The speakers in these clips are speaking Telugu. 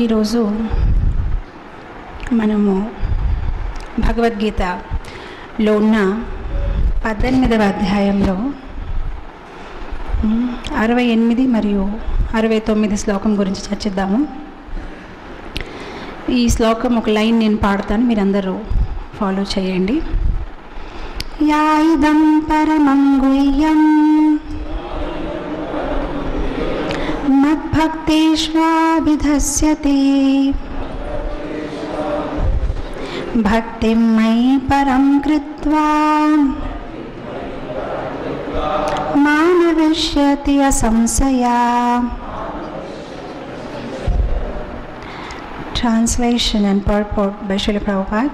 ఈరోజు మనము భగవద్గీతలో ఉన్న పద్దెనిమిదవ అధ్యాయంలో అరవై ఎనిమిది మరియు అరవై తొమ్మిది శ్లోకం గురించి చర్చిద్దాము. ఈ శ్లోకం ఒక లైన్ నేను పాడతాను మీరందరూ ఫాలో చేయండి. యాయిదం పరమం గుయ్యం भक्तेष्वाभिधस्यते भक्ति मयि परं कृत्वा असंशया Translation and purport by Srila Prabhupada.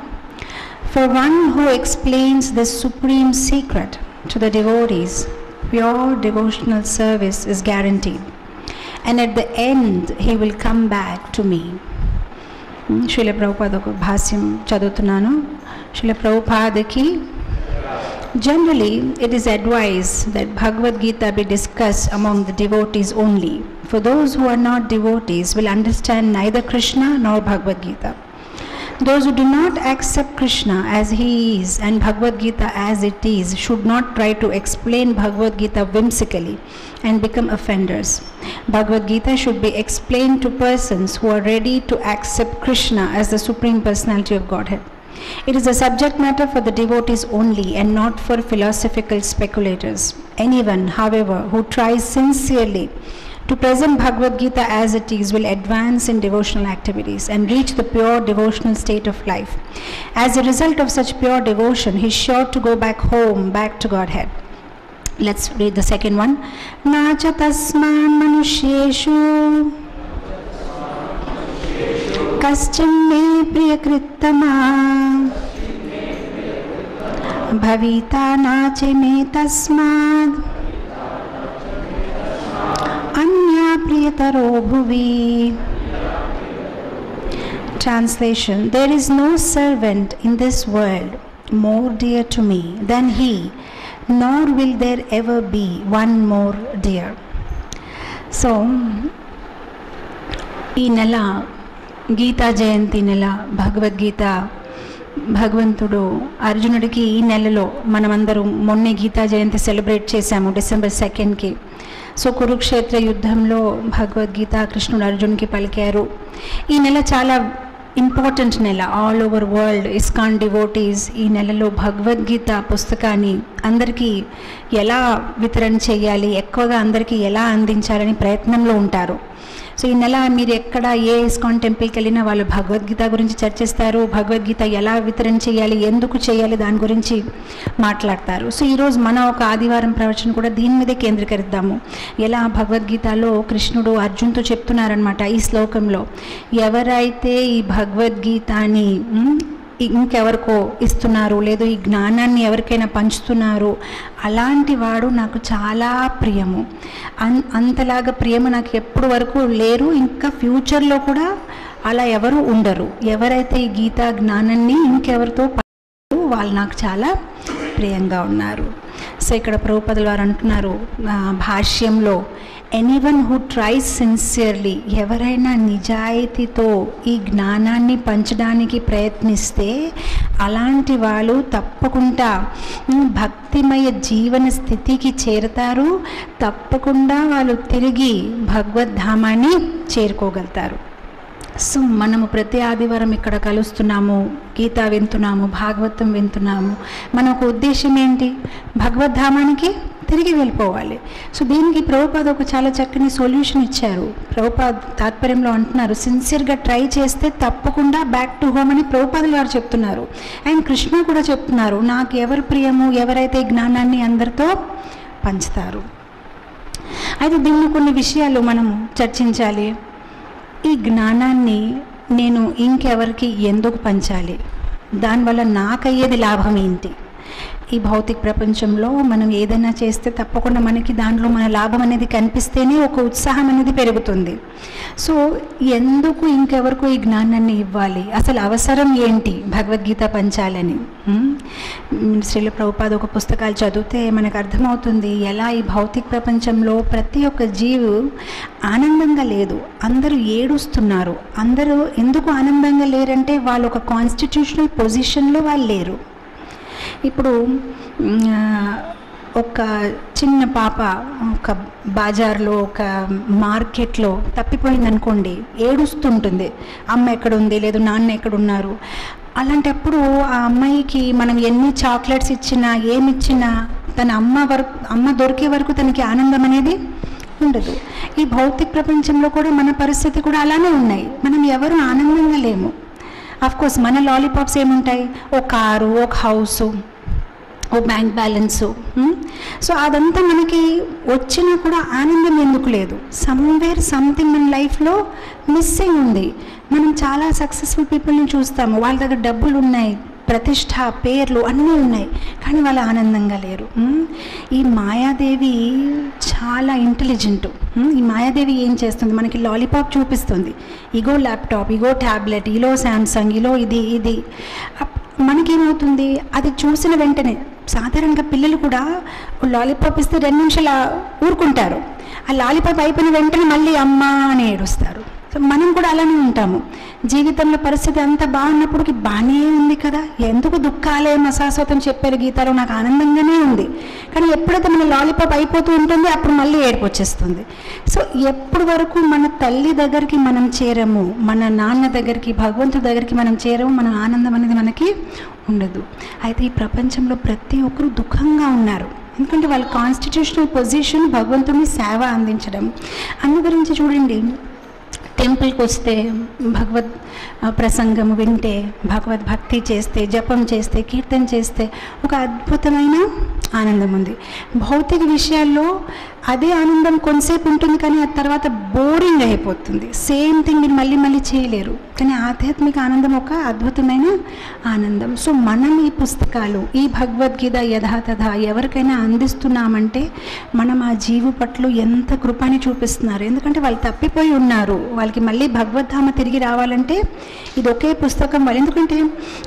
For one who explains this supreme secret to the devotees, pure devotional service is guaranteed. and at the end he will come back to me. Hmm, Srila Prabhupada ko chadutunano. Srila Prabhupada ki. Generally, it is advised that Bhagavad Gita be discussed among the devotees only. For those who are not devotees will understand neither Krishna nor Bhagavad Gita. Those who do not accept Krishna as he is and Bhagavad Gita as it is should not try to explain Bhagavad Gita whimsically and become offenders. Bhagavad Gita should be explained to persons who are ready to accept Krishna as the Supreme Personality of Godhead. It is a subject matter for the devotees only and not for philosophical speculators. Anyone, however, who tries sincerely to present Bhagavad Gita as it is will advance in devotional activities and reach the pure devotional state of life. As a result of such pure devotion, he is sure to go back home, back to Godhead. Let's read the second one. Nacha tasman manusheshu कश्चिन् मे प्रियकृत्तमा भविता नाचे मे तस्माद् ప్రియతరో భువి translation there is no servant in this world more dear to me than he nor will there ever be one more dear so ఈ నెల గీతా జయంతి నెల భగవద్గీత భగవంతుడు అర్జునుడికి ఈ నెలలో మనమందరం మొన్నే గీతా జయంతి సెలబ్రేట్ చేశాము డిసెంబర్ సెకండ్కి. సో కురుక్షేత్ర యుద్ధంలో భగవద్గీత కృష్ణుడు అర్జున్కి పలికారు. ఈ నెల చాలా ఇంపార్టెంట్ నెల. All over world ISKCON devotees ఈ నెలలో భగవద్గీత పుస్తకాన్ని అందరికీ ఎలా వితరణ చేయాలి ఎక్కువగా అందరికీ ఎలా అందించాలని ప్రయత్నంలో ఉంటారు. సో ఈ నెల మీరు ఎక్కడ ఏ ఇస్కాన్ టెంపుల్కి వెళ్ళినా వాళ్ళు భగవద్గీత గురించి చర్చిస్తారు భగవద్గీత ఎలా వితరణ చేయాలి ఎందుకు చేయాలి దాని గురించి మాట్లాడతారు. సో ఈరోజు మన ఒక ఆదివారం ప్రవచనం కూడా దీని మీదే కేంద్రీకరిద్దాము. ఎలా భగవద్గీతలో కృష్ణుడు అర్జున్తో చెప్తున్నారనమాట ఈ శ్లోకంలో. ఎవరైతే ఈ భగవద్గీతని ఇంకెవరికో ఇస్తున్నారు లేదు ఈ జ్ఞానాన్ని ఎవరికైనా పంచుతున్నారు. అలాంటి వాడు నాకు చాలా ప్రియము. అన్ అంతలాగా ప్రియము నాకు ఎప్పుడు వరకు లేరు. ఇంకా ఫ్యూచర్లో కూడా అలా ఎవరు ఉండరు. ఎవరైతే ఈ గీతా జ్ఞానాన్ని ఇంకెవరితో పంచుతారో వాళ్ళు నాకు చాలా ప్రియంగా ఉన్నారు. సో ఇక్కడ ప్రభుపదుల వారు అంటున్నారు భాష్యంలో ఎనీవన్ హూ ట్రైస్ సిన్సియర్లీ ఎవరైనా నిజాయితీతో ఈ జ్ఞానాన్ని పంచడానికి ప్రయత్నిస్తే అలాంటి వాళ్ళు తప్పకుండా భక్తిమయ జీవన స్థితికి చేరతారు. తప్పకుండా వాళ్ళు తిరిగి భగవద్ధామాన్ని చేరుకోగలుగుతారు. సో మనము ప్రతి ఆదివారం ఇక్కడ కలుస్తున్నాము గీత వింటున్నాము భాగవతం వింటున్నాము. మన ఒక ఉద్దేశం ఏంటి? భగవద్ధామానికి తిరిగి వెళ్ళిపోవాలి. సో దీనికి ప్రభుపాద ఒక చాలా చక్కని సొల్యూషన్ ఇచ్చారు. ప్రభుపాద్ తాత్పర్యంలో అంటున్నారు సిన్సియర్గా ట్రై చేస్తే తప్పకుండా బ్యాక్ టు హోమ్ అని ప్రభుపాదులు గారు చెప్తున్నారు. అండ్ కృష్ణ కూడా చెప్తున్నారు నాకు ఎవరు ప్రియము ఎవరైతే జ్ఞానాన్ని అందరితో పంచుతారు? అయితే దీన్ని కొన్ని విషయాలు మనము చర్చించాలి. ఈ జ్ఞానాన్ని నేను ఇంకెవరికి ఎందుకు పంచాలి? దానివల్ల నాకయ్యేది లాభం ఏంటి? ఈ భౌతిక ప్రపంచంలో మనం ఏదైనా చేస్తే తప్పకుండా మనకి దాంట్లో మన లాభం అనేది కనిపిస్తేనే ఒక ఉత్సాహం అనేది పెరుగుతుంది. సో ఎందుకు ఇంకెవరకు ఈ జ్ఞానాన్ని ఇవ్వాలి? అసలు అవసరం ఏంటి భగవద్గీత పంచాలని? శ్రీల ప్రభుపాద ఒక పుస్తకాలు చదివితే మనకు అర్థమవుతుంది ఎలా ఈ భౌతిక ప్రపంచంలో ప్రతి ఒక్క జీవు ఆనందంగా లేదు. అందరూ ఏడుస్తున్నారు. అందరూ ఎందుకు ఆనందంగా లేరంటే వాళ్ళు ఒక కాన్స్టిట్యూషనల్ పొజిషన్లో వాళ్ళు లేరు. ఇప్పుడు ఒక చిన్న పాప ఒక బాజార్లో ఒక మార్కెట్లో తప్పిపోయింది అనుకోండి ఏడుస్తుంటుంది. అమ్మ ఎక్కడ ఉంది లేదు నాన్న ఎక్కడ ఉన్నారు అలాంటప్పుడు ఆ అమ్మాయికి మనం ఎన్ని చాక్లెట్స్ ఇచ్చినా ఏమి ఇచ్చినా తన అమ్మ వరకు అమ్మ దొరికే వరకు తనకి ఆనందం అనేది ఉండదు. ఈ భౌతిక ప్రపంచంలో కూడా మన పరిస్థితి కూడా అలానే ఉన్నాయి. మనం ఎవరు ఆనందంగా లేము. కోర్స్ మన లాలీపాప్స్ ఏముంటాయి? ఓ కారు ఒక హౌసు ఓ బ్యాంక్ బ్యాలెన్సు సో అదంతా మనకి వచ్చినా కూడా ఆనందం ఎందుకు లేదు? సమ్వేర్ సంథింగ్ మన లైఫ్లో మిస్సింగ్ ఉంది. మనం చాలా సక్సెస్ఫుల్ పీపుల్ని చూస్తాము. వాళ్ళ దగ్గర డబ్బులు ఉన్నాయి ప్రతిష్ట పేర్లు అన్నీ ఉన్నాయి. కానీ వాళ్ళు ఆనందంగా లేరు. ఈ మాయాదేవి చాలా ఇంటెలిజెంట్ ఈ మాయాదేవి ఏం చేస్తుంది? మనకి లాలీపాప్ చూపిస్తుంది. ఇగో ల్యాప్టాప్ ఇగో ట్యాబ్లెట్ ఇలో శాంసంగ్ ఇలో ఇది ఇది. మనకేమవుతుంది? అది చూసిన వెంటనే సాధారణంగా పిల్లలు కూడా లాలీపాప్ ఇస్తే రెండు నిమిషాలు ఊరుకుంటారు. ఆ లాలీపాప్ అయిపోయిన వెంటనే మళ్ళీ అమ్మ అని ఏడుస్తారు. సో మనం కూడా అలానే ఉంటాము. జీవితంలో పరిస్థితి అంత బాగున్నప్పటికి బాగానే ఉంది కదా. ఎందుకు దుఃఖాలే అశాశ్వతం చెప్పారు గీతాలో నాకు ఆనందంగానే ఉంది. కానీ ఎప్పుడైతే మన లాలీపాప్ అయిపోతూ ఉంటుందో అప్పుడు మళ్ళీ ఏడుపు వచ్చేస్తుంది. సో ఎప్పటి వరకు మన తల్లి దగ్గరికి మనం చేరము మన నాన్న దగ్గరికి భగవంతుడి దగ్గరికి మనం చేరము మన ఆనందం అనేది మనకి ఉండదు. అయితే ఈ ప్రపంచంలో ప్రతి ఒక్కరు దుఃఖంగా ఉన్నారు. ఎందుకంటే వాళ్ళ కాన్స్టిట్యూషనల్ పొజిషన్ భగవంతుని సేవ అందించడం. అందు గురించి చూడండి టెంపుల్కి వస్తే భగవద్ ప్రసంగం వింటే భగవద్ భక్తి చేస్తే జపం చేస్తే కీర్తన చేస్తే ఒక అద్భుతమైన ఆనందం ఉంది. భౌతిక విషయాల్లో అదే ఆనందం కొంతసేపు ఉంటుంది కానీ ఆ తర్వాత బోరింగ్ అయిపోతుంది. సేమ్ థింగ్ మీరు మళ్ళీ మళ్ళీ చేయలేరు. కానీ ఆధ్యాత్మిక ఆనందం ఒక అద్భుతమైన ఆనందం. సో మనం ఈ పుస్తకాలు ఈ భగవద్గీత యథాతథ ఎవరికైనా అందిస్తున్నామంటే మనం ఆ జీవు పట్ల ఎంత కృపాని చూపిస్తున్నారు. ఎందుకంటే వాళ్ళు తప్పిపోయి ఉన్నారు. వాళ్ళకి మళ్ళీ భగవద్ధామ తిరిగి రావాలంటే ఇది ఒకే పుస్తకం వాళ్ళు. ఎందుకంటే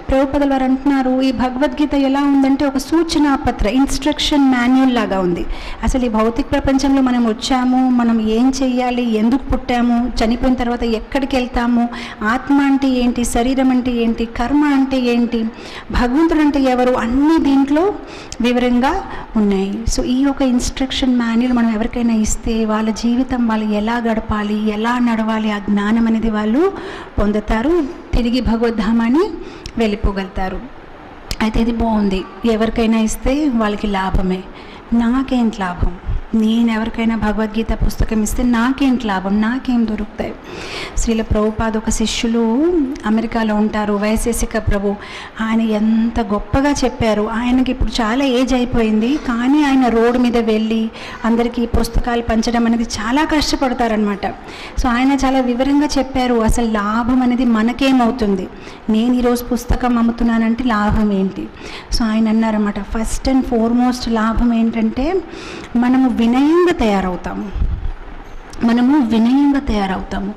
ప్రభుపదల వారు అంటున్నారు ఈ భగవద్గీత ఎలా ఉందంటే ఒక సూచనా పత్ర ఇన్స్ట్రక్షన్ మాన్యువల్ లాగా ఉంది. అసలు ఈ భౌతిక ప్రపంచంలో మనం వచ్చాము మనం ఏం చెయ్యాలి ఎందుకు పుట్టాము చనిపోయిన తర్వాత ఎక్కడికి వెళ్తాము ఆత్మ అంటే ఏంటి శరీరం అంటే ఏంటి కర్మ అంటే ఏంటి భగవంతుడు అంటే ఎవరు అన్నీ దీంట్లో వివరంగా ఉన్నాయి. సో ఈ యొక్క ఇన్స్ట్రక్షన్ మాన్యువల్ మనం ఎవరికైనా ఇస్తే వాళ్ళ జీవితం వాళ్ళు ఎలా గడపాలి ఎలా నడవాలి ఆ జ్ఞానం అనేది వాళ్ళు పొందుతారు తిరిగి భగవద్ధామాన్ని వెళ్ళిపోగలుగుతారు. అయితే ఇది బాగుంది. ఎవరికైనా ఇస్తే వాళ్ళకి లాభమే. నాకేంటి లాభం? నేను ఎవరికైనా భగవద్గీత పుస్తకం ఇస్తే నాకేంటి లాభం నాకేం దొరుకుతాయి? శ్రీల ప్రభుపాద ఒక శిష్యులు అమెరికాలో ఉంటారు వైశేషిక ప్రభు. ఆయన ఎంత గొప్పగా చెప్పారు. ఆయనకి ఇప్పుడు చాలా ఏజ్ అయిపోయింది. కానీ ఆయన రోడ్డు మీద వెళ్ళి అందరికీ పుస్తకాలు పంచడం అనేది చాలా కష్టపడతారనమాట సో ఆయన చాలా వివరంగా చెప్పారు. అసలు లాభం అనేది మనకేమవుతుంది? నేను ఈరోజు పుస్తకం అమ్ముతున్నానంటే లాభం ఏంటి? సో ఆయన అన్నారన్నమాట ఫస్ట్ అండ్ ఫోర్మోస్ట్ లాభం ఏంటంటే మనము వినయంగా తయారవుతాము. మనము వినయంగా తయారవుతాము.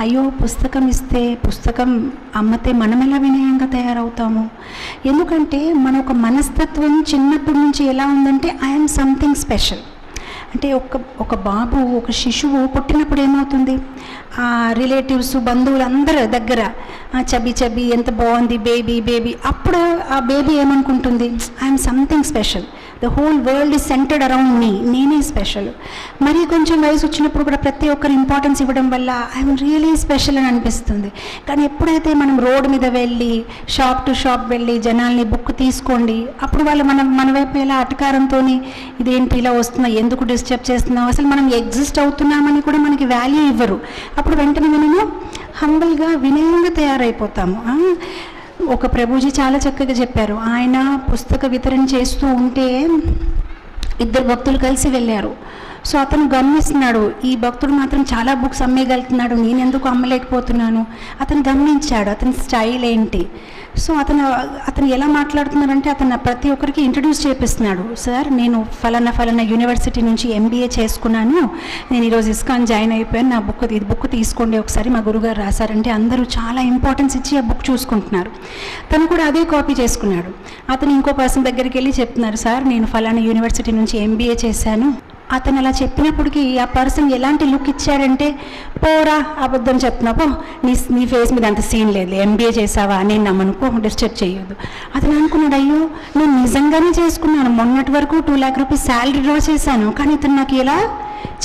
అయ్యో పుస్తకం ఇస్తే పుస్తకం అమ్మతే మనం ఎలా వినయంగా తయారవుతాము? ఎందుకంటే మన ఒక మనస్తత్వం చిన్నప్పటి నుంచి ఎలా ఉందంటే ఐఎమ్ సంథింగ్ స్పెషల్ అంటే ఒక ఒక బాబు ఒక శిశువు పుట్టినప్పుడు ఏమవుతుంది? ఆ రిలేటివ్స్ బంధువులు అందరి దగ్గర "ఆ, చబి చబి ఎంత బాగుంది బేబీ బేబీ. అప్పుడు ఆ బేబీ ఏమనుకుంటుంది? I'm something special the whole world is centered around me నేనే స్పెషల్ మరి కొంచెం వయసు వచ్చినప్పుడు కూడా ప్రతి ఒక్కరు ఇంపార్టెన్స్ ఇవ్వడం వల్ల ఐఎమ్ రియలీ స్పెషల్ అని అనిపిస్తుంది. కానీ ఎప్పుడైతే మనం రోడ్ మీద వెళ్ళి షాప్ టు షాప్ వెళ్ళి జనాల్ని బుక్ తీసుకోండి అప్పుడు వాళ్ళు మనం మన వైపు ఎలా అటకారంతో ఇదేంటి ఇలా వస్తున్నా ఎందుకు డిస్టర్బ్ చేస్తున్నాం అసలు మనం ఎగ్జిస్ట్ అవుతున్నామని కూడా మనకి వాల్యూ ఇవ్వరు. అప్పుడు వెంటనే మనము హంబల్గా వినయంగా తయారైపోతాము. ఒక ప్రభుజీ చాలా చక్కగా చెప్పారు. ఆయన పుస్తక వితరణ చేస్తూ ఉంటే ఇద్దరు భక్తులు కలిసి వెళ్ళారు. సో అతను గమనిస్తున్నాడు ఈ భక్తుడు మాత్రం చాలా బుక్స్ అమ్మేయగలుగుతున్నాడు నేను ఎందుకు అమ్మలేకపోతున్నాను? అతను గమనించాడు అతని స్టైల్ ఏంటి? సో అతను అతను ఎలా మాట్లాడుతున్నారంటే అతను ప్రతి ఒక్కరికి ఇంట్రడ్యూస్ చేపిస్తున్నాడు. సార్ నేను ఫలానా ఫలానా యూనివర్సిటీ నుంచి ఎంబీఏ చేసుకున్నాను. నేను ఈరోజు ఇస్కాన్ జాయిన్ అయిపోయాను. నా బుక్ ఇది బుక్ తీసుకోండి ఒకసారి మా గురుగారు రాశారంటే అందరూ చాలా ఇంపార్టెన్స్ ఇచ్చి ఆ బుక్ చూసుకుంటున్నారు. తను కూడా అదే కాపీ చేసుకున్నాడు. అతను ఇంకో పర్సన్ దగ్గరికి వెళ్ళి చెప్తున్నారు సార్ నేను ఫలానా యూనివర్సిటీ నుంచి ఎంబీఏ చేశాను. అతను అలా చెప్పినప్పటికీ ఆ పర్సన్ ఎలాంటి లుక్ ఇచ్చాడంటే పోరా అబద్ధం చెప్తున్నా పో. నీ నీ ఫేస్ మీద అంత సీన్ లేదు. ఎంబీఏ చేసావా నేను నమ్మనుకో డిస్టర్బ్ చేయొద్దు. అతను అనుకున్నాడు అయ్యో నేను నిజంగానే చేసుకున్నాను. మొన్నటి వరకు two lakh rupees salary draw చేశాను. కానీ ఇతను నాకు ఎలా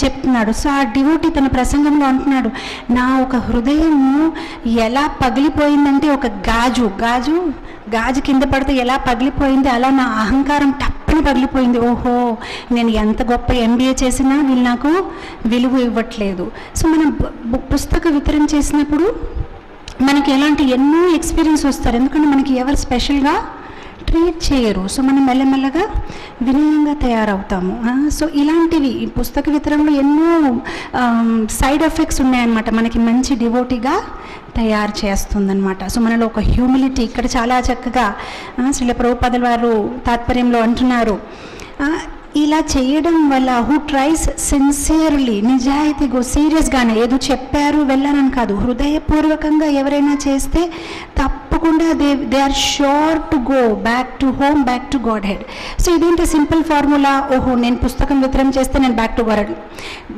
చెప్తున్నాడు? సో ఆ డివోటీ తన ప్రసంగంలో అంటున్నాడు నా ఒక హృదయము ఎలా పగిలిపోయిందంటే ఒక గాజు. గాజు? గాజు కింద పడితే ఎలా పగిలిపోయింది? అలా నా అహంకారం టప్పని పగిలిపోయింది. ఓహో నేను ఎంత గొప్ప ఎంబీఏ చేసినా వీళ్ళు నాకు విలువ ఇవ్వట్లేదు. సో మనం పుస్తక వితరణ చేసినప్పుడు మనకి ఎలాంటి ఎన్నో ఎక్స్పీరియన్స్ వస్తారు. ఎందుకంటే మనకి ఎవరు స్పెషల్గా ట్రీట్ చేయరు. సో మనం మెల్లమెల్లగా వినయంగా తయారవుతాము. సో ఇలాంటివి పుస్తక వితరణలో ఎన్నో సైడ్ ఎఫెక్ట్స్ ఉన్నాయన్నమాట. మనకి మంచి డివోటీగా తయారు చేస్తుందన్నమాట. సో మనలో ఒక హ్యూమిలిటీ ఇక్కడ చాలా చక్కగా శ్రీల ప్రభుపదుల వారు తాత్పర్యంలో అంటున్నారు. ఇలా చేయడం వల్ల హూ ట్రైస్ సిన్సియర్లీ నిజాయితీగా సీరియస్గానే ఏదో చెప్పారు వెళ్ళానని కాదు. హృదయపూర్వకంగా ఎవరైనా చేస్తే తప్పకుండా they they are sure to go back to home back to godhead so ఇదేంటి సింపుల్ ఫార్ములా ఓహో నేను పుస్తకం వితరణ చేస్తే నేను బ్యాక్ టు గాడ్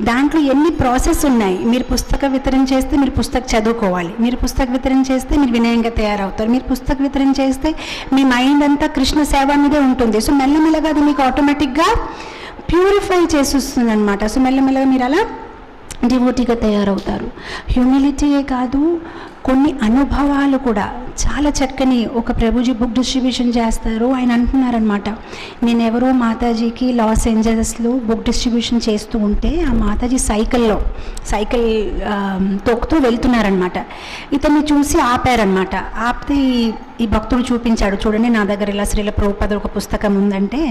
దాంట్లో ఎన్ని ప్రాసెస్ ఉన్నాయి? మీరు పుస్తక వితరణ చేస్తే మీరు పుస్తక చదువుకోవాలి. మీరు పుస్తక వితరణ చేస్తే మీరు వినయంగా తయారవుతారు. మీరు పుస్తక వితరణ చేస్తే మీ మైండ్ అంతా కృష్ణ సేవ మీదే ఉంటుంది. సో మెల్లమెల్లగా అది మీకు ఆటోమేటిక్గా ప్యూరిఫై చేసేస్తుంది అనమాట సో మెల్లమెల్లగా మీరు అలా డివోటీగా తయారవుతారు. హ్యూమిలిటీయే కాదు కొన్ని అనుభవాలు కూడా చాలా చక్కని ఒక ప్రభుజీ బుక్ డిస్ట్రిబ్యూషన్ చేస్తారు. ఆయన అంటున్నారనమాట నేను ఎవరో మాతాజీకి లాస్ ఏంజలస్లో బుక్ డిస్ట్రిబ్యూషన్ చేస్తూ ఉంటే ఆ మాతాజీ సైకిల్లో సైకిల్ తొక్కుతూ వెళ్తున్నారనమాట ఇతన్ని చూసి ఆపారనమాట ఆపితే ఈ- ఈ భక్తుడు చూపించాడు చూడండి నా దగ్గర ఇలా శ్రీల ప్రభుపాద ఒక పుస్తకం ఉందంటే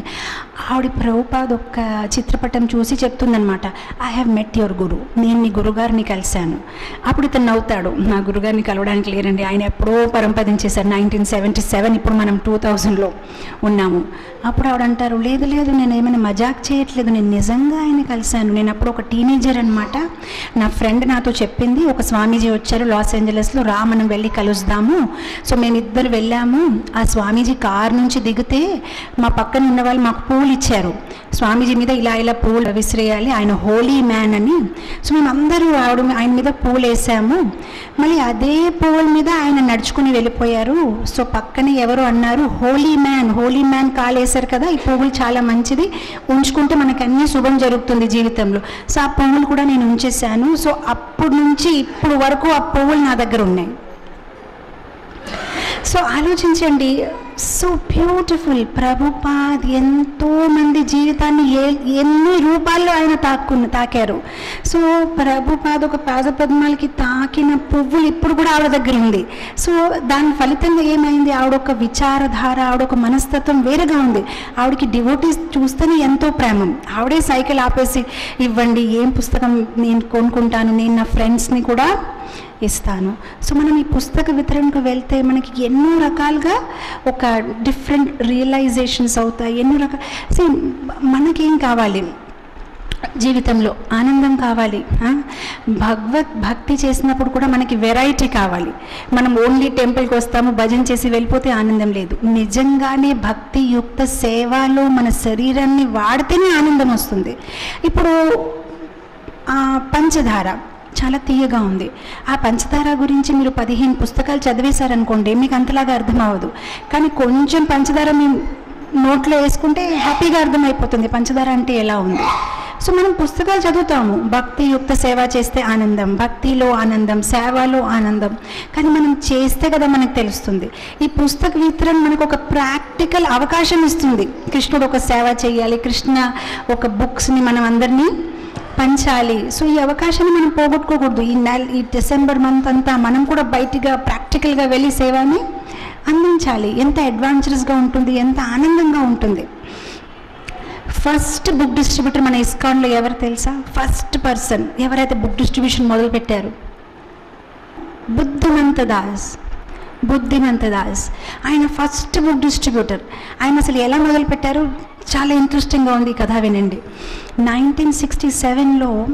ఆవిడ ప్రభుపాద ఒక చిత్రపటం చూసి చెప్తుందనమాట I have met your guru నేను మీ గురుగారిని కలిశాను. అప్పుడు ఇతను నవ్వుతాడు నా గురుగారిని కలవడానికి లేరండి. ఆయన ఎప్పుడో పరంపదించేశారు. నైన్టీన్ సెవెంటీ సెవెన్ ఇప్పుడు మనం టూ థౌజండ్లో ఉన్నాము. అప్పుడు ఆవిడ అంటారు లేదు లేదు నేను ఏమైనా మజాక్ చేయట్లేదు. నేను నిజంగా ఆయన కలిశాను. నేను అప్పుడు ఒక టీనేజర్ అనమాట నా ఫ్రెండ్ నాతో చెప్పింది. ఒక స్వామీజీ వచ్చారు లాస్ ఏంజలస్లో. రా మనం వెళ్ళి కలుస్తాము. సో మేము ఇద్దరు వెళ్ళాము. ఆ స్వామీజీ కారు నుంచి దిగితే మా పక్కన ఉన్న వాళ్ళు మాకు పూలు ఇచ్చారు. స్వామీజీ మీద ఇలా ఇలా పూలు విసిరేయాలి. ఆయన హోలీ మ్యాన్ అని. సో మేము అందరూ ఆవిడ ఆయన మీద పూలు వేసాము మళ్ళీ అదే పువ్వుల మీద ఆయన నడుచుకుని వెళ్ళిపోయారు? సో పక్కనే ఎవరు అన్నారు హోలీ మ్యాన్ హోలీ మ్యాన్ కాలేశారు కదా ఈ పువ్వులు చాలా మంచిది. ఉంచుకుంటే మనకు అన్ని శుభం జరుగుతుంది జీవితంలో. సో ఆ పువ్వులు కూడా నేను ఉంచేసాను సో అప్పటి నుంచి ఇప్పుడు వరకు ఆ పువ్వులు నా దగ్గర ఉన్నాయి. సో ఆలోచించండి. సో బ్యూటిఫుల్ ప్రభుపాద్ ఎంతో మంది జీవితాన్ని ఏ ఎన్ని రూపాల్లో ఆయన తాక్కున్న తాకారు. సో ప్రభుపాద్ ఒక పాదపద్మాలకి తాకిన పువ్వులు ఇప్పుడు కూడా ఆవిడ దగ్గర ఉంది. సో దాని ఫలితంగా ఏమైంది? ఆవిడ ఒక విచారధార ఆవిడ ఒక మనస్తత్వం వేరుగా ఉంది. ఆవిడకి డివోటీస్ చూస్తేనే ఎంతో ప్రేమం. ఆవిడే సైకిల్ ఆపేసి ఇవ్వండి ఏం పుస్తకం నేను కొనుక్కుంటాను నేను నా ఫ్రెండ్స్ని కూడా ఇస్తాను. సో మనం ఈ పుస్తక వితరణకు వెళ్తే మనకి ఎన్నో రకాలుగా ఒక డిఫరెంట్ రియలైజేషన్స్ అవుతాయి. ఎన్నో రకాల See, మనకేం కావాలి? జీవితంలో ఆనందం కావాలి ఆ? భగవత్ భక్తి చేసినప్పుడు కూడా మనకి వెరైటీ కావాలి. మనం ఓన్లీ టెంపుల్కి వస్తాము భజన చేసి వెళ్ళిపోతే ఆనందం లేదు. నిజంగానే భక్తి యుక్త సేవలో మన శరీరాన్ని వాడితేనే ఆనందం వస్తుంది. ఇప్పుడు ఆ పంచదార చాలా తీయగా ఉంది. ఆ పంచదార గురించి మీరు పదిహేను పుస్తకాలు చదివేశారనుకోండి మీకు అంతలాగా అర్థం అవ్వదు కానీ కొంచెం పంచదార మీ నోట్లో వేసుకుంటే హ్యాపీగా అర్థమైపోతుంది. పంచదార అంటే ఎలా ఉంది? సో మనం పుస్తకాలు చదువుతాము. భక్తి యుక్త సేవ చేస్తే ఆనందం భక్తిలో ఆనందం సేవలో ఆనందం. కానీ మనం చేస్తే కదా మనకు తెలుస్తుంది. ఈ పుస్తక వితరణ మనకు ఒక ప్రాక్టికల్ అవకాశం ఇస్తుంది. కృష్ణుడు ఒక సేవ చేయాలి కృష్ణ ఒక బుక్స్ని మనం అందరినీ పంచాలి. సో ఈ అవకాశాన్ని మనం పోగొట్టుకోకూడదు. ఈ నెల ఈ డిసెంబర్ మంత్ అంతా మనం కూడా బయటిగా ప్రాక్టికల్గా వెళ్ళి సేవని అందించాలి. ఎంత అడ్వాంచరస్గా ఉంటుంది ఎంత ఆనందంగా ఉంటుంది. ఫస్ట్ బుక్ డిస్ట్రిబ్యూటర్ మన ఇస్కాన్లో ఎవరు తెలుసా? ఫస్ట్ పర్సన్ ఎవరైతే బుక్ డిస్ట్రిబ్యూషన్ మొదలుపెట్టారు? బుద్ధిమంత దాస్. బుద్ధిమంత దాస్. ఆయన ఫస్ట్ బుక్ డిస్ట్రిబ్యూటర్ ఆయన అసలు ఎలా మొదలుపెట్టారు? చాలా ఇంట్రెస్టింగ్గా ఉంది ఈ కథ వినండి. నైన్టీన్ సిక్స్టీ సెవెన్లో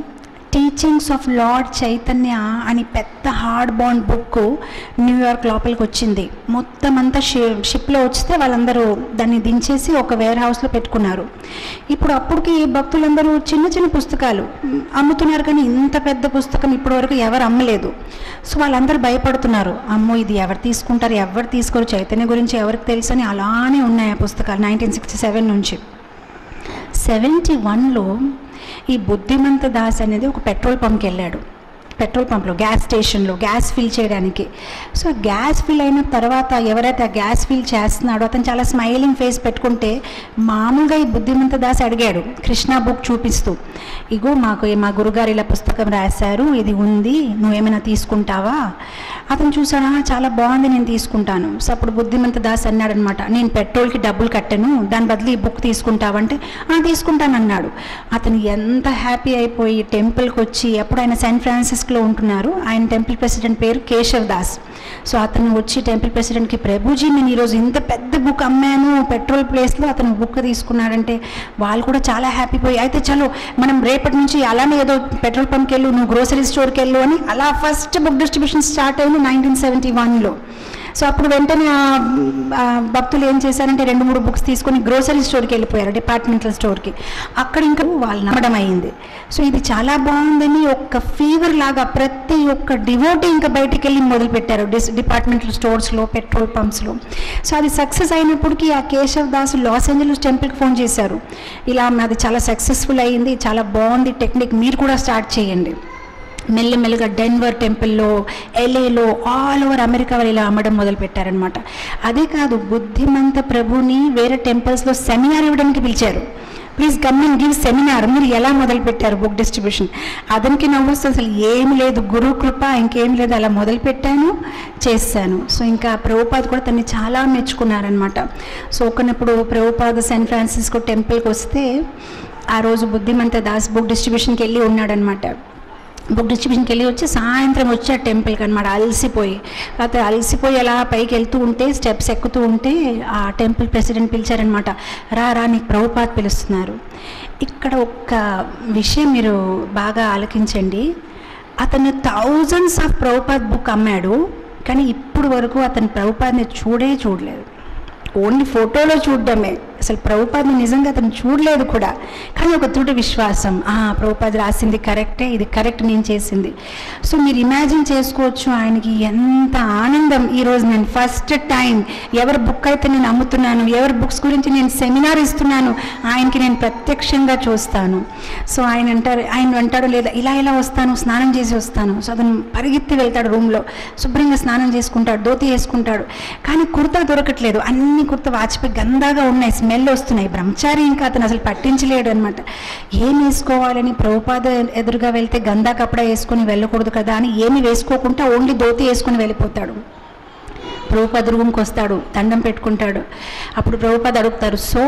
టీచింగ్స్ ఆఫ్ లార్డ్ చైతన్య అని పెద్ద హార్డ్ బాండ్ బుక్ న్యూయార్క్ లోపలికి వచ్చింది. మొత్తం అంతా షి షిప్లో వచ్చితే వాళ్ళందరూ దాన్ని దించేసి ఒక వేర్ హౌస్లో పెట్టుకున్నారు. ఇప్పుడు అప్పటికి భక్తులందరూ చిన్న చిన్న పుస్తకాలు అమ్ముతున్నారు కానీ ఇంత పెద్ద పుస్తకం ఇప్పటివరకు ఎవరు అమ్మలేదు. సో వాళ్ళందరూ భయపడుతున్నారు. అమ్మో ఇది ఎవరు తీసుకుంటారు? ఎవరు తీసుకోరు? చైతన్య గురించి ఎవరికి తెలుసు అని అలానే ఉన్నాయి ఆ పుస్తకాలు నైన్టీన్ సిక్స్టీ సెవెన్ నుంచి. సెవెంటీ వన్లో ఈ బుద్ధిమంత దాస్ అనేది ఒక పెట్రోల్ పంప్కి వెళ్ళాడు. పెట్రోల్ పంప్లో గ్యాస్ స్టేషన్లో గ్యాస్ ఫిల్ చేయడానికి. సో గ్యాస్ ఫిల్ అయిన తర్వాత ఎవరైతే ఆ గ్యాస్ ఫిల్ చేస్తున్నాడో అతను చాలా స్మైలింగ్ ఫేస్ పెట్టుకుంటే మామూలుగా ఈ బుద్ధిమంత దాస్ అడిగాడు కృష్ణ బుక్ చూపిస్తూ. ఇగో మాకు మా గురుగారు ఇలా పుస్తకం రాశారు ఇది ఉంది నువ్వేమైనా తీసుకుంటావా? అతను చూసాడా చాలా బాగుంది నేను తీసుకుంటాను. సో అప్పుడు బుద్ధిమంత దాస్ అన్నాడనమాట నేను పెట్రోల్కి డబ్బులు కట్టాను దాని బదులు ఈ బుక్ తీసుకుంటావంటే "ఆ, తీసుకుంటాను అన్నాడు అతను ఎంత హ్యాపీ అయిపోయి టెంపుల్కి వచ్చి అప్పుడు ఆయన ఫ్రాన్సిస్ ఫ్రాన్సిస్కోలో ఉంటున్నారు. ఆయన టెంపుల్ ప్రెసిడెంట్ పేరు కేశవ్ దాస్. సో అతను వచ్చి టెంపుల్ ప్రెసిడెంట్కి ప్రభుజీ నేను ఈరోజు ఇంత పెద్ద బుక్ అమ్మాను పెట్రోల్ ప్లేస్లో అతను బుక్ తీసుకున్నాడంటే వాళ్ళు కూడా చాలా హ్యాపీ పోయి అయితే చలో మనం రేపటి నుంచి అలానే ఏదో పెట్రోల్ పంప్కి వెళ్ళు నువ్వు గ్రోసరీ స్టోర్కి వెళ్ళు అని అలా ఫస్ట్ బుక్ డిస్ట్రిబ్యూషన్ స్టార్ట్ అయింది నైన్టీన్ సెవెంటీ వన్లో. సో అప్పుడు వెంటనే ఆ, భక్తులు ఏం చేశారంటే రెండు మూడు బుక్స్ తీసుకొని గ్రోసరీ స్టోర్కి వెళ్ళిపోయారు డిపార్ట్మెంటల్ స్టోర్కి అక్కడ ఇంకా వాళ్ళు నమ్మడం అయింది. సో ఇది చాలా బాగుందని ఒక ఫీవర్ లాగా ప్రతి ఒక్క డివోటీ ఇంకా బయటికి వెళ్ళి మొదలుపెట్టారు డిస్ డిపార్ట్మెంటల్ స్టోర్స్లో పెట్రోల్ పంప్స్లో సో అది సక్సెస్ అయినప్పటికీ ఆ కేశవ్ దాస్ లాస్ ఏంజలస్ టెంపుల్కి ఫోన్ చేశారు. ఇలా అది చాలా సక్సెస్ఫుల్ అయ్యింది చాలా బాగుంది టెక్నిక్ మీరు కూడా స్టార్ట్ చేయండి. మెల్లమెల్లగా డెన్వర్ టెంపుల్లో ఎల్ఏలో ఆల్ ఓవర్ అమెరికా వాళ్ళు ఇలా అమ్మడం మొదలుపెట్టారనమాట అదే కాదు బుద్ధిమంత ప్రభుని వేరే టెంపుల్స్లో సెమినార్ ఇవ్వడానికి పిలిచారు. Please come and give seminar. మీరు ఎలా మొదలుపెట్టారు బుక్ డిస్ట్రిబ్యూషన్? అతనికి నవ్వుస్తూ అసలు ఏమి లేదు. గురు కృప ఇంకేం లేదు. అలా మొదలుపెట్టాను చేశాను. సో ఇంకా ప్రభుపాద కూడా తన్ని చాలా మెచ్చుకున్నారనమాట సో ఒకనప్పుడు ప్రభుపాద సెయింట్ ఫ్రాన్సిస్కో టెంపుల్కి వస్తే ఆ రోజు బుద్ధిమంత దాస్ బుక్ డిస్ట్రిబ్యూషన్కి వెళ్ళి ఉన్నాడనమాట బుక్ డిస్ట్రిబ్యూషన్కి వెళ్ళి వచ్చి సాయంత్రం వచ్చే టెంపుల్కి అనమాట అలసిపోయి. అయితే అలసిపోయి అలా పైకి వెళ్తూ ఉంటే స్టెప్స్ ఎక్కుతూ ఉంటే ఆ టెంపుల్ ప్రెసిడెంట్ పిలిచారనమాట రా రా నీకు ప్రభుపాత్ పిలుస్తున్నారు. ఇక్కడ ఒక్క విషయం మీరు బాగా ఆలకించండి. అతను థౌజండ్స్ ఆఫ్ ప్రభుపాత్ బుక్ అమ్మాడు కానీ ఇప్పుడు వరకు అతను ప్రభుపాత్ని చూడే చూడలేదు. ఓన్లీ ఫోటోలో చూడడమే. అసలు ప్రభుపాదిని నిజంగా అతను చూడలేదు కూడా. కానీ ఒక దృఢ విశ్వాసం. ఆ ప్రభుపాది రాసింది కరెక్టే ఇది కరెక్ట్ నేను చేసింది. సో మీరు ఇమాజిన్ చేసుకోవచ్చు ఆయనకి ఎంత ఆనందం. ఈరోజు నేను ఫస్ట్ టైం ఎవరి బుక్ అయితే నేను అమ్ముతున్నాను ఎవరి బుక్స్ గురించి నేను సెమినార్ ఇస్తున్నాను ఆయనకి నేను ప్రత్యక్షంగా చూస్తాను. సో ఆయన అంటారు ఆయన అంటాడు లేదా ఇలా ఇలా వస్తాను? స్నానం చేసి వస్తాను. సో అతను పరిగెత్తి వెళ్తాడు రూమ్లో. శుభ్రంగా స్నానం చేసుకుంటాడు ధోతి వేసుకుంటాడు. కానీ కుర్తా దొరకట్లేదు. అన్ని కుర్త వాచిపోయి గందాగా ఉన్నాయి. స్మెల్ వస్తున్నాయి. బ్రహ్మచారి ఇంకా అతను అసలు పట్టించలేడు అనమాట ఏం వేసుకోవాలని ప్రభుపాద ఎదురుగా వెళ్తే గంధా కపడా వేసుకొని వెళ్ళకూడదు కదా అని ఏమి వేసుకోకుండా ఓన్లీ ధోతి వేసుకొని వెళ్ళిపోతాడు. ప్రభుపాద రూమ్కి వస్తాడు దండం పెట్టుకుంటాడు. అప్పుడు ప్రభుపాద అడుగుతారు సో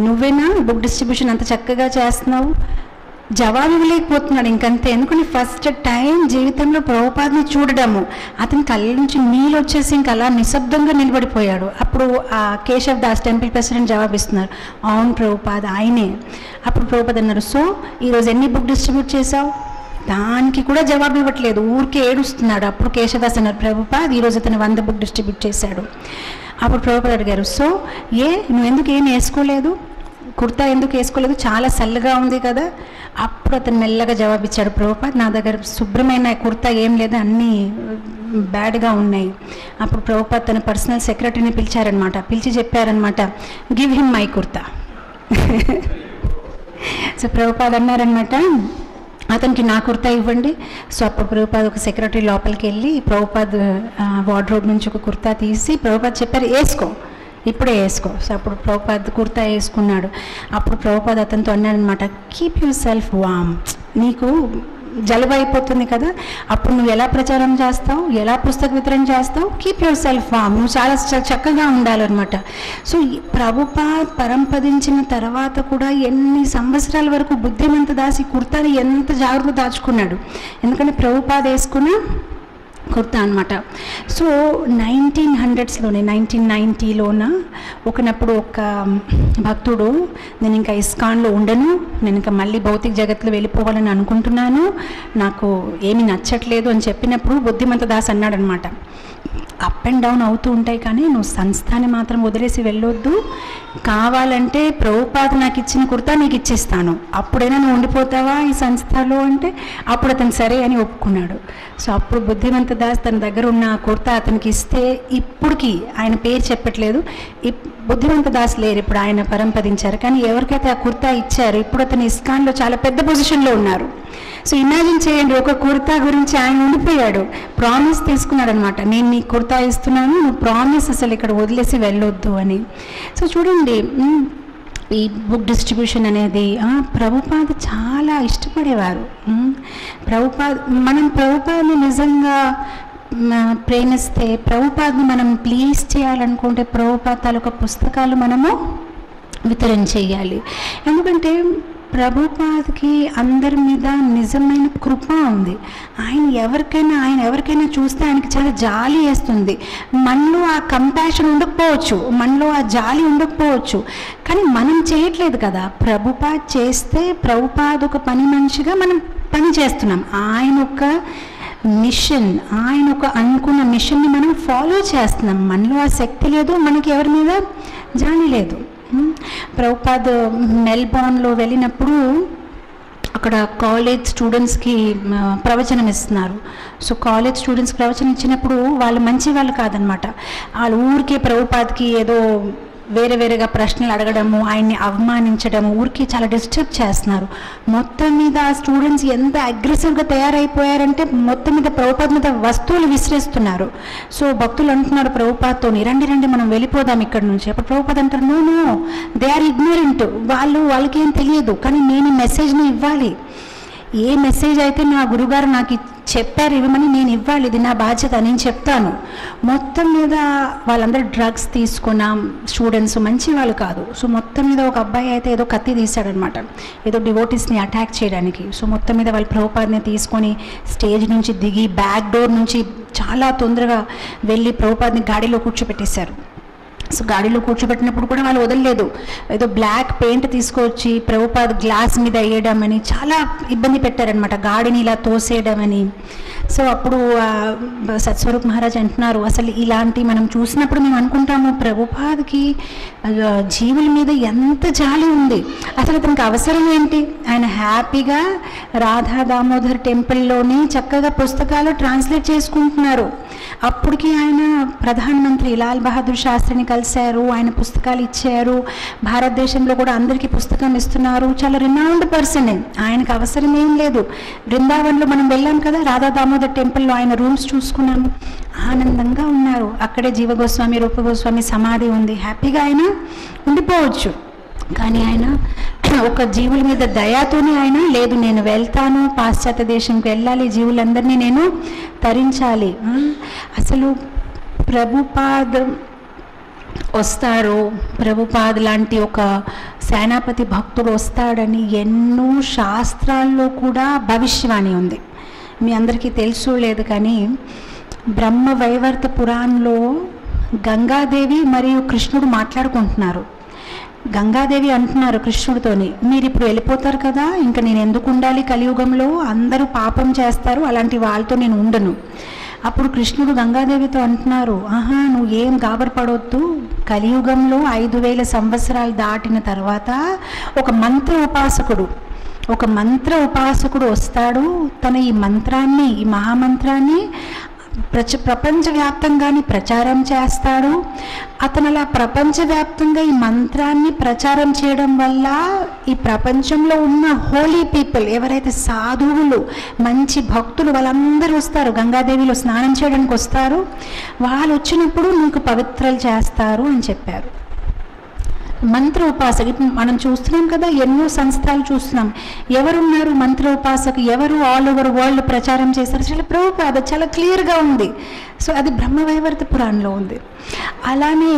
నువ్వేనా? బుక్ డిస్ట్రిబ్యూషన్ అంత చక్కగా చేస్తున్నావు? జవాబు ఇవ్వలేకపోతున్నాడు. ఇంకంతే. ఎందుకని ఫస్ట్ టైం జీవితంలో ప్రభుపాదిని చూడడము అతని కళ్ళ నుంచి నీళ్ళు వచ్చేసి ఇంక అలా నిశ్శబ్దంగా నిలబడిపోయాడు. అప్పుడు ఆ కేశవ్ దాస్ టెంపుల్ ప్రెసిడెంట్ జవాబిస్తున్నారు. అవును ప్రభుపాద ఆయనే. అప్పుడు ప్రభుపాద అన్నారు సో ఈరోజు ఎన్ని బుక్ డిస్ట్రిబ్యూట్ చేసావు దానికి కూడా జవాబు ఇవ్వట్లేదు. ఊరికే ఏడుస్తున్నాడు. అప్పుడు కేశవదాస్ అన్నారు ప్రభుపాద్ ఈరోజు అతను వంద బుక్ డిస్ట్రిబ్యూట్ చేశాడు. అప్పుడు ప్రభుపాద్ అడిగారు సో ఏ నువ్వు ఎందుకు ఏం వేసుకోలేదు? కుర్తా ఎందుకు వేసుకోలేదు? చాలా చల్లగా ఉంది కదా. అప్పుడు అతను మెల్లగా జవాబిచ్చాడు ప్రభుపాద్ నా దగ్గర శుభ్రమైన కుర్తా ఏం లేదు అన్నీ బ్యాడ్గా ఉన్నాయి. అప్పుడు ప్రభుపాద్ తన పర్సనల్ సెక్రటరీని పిలిచారనమాట పిలిచి చెప్పారనమాట give him my kurta. So Prabhupad అన్నారనమాట అతనికి నా కుర్తా ఇవ్వండి. సో అప్పుడు ప్రభుపాద్ ఒక సెక్రటరీ లోపలికి వెళ్ళి ప్రభుపాద్ వార్డ్రోబ్ నుంచి ఒక కుర్తా తీసి ప్రభుపాద్ చెప్పారు వేసుకో. ఇప్పుడే వేసుకో. సో అప్పుడు ప్రభుపాద్ కుర్తా వేసుకున్నాడు. అప్పుడు ప్రభుపాద్ అతనితో అన్నాడనమాట కీప్ యూర్ సెల్ఫ్ వామ్ నీకు జలుబు అయిపోతుంది కదా అప్పుడు నువ్వు ఎలా ప్రచారం చేస్తావు? ఎలా పుస్తక వితరణ చేస్తావు? కీప్ యువర్ సెల్ఫ్ వామ్ నువ్వు చాలా చ- చక్కగా ఉండాలన్నమాట సో ప్రభుపా పరంపదించిన తర్వాత కూడా ఎన్ని సంవత్సరాల వరకు బుద్ధిమంత దాసి కుర్తాని ఎంత జాగ్రత్త దాచుకున్నాడు. ఎందుకంటే ప్రభుపాద వేసుకున్న కుర్తా అనమాట సో నైన్టీన్ హండ్రెడ్స్లోనే నైన్టీన్ నైంటీలోన ఒకనప్పుడు ఒక భక్తుడు నేను ఇంకా ఇస్కాన్లో ఉండను నేను ఇంకా మళ్ళీ భౌతిక జగత్తులో వెళ్ళిపోవాలని అనుకుంటున్నాను నాకు ఏమీ నచ్చట్లేదు అని చెప్పినప్పుడు బుద్ధిమంత దాస్ అన్నాడనమాట అప్ అండ్ డౌన్ అవుతూ ఉంటాయి కానీ నువ్వు సంస్థాన్ని మాత్రం వదిలేసి వెళ్ళొద్దు. కావాలంటే ప్రభుపాద నాకు ఇచ్చిన కుర్తా నీకు ఇచ్చేస్తాను. అప్పుడైనా నువ్వు ఉండిపోతావా ఈ సంస్థలో అంటే అప్పుడు అతను సరే అని ఒప్పుకున్నాడు. సో అప్పుడు బుద్ధిమంత దాస్ తన దగ్గర ఉన్న ఆ కుర్తా అతనికి ఇస్తే ఇప్పటికి ఆయన పేరు చెప్పట్లేదు. ఇప్- బుద్ధిమంత దాస్ లేరు ఇప్పుడు ఆయన పరంపదించారు. కానీ ఎవరికైతే ఆ కుర్తా ఇచ్చారు ఇప్పుడు అతను ఇస్కాన్లో చాలా పెద్ద పొజిషన్లో ఉన్నారు. సో ఇమాజిన్ చేయండి ఒక కుర్తా గురించి ఆయన ఉండిపోయాడు. ప్రామిస్ తీసుకున్నాడు అనమాట నేను నీ కుర్తా ఇస్తున్నాను నువ్వు ప్రామిస్ అసలు ఇక్కడ వదిలేసి వెళ్ళొద్దు అని. సో చూడండి ఈ బుక్ డిస్ట్రిబ్యూషన్ అనేది ప్రభుపాద చాలా ఇష్టపడేవారు. మ్, ప్రభుపాద మనం ప్రభుపాదని నిజంగా ప్రేమిస్తే ప్రభుపాదని మనం ప్లీజ్ చేయాలనుకుంటే ప్రభుపాద తాలూకా పుస్తకాలు మనము వితరణ చేయాలి. ఎందుకంటే ప్రభుపాదకి అందరి మీద నిజమైన కృప ఉంది. ఆయన ఎవరికైనా ఆయన ఎవరికైనా చూస్తే ఆయనకి చాలా జాలి వేస్తుంది. మనలో ఆ కంపాషన్ ఉండకపోవచ్చు. మనలో ఆ జాలి ఉండకపోవచ్చు. కానీ మనం చేయట్లేదు కదా. ప్రభుపాద్ చేస్తే ప్రభుపాద్ ఒక పని మనిషిగా మనం పని చేస్తున్నాం. ఆయన ఒక మిషన్ ఆయన ఒక అనుకున్న మిషన్ని మనం ఫాలో చేస్తున్నాం. మనలో ఆ శక్తి లేదు మనకి ఎవరి మీద జాలి లేదు. ప్రభుపాద్ మెల్బోర్న్లో వెళ్ళినప్పుడు అక్కడ కాలేజ్ స్టూడెంట్స్కి ప్రవచనం ఇస్తున్నారు. సో కాలేజ్ స్టూడెంట్స్ ప్రవచనం ఇచ్చినప్పుడు వాళ్ళు మంచి వాళ్ళు కాదనమాట. వాళ్ళు ఊరికే ప్రభుపాద్కి ఏదో వేరే వేరేగా ప్రశ్నలు అడగడము ఆయన్ని అవమానించడము ఊరికి చాలా డిస్టర్బ్ చేస్తున్నారు. మొత్తం మీద ఆ స్టూడెంట్స్ ఎంత అగ్రెసివ్గా తయారైపోయారంటే మొత్తం మీద ప్రభుపాద్ మీద వస్తువులు విసిరేస్తున్నారు. సో భక్తులు అంటున్నారు ప్రభుపాద్తో రండి రండి మనం వెళ్ళిపోదాం ఇక్కడ నుంచి. అప్పుడు ప్రభుపాద్ అంటారు no no they are ignorant వాళ్ళు వాళ్ళకేం తెలియదు కానీ నేను మెసేజ్ని ఇవ్వాలి. ఏ మెసేజ్ అయితే నా గురుగారు నాకు చెప్పారు ఇవ్వమని నేను ఇవ్వాలి ఇది నా బాధ్యత నేను చెప్తాను. మొత్తం మీద వాళ్ళందరూ డ్రగ్స్ తీసుకున్న స్టూడెంట్స్ మంచి వాళ్ళు కాదు. సో మొత్తం మీద ఒక అబ్బాయి అయితే ఏదో కత్తి తీశాడనమాట. ఏదో డివోటీస్ని అటాక్ చేయడానికి. సో మొత్తం మీద వాళ్ళు ప్రభుపాద్ని తీసుకొని స్టేజ్ నుంచి దిగి బ్యాక్ డోర్ నుంచి చాలా తొందరగా వెళ్ళి ప్రభుపాద్ని గాడిలో కూర్చోపెట్టేశారు సో గాడిలో కూర్చోబెట్టినప్పుడు కూడా వాళ్ళు వదలలేదు. ఏదో బ్లాక్ పెయింట్ తీసుకొచ్చి ప్రభుపాద్ గ్లాస్ మీద వేయడం అని చాలా ఇబ్బంది పెట్టారనమాట గాడిని ఇలా తోసేయడం అని సో అప్పుడు సత్స్వరూప్ మహారాజ్ అంటున్నారు అసలు ఇలాంటి మనం చూసినప్పుడు మేము అనుకుంటాము ప్రభుపాద్కి జీవుల మీద ఎంత జాలి ఉంది. అసలు అతనికి అవసరం ఏంటి? ఆయన హ్యాపీగా రాధా దామోదర్ టెంపుల్లోనే చక్కగా పుస్తకాలు ట్రాన్స్లేట్ చేసుకుంటున్నారు. అప్పటికి ఆయన ప్రధానమంత్రి లాల్ బహదూర్ శాస్త్రిని కలిశారు ఆయన పుస్తకాలు ఇచ్చారు. భారతదేశంలో కూడా అందరికీ పుస్తకం ఇస్తున్నారు. చాలా రినౌండ్ పర్సన్ ఆయనకు అవసరం ఏం లేదు. బృందావన్లో మనం వెళ్ళాం కదా రాధా దామోదర్ టెంపుల్లో ఆయన రూమ్స్ చూసుకున్నాము. ఆనందంగా ఉన్నారు. అక్కడే జీవగోస్వామి రూపగోస్వామి సమాధి ఉంది. హ్యాపీగా ఆయన ఉండిపోవచ్చు. కానీ ఆయన ఒక జీవుల మీద దయాతోనే ఆయన లేదు నేను వెళ్తాను పాశ్చాత్య దేశంకి వెళ్ళాలి జీవులందరినీ నేను తరించాలి. అసలు ప్రభుపాదం వస్తారు? ప్రభుపాద్ లాంటి ఒక సేనాపతి భక్తుడు వస్తాడని ఎన్నో శాస్త్రాల్లో కూడా భవిష్యవాణి ఉంది. మీ అందరికీ తెలుసు లేదు కానీ బ్రహ్మ వైవర్త పురాణంలో గంగాదేవి మరియు కృష్ణుడు మాట్లాడుకుంటున్నారు. గంగాదేవి అంటున్నారు కృష్ణుడితోని మీరు ఇప్పుడు వెళ్ళిపోతారు కదా ఇంకా నేను ఎందుకు ఉండాలి కలియుగంలో? అందరూ పాపం చేస్తారు అలాంటి వాళ్ళతో నేను ఉండను. అప్పుడు కృష్ణుడు గంగాదేవితో అంటున్నారు ఆహా నువ్వు ఏం గాబరపడొద్దు. కలియుగంలో ఐదు వేల సంవత్సరాలు దాటిన తర్వాత ఒక మంత్ర ఉపాసకుడు ఒక మంత్ర ఉపాసకుడు వస్తాడు. తన ఈ మంత్రాన్ని ఈ మహామంత్రాన్ని ప్రచ ప్రపంచవ్యాప్తంగాని ప్రచారం చేస్తాడు. అతను అలా ప్రపంచవ్యాప్తంగా ఈ మంత్రాన్ని ప్రచారం చేయడం వల్ల ఈ ప్రపంచంలో ఉన్న హోలీ పీపుల్ ఎవరైతే సాధువులు మంచి భక్తులు వాళ్ళందరూ వస్తారు. గంగాదేవిలో స్నానం చేయడానికి వస్తారు. వాళ్ళు వచ్చినప్పుడు నీకు పవిత్రలు చేస్తారు అని చెప్పారు. మంత్ర ఉపాసక మనం చూస్తున్నాం కదా ఎన్నో సంస్థలు చూస్తున్నాం. ఎవరున్నారు మంత్ర ఉపాసక ఎవరు ఆల్ ఓవర్ వరల్డ్ ప్రచారం చేశారు? చాలా ప్రభుపాద చాలా క్లియర్గా ఉంది. సో అది బ్రహ్మవైవర్త పురాణంలో ఉంది. అలానే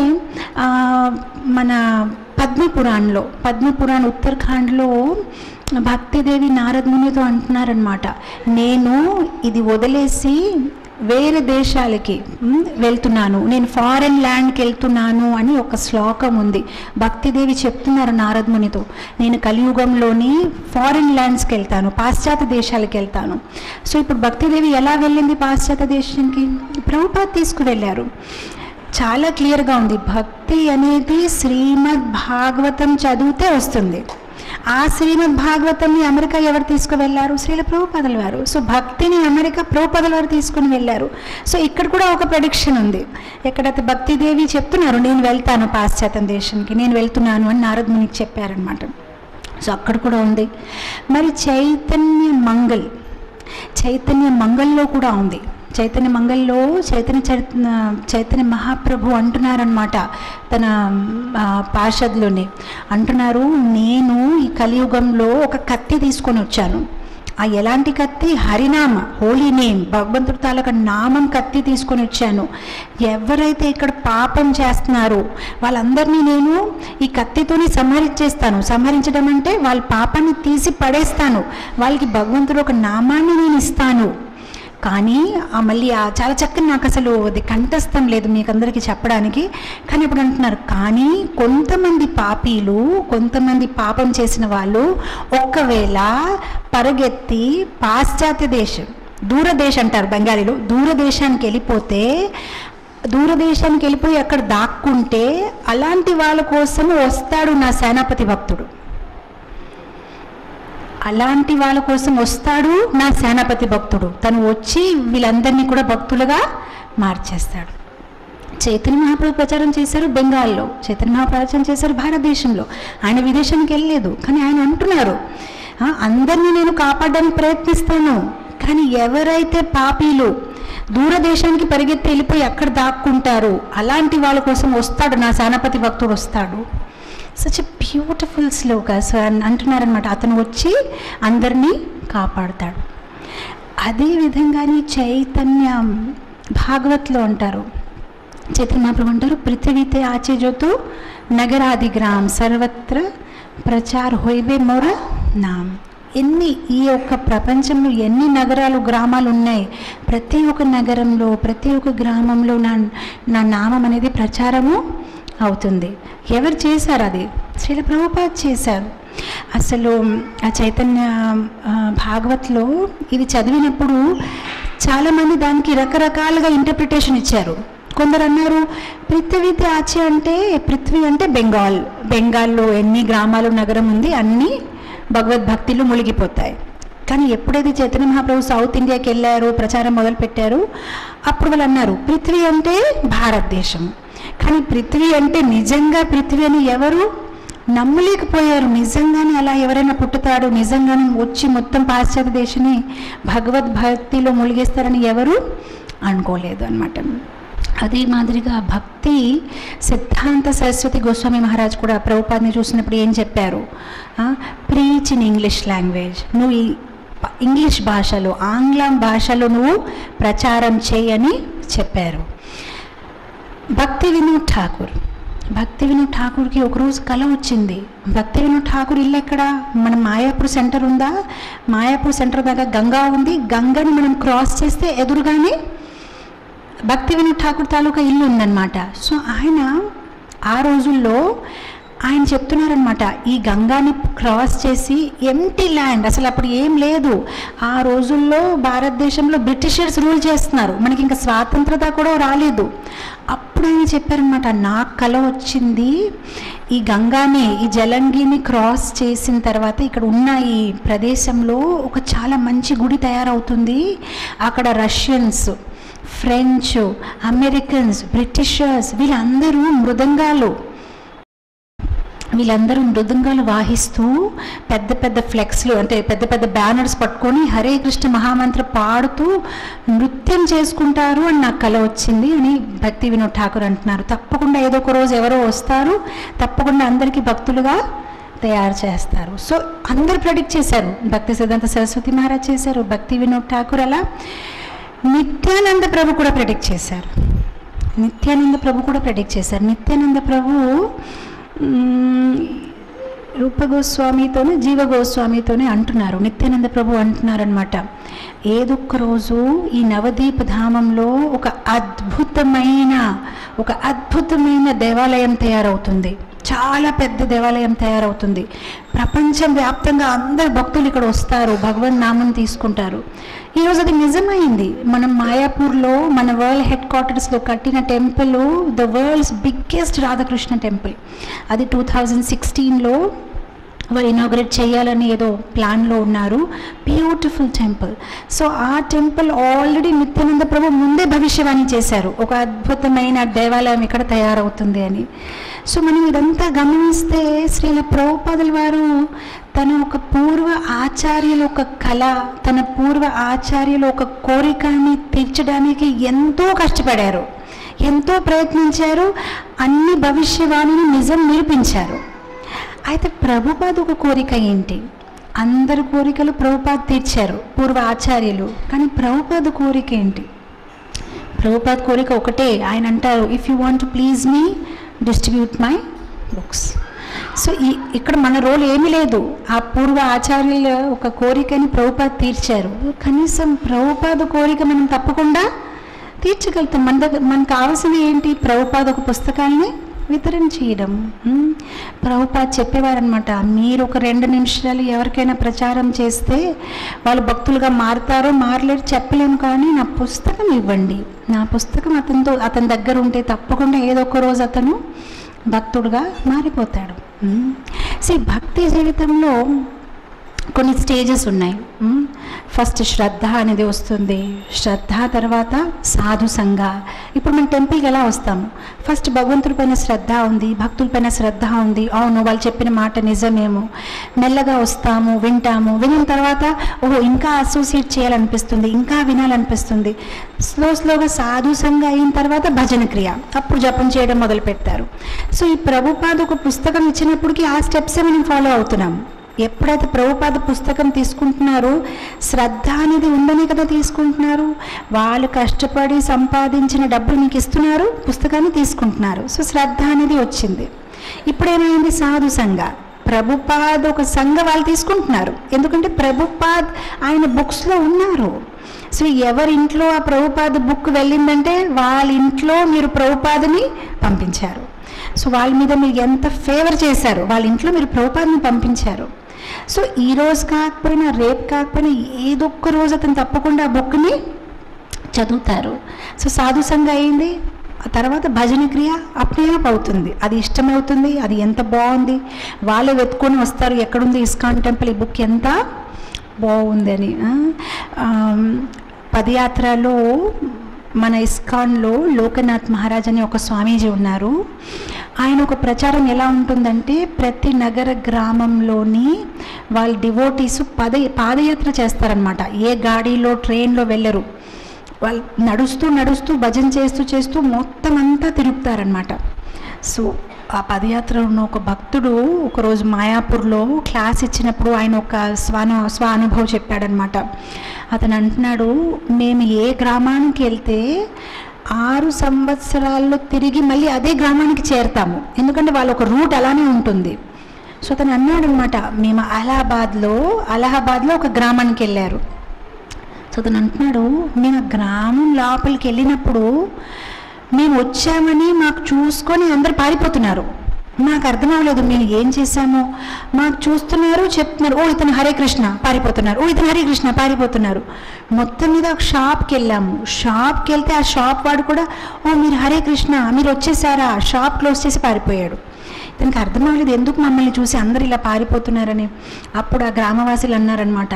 మన పద్మపురాణంలో పద్మపురాణ ఉత్తరాఖండ్లో భక్తిదేవి నారద మునితో అంటున్నారనమాట నేను ఇది వదిలేసి వేరే దేశాలకి వెళ్తున్నాను. నేను ఫారెన్ ల్యాండ్కి వెళ్తున్నాను అని ఒక శ్లోకం ఉంది. భక్తిదేవి చెప్తున్నారు నారదమునితో. నేను కలియుగంలోని ఫారెన్ ల్యాండ్స్కి వెళ్తాను పాశ్చాత్య దేశాలకు వెళ్తాను. సో ఇప్పుడు భక్తిదేవి ఎలా వెళ్ళింది పాశ్చాత్య దేశానికి? ప్రభుపాద్ తీసుకువెళ్ళారు. చాలా క్లియర్గా ఉంది. భక్తి అనేది శ్రీమద్ భాగవతం చదివితే వస్తుంది. ఆ శ్రీమద్ భాగవతాన్ని అమెరికా ఎవరు తీసుకువెళ్ళారు శ్రీల ప్రభుపదల వారు. సో భక్తిని అమెరికా ప్రభుపదల వారు తీసుకుని వెళ్ళారు. సో ఇక్కడ కూడా ఒక ప్రొడిక్షన్ ఉంది. ఎక్కడైతే భక్తిదేవి చెప్తున్నారు నేను వెళ్తాను పాశ్చాత్య దేశానికి నేను వెళ్తున్నాను అని నారద మునికి చెప్పారనమాట సో అక్కడ కూడా ఉంది. మరి చైతన్య మంగల్ చైతన్య మంగల్లో కూడా ఉంది. చైతన్య మంగల్లో చైతన్య చరిత చైతన్య మహాప్రభు అంటున్నారనమాట తన ఆ, పార్షద్లోని. అంటున్నారు నేను ఈ కలియుగంలో ఒక కత్తి తీసుకొని వచ్చాను. ఆ ఎలాంటి కత్తి? హరినామ హోలీ నేమ్ భగవంతుడి తాలూకా నామం కత్తి తీసుకొని వచ్చాను. ఎవరైతే ఇక్కడ పాపం చేస్తున్నారో వాళ్ళందరినీ నేను ఈ కత్తితోనే సంహరించేస్తాను. సంహరించడం అంటే వాళ్ళ పాపాన్ని తీసి పడేస్తాను. వాళ్ళకి భగవంతుడు ఒక నామాన్ని నేను ఇస్తాను. కానీ మళ్ళీ ఆ చాలా చక్కని నాకు అసలు అది కంఠస్థం లేదు మీకు అందరికీ చెప్పడానికి. కానీ ఇప్పుడు అంటున్నారు కానీ కొంతమంది పాపీలు కొంతమంది పాపం చేసిన వాళ్ళు ఒక్కవేళ పరుగెత్తి పాశ్చాత్య దేశం దూరదేశం అంటారు బెంగాలీలో దూరదేశానికి వెళ్ళిపోతే దూరదేశానికి వెళ్ళిపోయి అక్కడ దాక్కుంటే అలాంటి వాళ్ళ కోసం వస్తాడు నా సేనాపతి భక్తుడు. అలాంటి వాళ్ళ కోసం వస్తాడు నా సేనాపతి భక్తుడు. తను వచ్చి వీళ్ళందరినీ కూడా భక్తులుగా మార్చేస్తాడు. చైతన్య మహాప్రభు ప్రచారం చేశారు బెంగాల్లో. చైతన్య మహాప్రభు ప్రచారం చేశారు భారతదేశంలో. ఆయన విదేశానికి వెళ్ళలేదు. కానీ ఆయన అంటున్నారు అందరినీ నేను కాపాడడానికి ప్రయత్నిస్తాను. కానీ ఎవరైతే పాపీలు దూరదేశానికి పరిగెత్తి వెళ్ళిపోయి అక్కడ దాక్కుంటారు అలాంటి వాళ్ళ కోసం వస్తాడు నా సేనాపతి భక్తుడు వస్తాడు. Such a beautiful shloka so అంటున్నారనమాట అతను వచ్చి అందరినీ కాపాడుతాడు. అదే విధంగానే చైతన్య భాగవత్లో అంటారు. చైతన్య అంటారు పృథివీతే ఆచేజోతు నగరాది గ్రామ్ సర్వత్ర ప్రచార్ హోయిబే మోర నామ్ ఎన్ని ఈ యొక్క ప్రపంచంలో ఎన్ని నగరాలు గ్రామాలు ఉన్నాయి ప్రతి ఒక్క నగరంలో ప్రతి ఒక్క గ్రామంలో నా నా నామం అనేది ప్రచారము అవుతుంది. ఎవరు చేశారు అది? శ్రీల ప్రభుపాద్ చేశారు. అసలు ఆ చైతన్య భాగవత్లో ఇది చదివినప్పుడు చాలామంది దానికి రకరకాలుగా ఇంటర్ప్రిటేషన్ ఇచ్చారు. కొందరు అన్నారు పృథ్వీ ఆచి అంటే పృథ్వీ అంటే బెంగాల్. బెంగాల్లో ఎన్ని గ్రామాలు నగరం ఉంది అన్నీ భగవద్భక్తిలో మునిగిపోతాయి. కానీ ఎప్పుడైతే చైతన్య మహాప్రభు సౌత్ ఇండియాకి వెళ్ళారు ప్రచారం మొదలుపెట్టారు అప్పుడు వాళ్ళు అన్నారు పృథ్వీ అంటే భారతదేశం కానీ పృథ్వీ అంటే నిజంగా పృథ్వీ అని ఎవరు నమ్మలేకపోయారు. నిజంగానే అలా ఎవరైనా పుట్టుతాడు నిజంగానే వచ్చి మొత్తం పాశ్చాత్య దేశాన్ని భగవద్భక్తిలో ములిగేస్తారని ఎవరు అనుకోలేదు అనమాట అదే మాదిరిగా భక్తి సిద్ధాంత సరస్వతి గోస్వామి మహారాజ్ కూడా ప్రభుపాద్ని చూసినప్పుడు ఏం చెప్పారు? ప్రీచ్ ఇన్ ఇంగ్లీష్ లాంగ్వేజ్ నువ్వు ఇంగ్లీష్ భాషలో ఆంగ్లం భాషలో నువ్వు ప్రచారం చేయని చెప్పారు. భక్తి వినోద్ ఠాకూర్. భక్తి వినోద్ ఠాకూర్కి ఒకరోజు కల వచ్చింది. భక్తి వినోద్ ఠాకూర్ ఇల్లు ఎక్కడ? మన మాయాపూర్ సెంటర్ ఉందా? మాయాపూర్ సెంటర్ దగ్గర గంగా ఉంది. గంగని మనం క్రాస్ చేస్తే ఎదురుగానే భక్తి వినోద్ ఠాకూర్ తాలూకా ఇల్లు ఉందన్నమాట. సో ఆయన ఆ రోజుల్లో ఆయన చెప్తున్నారనమాట ఈ గంగాని క్రాస్ చేసి ఎంటీ ల్యాండ్ అసలు అప్పుడు ఏం లేదు. ఆ రోజుల్లో భారతదేశంలో బ్రిటిషర్స్ రూల్ చేస్తున్నారు. మనకి ఇంకా స్వాతంత్రత కూడా రాలేదు. అప్పుడు ఆయన చెప్పారనమాట నాకు కల వచ్చింది ఈ గంగాని ఈ జలంగిని క్రాస్ చేసిన తర్వాత ఇక్కడ ఉన్న ఈ ప్రదేశంలో ఒక చాలా మంచి గుడి తయారవుతుంది. అక్కడ రష్యన్స్ ఫ్రెంచ్ అమెరికన్స్ బ్రిటిషర్స్ వీళ్ళందరూ మృదంగాలు. వీళ్ళందరూ మృదంగాలు వాహిస్తూ పెద్ద పెద్ద ఫ్లెక్స్లు అంటే పెద్ద పెద్ద బ్యానర్స్ పట్టుకొని హరే కృష్ణ మహామంత్ర పాడుతూ నృత్యం చేసుకుంటారు అని నాకు కల వచ్చింది అని భక్తి వినోద్ ఠాకూర్ అంటున్నారు. తప్పకుండా ఏదో ఒక రోజు ఎవరో వస్తారు తప్పకుండా అందరికీ భక్తులుగా తయారు చేస్తారు. సో అందరు ప్రెడిక్ట్ చేశారు. భక్తి సిద్ధాంత సరస్వతి మహారాజ్ చేశారు భక్తి వినోద్ ఠాకూర్ అలా. నిత్యానంద ప్రభు కూడా ప్రెడిక్ట్ చేశారు. నిత్యానంద ప్రభు కూడా ప్రెడిక్ట్ చేశారు. నిత్యానంద ప్రభు రూపగోస్వామితోనే రూప గోస్వామితోనే జీవ గోస్వామితోనే అంటున్నారు. నిత్యానంద ప్రభు అంటున్నారనమాట ఏదొక్క రోజు ఈ నవదీప ధామంలో ఒక అద్భుతమైన ఒక అద్భుతమైన దేవాలయం తయారవుతుంది. చాలా పెద్ద దేవాలయం తయారవుతుంది. ప్రపంచం వ్యాప్తంగా అందరు భక్తులు ఇక్కడ వస్తారు భగవన్ నామం తీసుకుంటారు. ఈరోజు అది నిజమైంది. మనం మాయాపూర్లో మన వరల్డ్ హెడ్ క్వార్టర్స్లో కట్టిన temple the world's biggest Radhakrishna temple. అది టూ థౌజండ్ సిక్స్టీన్లో వారు ఇనాగ్రేట్ చేయాలని ఏదో ప్లాన్లో ఉన్నారు బ్యూటిఫుల్ టెంపుల్ సో ఆ టెంపుల్ ఆల్రెడీ నిత్యానంద ప్రభు ముందే భవిష్యవాణి చేశారు ఒక అద్భుతమైన దేవాలయం ఇక్కడ తయారవుతుంది అని సో మనం ఇదంతా గమనిస్తే శ్రీల ప్రభుపాదుల వారు తన ఒక పూర్వ ఆచార్యుల ఒక కళ తన పూర్వ ఆచార్యుల ఒక కోరికని తీర్చడానికి ఎంతో కష్టపడారు ఎంతో ప్రయత్నించారు అన్ని భవిష్యవాణిని నిజం నిరూపించారు అయితే ప్రభుపాద్ ఒక కోరిక ఏంటి? అందరి కోరికలు ప్రభుపాద్ తీర్చారు పూర్వ ఆచార్యులు. కానీ ప్రభుపాద కోరిక ఏంటి? ప్రభుపాద్ కోరిక ఒకటే. ఆయన అంటారు if you want to please me distribute my books so ఈ ఇక్కడ మన రోల్ ఏమీ లేదు. ఆ పూర్వ ఆచార్యుల ఒక కోరికని ప్రభుపాద్ తీర్చారు. కనీసం ప్రభుపాద కోరిక మనం తప్పకుండా తీర్చగలుగుతాం. మన దగ్గర మనకు కావాల్సింది ఏంటి? ప్రభుపాద ఒక పుస్తకాన్ని వితరణ చేయడం ఉమ్, ప్రభుపాద్ చెప్పేవారనమాట మీరు ఒక రెండు నిమిషాలు ఎవరికైనా ప్రచారం చేస్తే వాళ్ళు భక్తులుగా మారుతారో మారలేరు చెప్పలేము కానీ నా పుస్తకం ఇవ్వండి. నా పుస్తకం అతనితో అతని దగ్గర ఉంటే తప్పకుండా ఏదో ఒక రోజు అతను భక్తుడుగా మారిపోతాడు. సి భక్తి జీవితంలో కొన్ని స్టేజెస్ ఉన్నాయి. ఫస్ట్ శ్రద్ధ అనేది వస్తుంది. శ్రద్ధ తర్వాత సాధు సంఘ. ఇప్పుడు మనం టెంపుల్కి ఎలా వస్తాము ఫస్ట్ భగవంతుడిపైన శ్రద్ధ ఉంది భక్తులపైన శ్రద్ధ ఉంది. అవును వాళ్ళు చెప్పిన మాట నిజమేమో. మెల్లగా వస్తాము వింటాము. వినిన తర్వాత ఓహో ఇంకా అసోసియేట్ చేయాలనిపిస్తుంది ఇంకా వినాలనిపిస్తుంది. స్లో స్లోగా సాధు సంఘ అయిన తర్వాత భజన క్రియ. అప్పుడు జపం చేయడం మొదలు పెడతారు సో ఈ ప్రభుపాద ఒక పుస్తకం ఇచ్చినప్పటికీ ఆ స్టెప్సే మనం ఫాలో అవుతున్నాము ఎప్పుడైతే ప్రభుపాద పుస్తకం తీసుకుంటున్నారో శ్రద్ధ అనేది ఉందని కదా తీసుకుంటున్నారు. వాళ్ళు కష్టపడి సంపాదించిన డబ్బులు మీకు ఇస్తున్నారు పుస్తకాన్ని తీసుకుంటున్నారు. సో శ్రద్ధ అనేది వచ్చింది. ఇప్పుడేమైంది? సాధు సంఘ. ప్రభుపాద్ ఒక సంఘ వాళ్ళు తీసుకుంటున్నారు. ఎందుకంటే ప్రభుపాద్ ఆయన బుక్స్లో ఉన్నారు. సో ఎవరి ఇంట్లో ఆ ప్రభుపాద బుక్ వెళ్ళిందంటే వాళ్ళ ఇంట్లో మీరు ప్రభుపాదని పంపించారు. సో వాళ్ళ మీద మీరు ఎంత ఫేవర్ చేశారు వాళ్ళ ఇంట్లో మీరు ప్రభుపాదని పంపించారు. సో ఈ రోజు కాకపోయినా రేపు కాకపోయినా ఏదో ఒక్క రోజు అతను తప్పకుండా ఆ బుక్ని చదువుతారు. సో సాధు సంఘ అయింది. ఆ తర్వాత భజన క్రియ అప్నేప్ అవుతుంది. అది ఇష్టమవుతుంది అది ఎంత బాగుంది వాళ్ళే వెతుకొని వస్తారు ఎక్కడుంది ఇస్కాన్ టెంపుల్ ఈ బుక్ ఎంత బాగుంది అని పదయాత్రలో మన ఇస్కాన్లో లోకనాథ్ మహారాజ్ అని ఒక స్వామీజీ ఉన్నారు. ఆయన ఒక ప్రచారం ఎలా ఉంటుందంటే ప్రతి నగర గ్రామంలోని వాళ్ళ డివోటీస్ పద పాదయాత్ర చేస్తారనమాట ఏ గాడిలో ట్రైన్లో వెళ్ళరు. వాళ్ళు నడుస్తూ నడుస్తూ భజన చేస్తూ చేస్తూ మొత్తం అంతా తిరుగుతారనమాట సో ఆ పదయాత్ర ఉన్న ఒక భక్తుడు ఒకరోజు మాయాపూర్లో క్లాస్ ఇచ్చినప్పుడు ఆయన ఒక స్వాను స్వానుభవం చెప్పాడనమాట. అతను అంటున్నాడు మేము ఏ గ్రామానికి వెళ్తే ఆరు సంవత్సరాల్లో తిరిగి మళ్ళీ అదే గ్రామానికి చేరతాము. ఎందుకంటే వాళ్ళ ఒక రూట్ అలానే ఉంటుంది. సో అతను అన్నాడు అనమాట మేము అలహాబాద్లో అలహాబాద్లో ఒక గ్రామానికి వెళ్ళారు. సో అతను అంటున్నాడు మేము గ్రామం లోపలికి వెళ్ళినప్పుడు మేము వచ్చామని మాకు చూసుకొని అందరు పారిపోతున్నారు. నాకు అర్థం అవ్వలేదు మేము ఏం చేశాము? మాకు చూస్తున్నారు చెప్తున్నారు ఓ ఇతను హరే కృష్ణ పారిపోతున్నారు. ఓ ఇతను హరే కృష్ణ పారిపోతున్నారు. మొత్తం మీద ఒక షాప్కి వెళ్ళాము. షాప్కి వెళ్తే ఆ షాప్ వాడు కూడా ఓ మీరు హరే కృష్ణ మీరు వచ్చేసారా? షాప్ క్లోజ్ చేసి పారిపోయాడు. దానికి అర్థం అవ్వలేదు ఎందుకు మమ్మల్ని చూసి అందరు ఇలా పారిపోతున్నారని? అప్పుడు ఆ గ్రామవాసులు అన్నారనమాట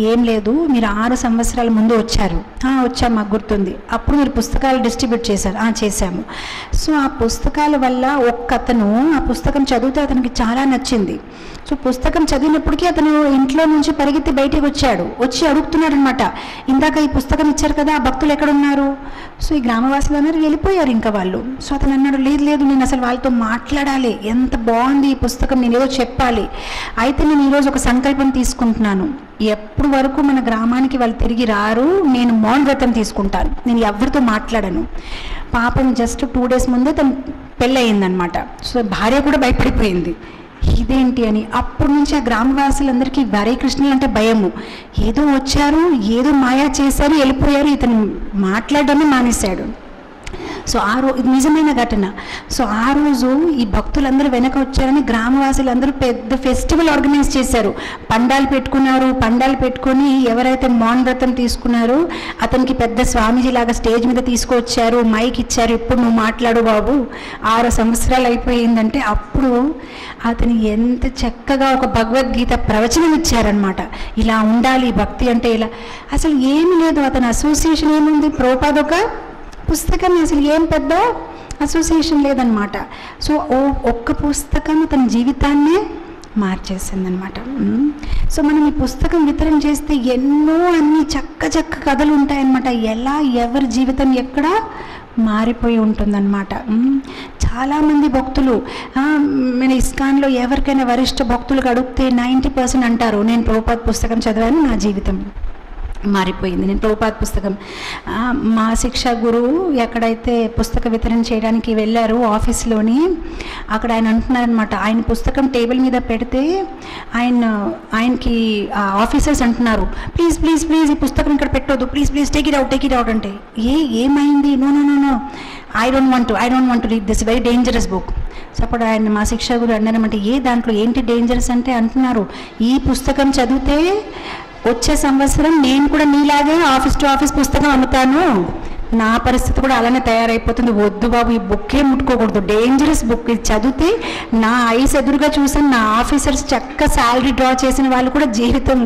ఏం లేదు మీరు ఆరు సంవత్సరాల ముందు వచ్చారు. "ఆ, వచ్చాం మాకు గుర్తుంది. అప్పుడు మీరు పుస్తకాలు డిస్ట్రిబ్యూట్ చేశారు. చేశాము. సో ఆ పుస్తకాల వల్ల ఒక్క అతను ఆ పుస్తకం చదివితే అతనికి చాలా నచ్చింది. సో పుస్తకం చదివినప్పటికీ అతను ఇంట్లో నుంచి పరిగెత్తి బయటికి వచ్చాడు. వచ్చి అడుగుతున్నాడు అనమాట ఇందాక ఈ పుస్తకం ఇచ్చారు కదా ఆ భక్తులు ఎక్కడున్నారు? సో ఈ గ్రామవాసులు అన్నారు వెళ్ళిపోయారు ఇంకా వాళ్ళు. సో అతను అన్నాడు లేదు లేదు నేను అసలు వాళ్ళతో మాట్లాడాలి. ఎంత బాగుంది ఈ పుస్తకం నేను ఏదో చెప్పాలి. అయితే నేను ఈరోజు ఒక సంకల్పం తీసుకుంటున్నాను. ఎప్పుడు వరకు మన గ్రామానికి వాళ్ళు తిరిగి రారు నేను మౌన వ్రతం తీసుకుంటాను. నేను ఎవరితో మాట్లాడను. పాపం జస్ట్ టూ డేస్ ముందే తను పెళ్ళయిందనమాట. సో భార్య కూడా భయపడిపోయింది. ఇదేంటి అని. అప్పటి నుంచి ఆ గ్రామవాసులందరికీ హరే కృష్ణులు అంటే భయము. ఏదో వచ్చారు ఏదో మాయా చేశారు వెళ్ళిపోయారు ఇతను మాట్లాడడమే మానేశాడు. సో ఆ రోజు ఇది నిజమైన ఘటన. సో ఆ రోజు ఈ భక్తులందరూ వెనక వచ్చారని గ్రామవాసులందరూ పెద్ద ఫెస్టివల్ ఆర్గనైజ్ చేశారు. పండాలు పెట్టుకున్నారు. పండాలు పెట్టుకొని ఎవరైతే మౌన్ వ్రతం తీసుకున్నారో అతనికి పెద్ద స్వామీజీ లాగా స్టేజ్ మీద తీసుకొచ్చారు. మైక్ ఇచ్చారు. ఇప్పుడు నువ్వు మాట్లాడు బాబు. ఆరు సంవత్సరాలు అయిపోయిందంటే అప్పుడు అతను ఎంత చక్కగా ఒక భగవద్గీత ప్రవచనం ఇచ్చారనమాట ఇలా ఉండాలి భక్తి అంటే ఇలా. అసలు ఏమీ లేదు. అతని అసోసియేషన్ ఏముంది? ప్రోపాదొక పుస్తకం అసలు ఏం పెద్ద అసోసియేషన్ లేదనమాట సో ఓ ఒక్క పుస్తకం తన జీవితాన్నే మార్చేసిందనమాట సో మనం ఈ పుస్తకం వితరణ చేస్తే ఎన్నో అన్ని చక్క చక్క కథలు ఉంటాయన్నమాట. ఎలా ఎవరి జీవితం ఎక్కడ మారిపోయి ఉంటుందన్నమాట. చాలామంది భక్తులు మన ఇస్కాన్లో ఎవరికైనా వరిష్ట భక్తులకు అడిగితే నైంటీ పర్సెంట్ అంటారు నేను ప్రభుపాద్ పుస్తకం చదివాను నా జీవితం. మారిపోయింది. నేను ప్రభుపాద పుస్తకం. మా శిక్ష గురువు ఎక్కడైతే పుస్తక వితరణ చేయడానికి వెళ్ళారు ఆఫీస్లోని అక్కడ ఆయన అంటున్నారనమాట ఆయన పుస్తకం టేబుల్ మీద పెడితే ఆయన ఆయనకి ఆఫీసర్స్ అంటున్నారు ప్లీజ్ ప్లీజ్ ప్లీజ్ ఈ పుస్తకం ఇక్కడ పెట్టొద్దు. Please please take it out take it out అంటే. ఏ ఏమైంది? No no no no. I don't want I don't want read this very dangerous book. So అప్పుడు ఆయన మా శిక్ష గురు అన్నారన్నమాట. ఏ దాంట్లో ఏంటి డేంజరస్ అంటే అంటున్నారు. ఈ పుస్తకం చదివితే వచ్చే సంవత్సరం నేను కూడా నీలాగే ఆఫీస్ టు ఆఫీస్ పుస్తకం అమ్ముతాను. నా పరిస్థితి కూడా అలానే తయారైపోతుంది. వద్దు బాబు ఈ బుక్కే ముట్టుకోకూడదు. డేంజరస్ బుక్ ఇది చదివితే నా ఐస్ ఎదురుగా చూసాను నా ఆఫీసర్స్ చక్క శాలరీ డ్రా చేసిన వాళ్ళు కూడా జీవితం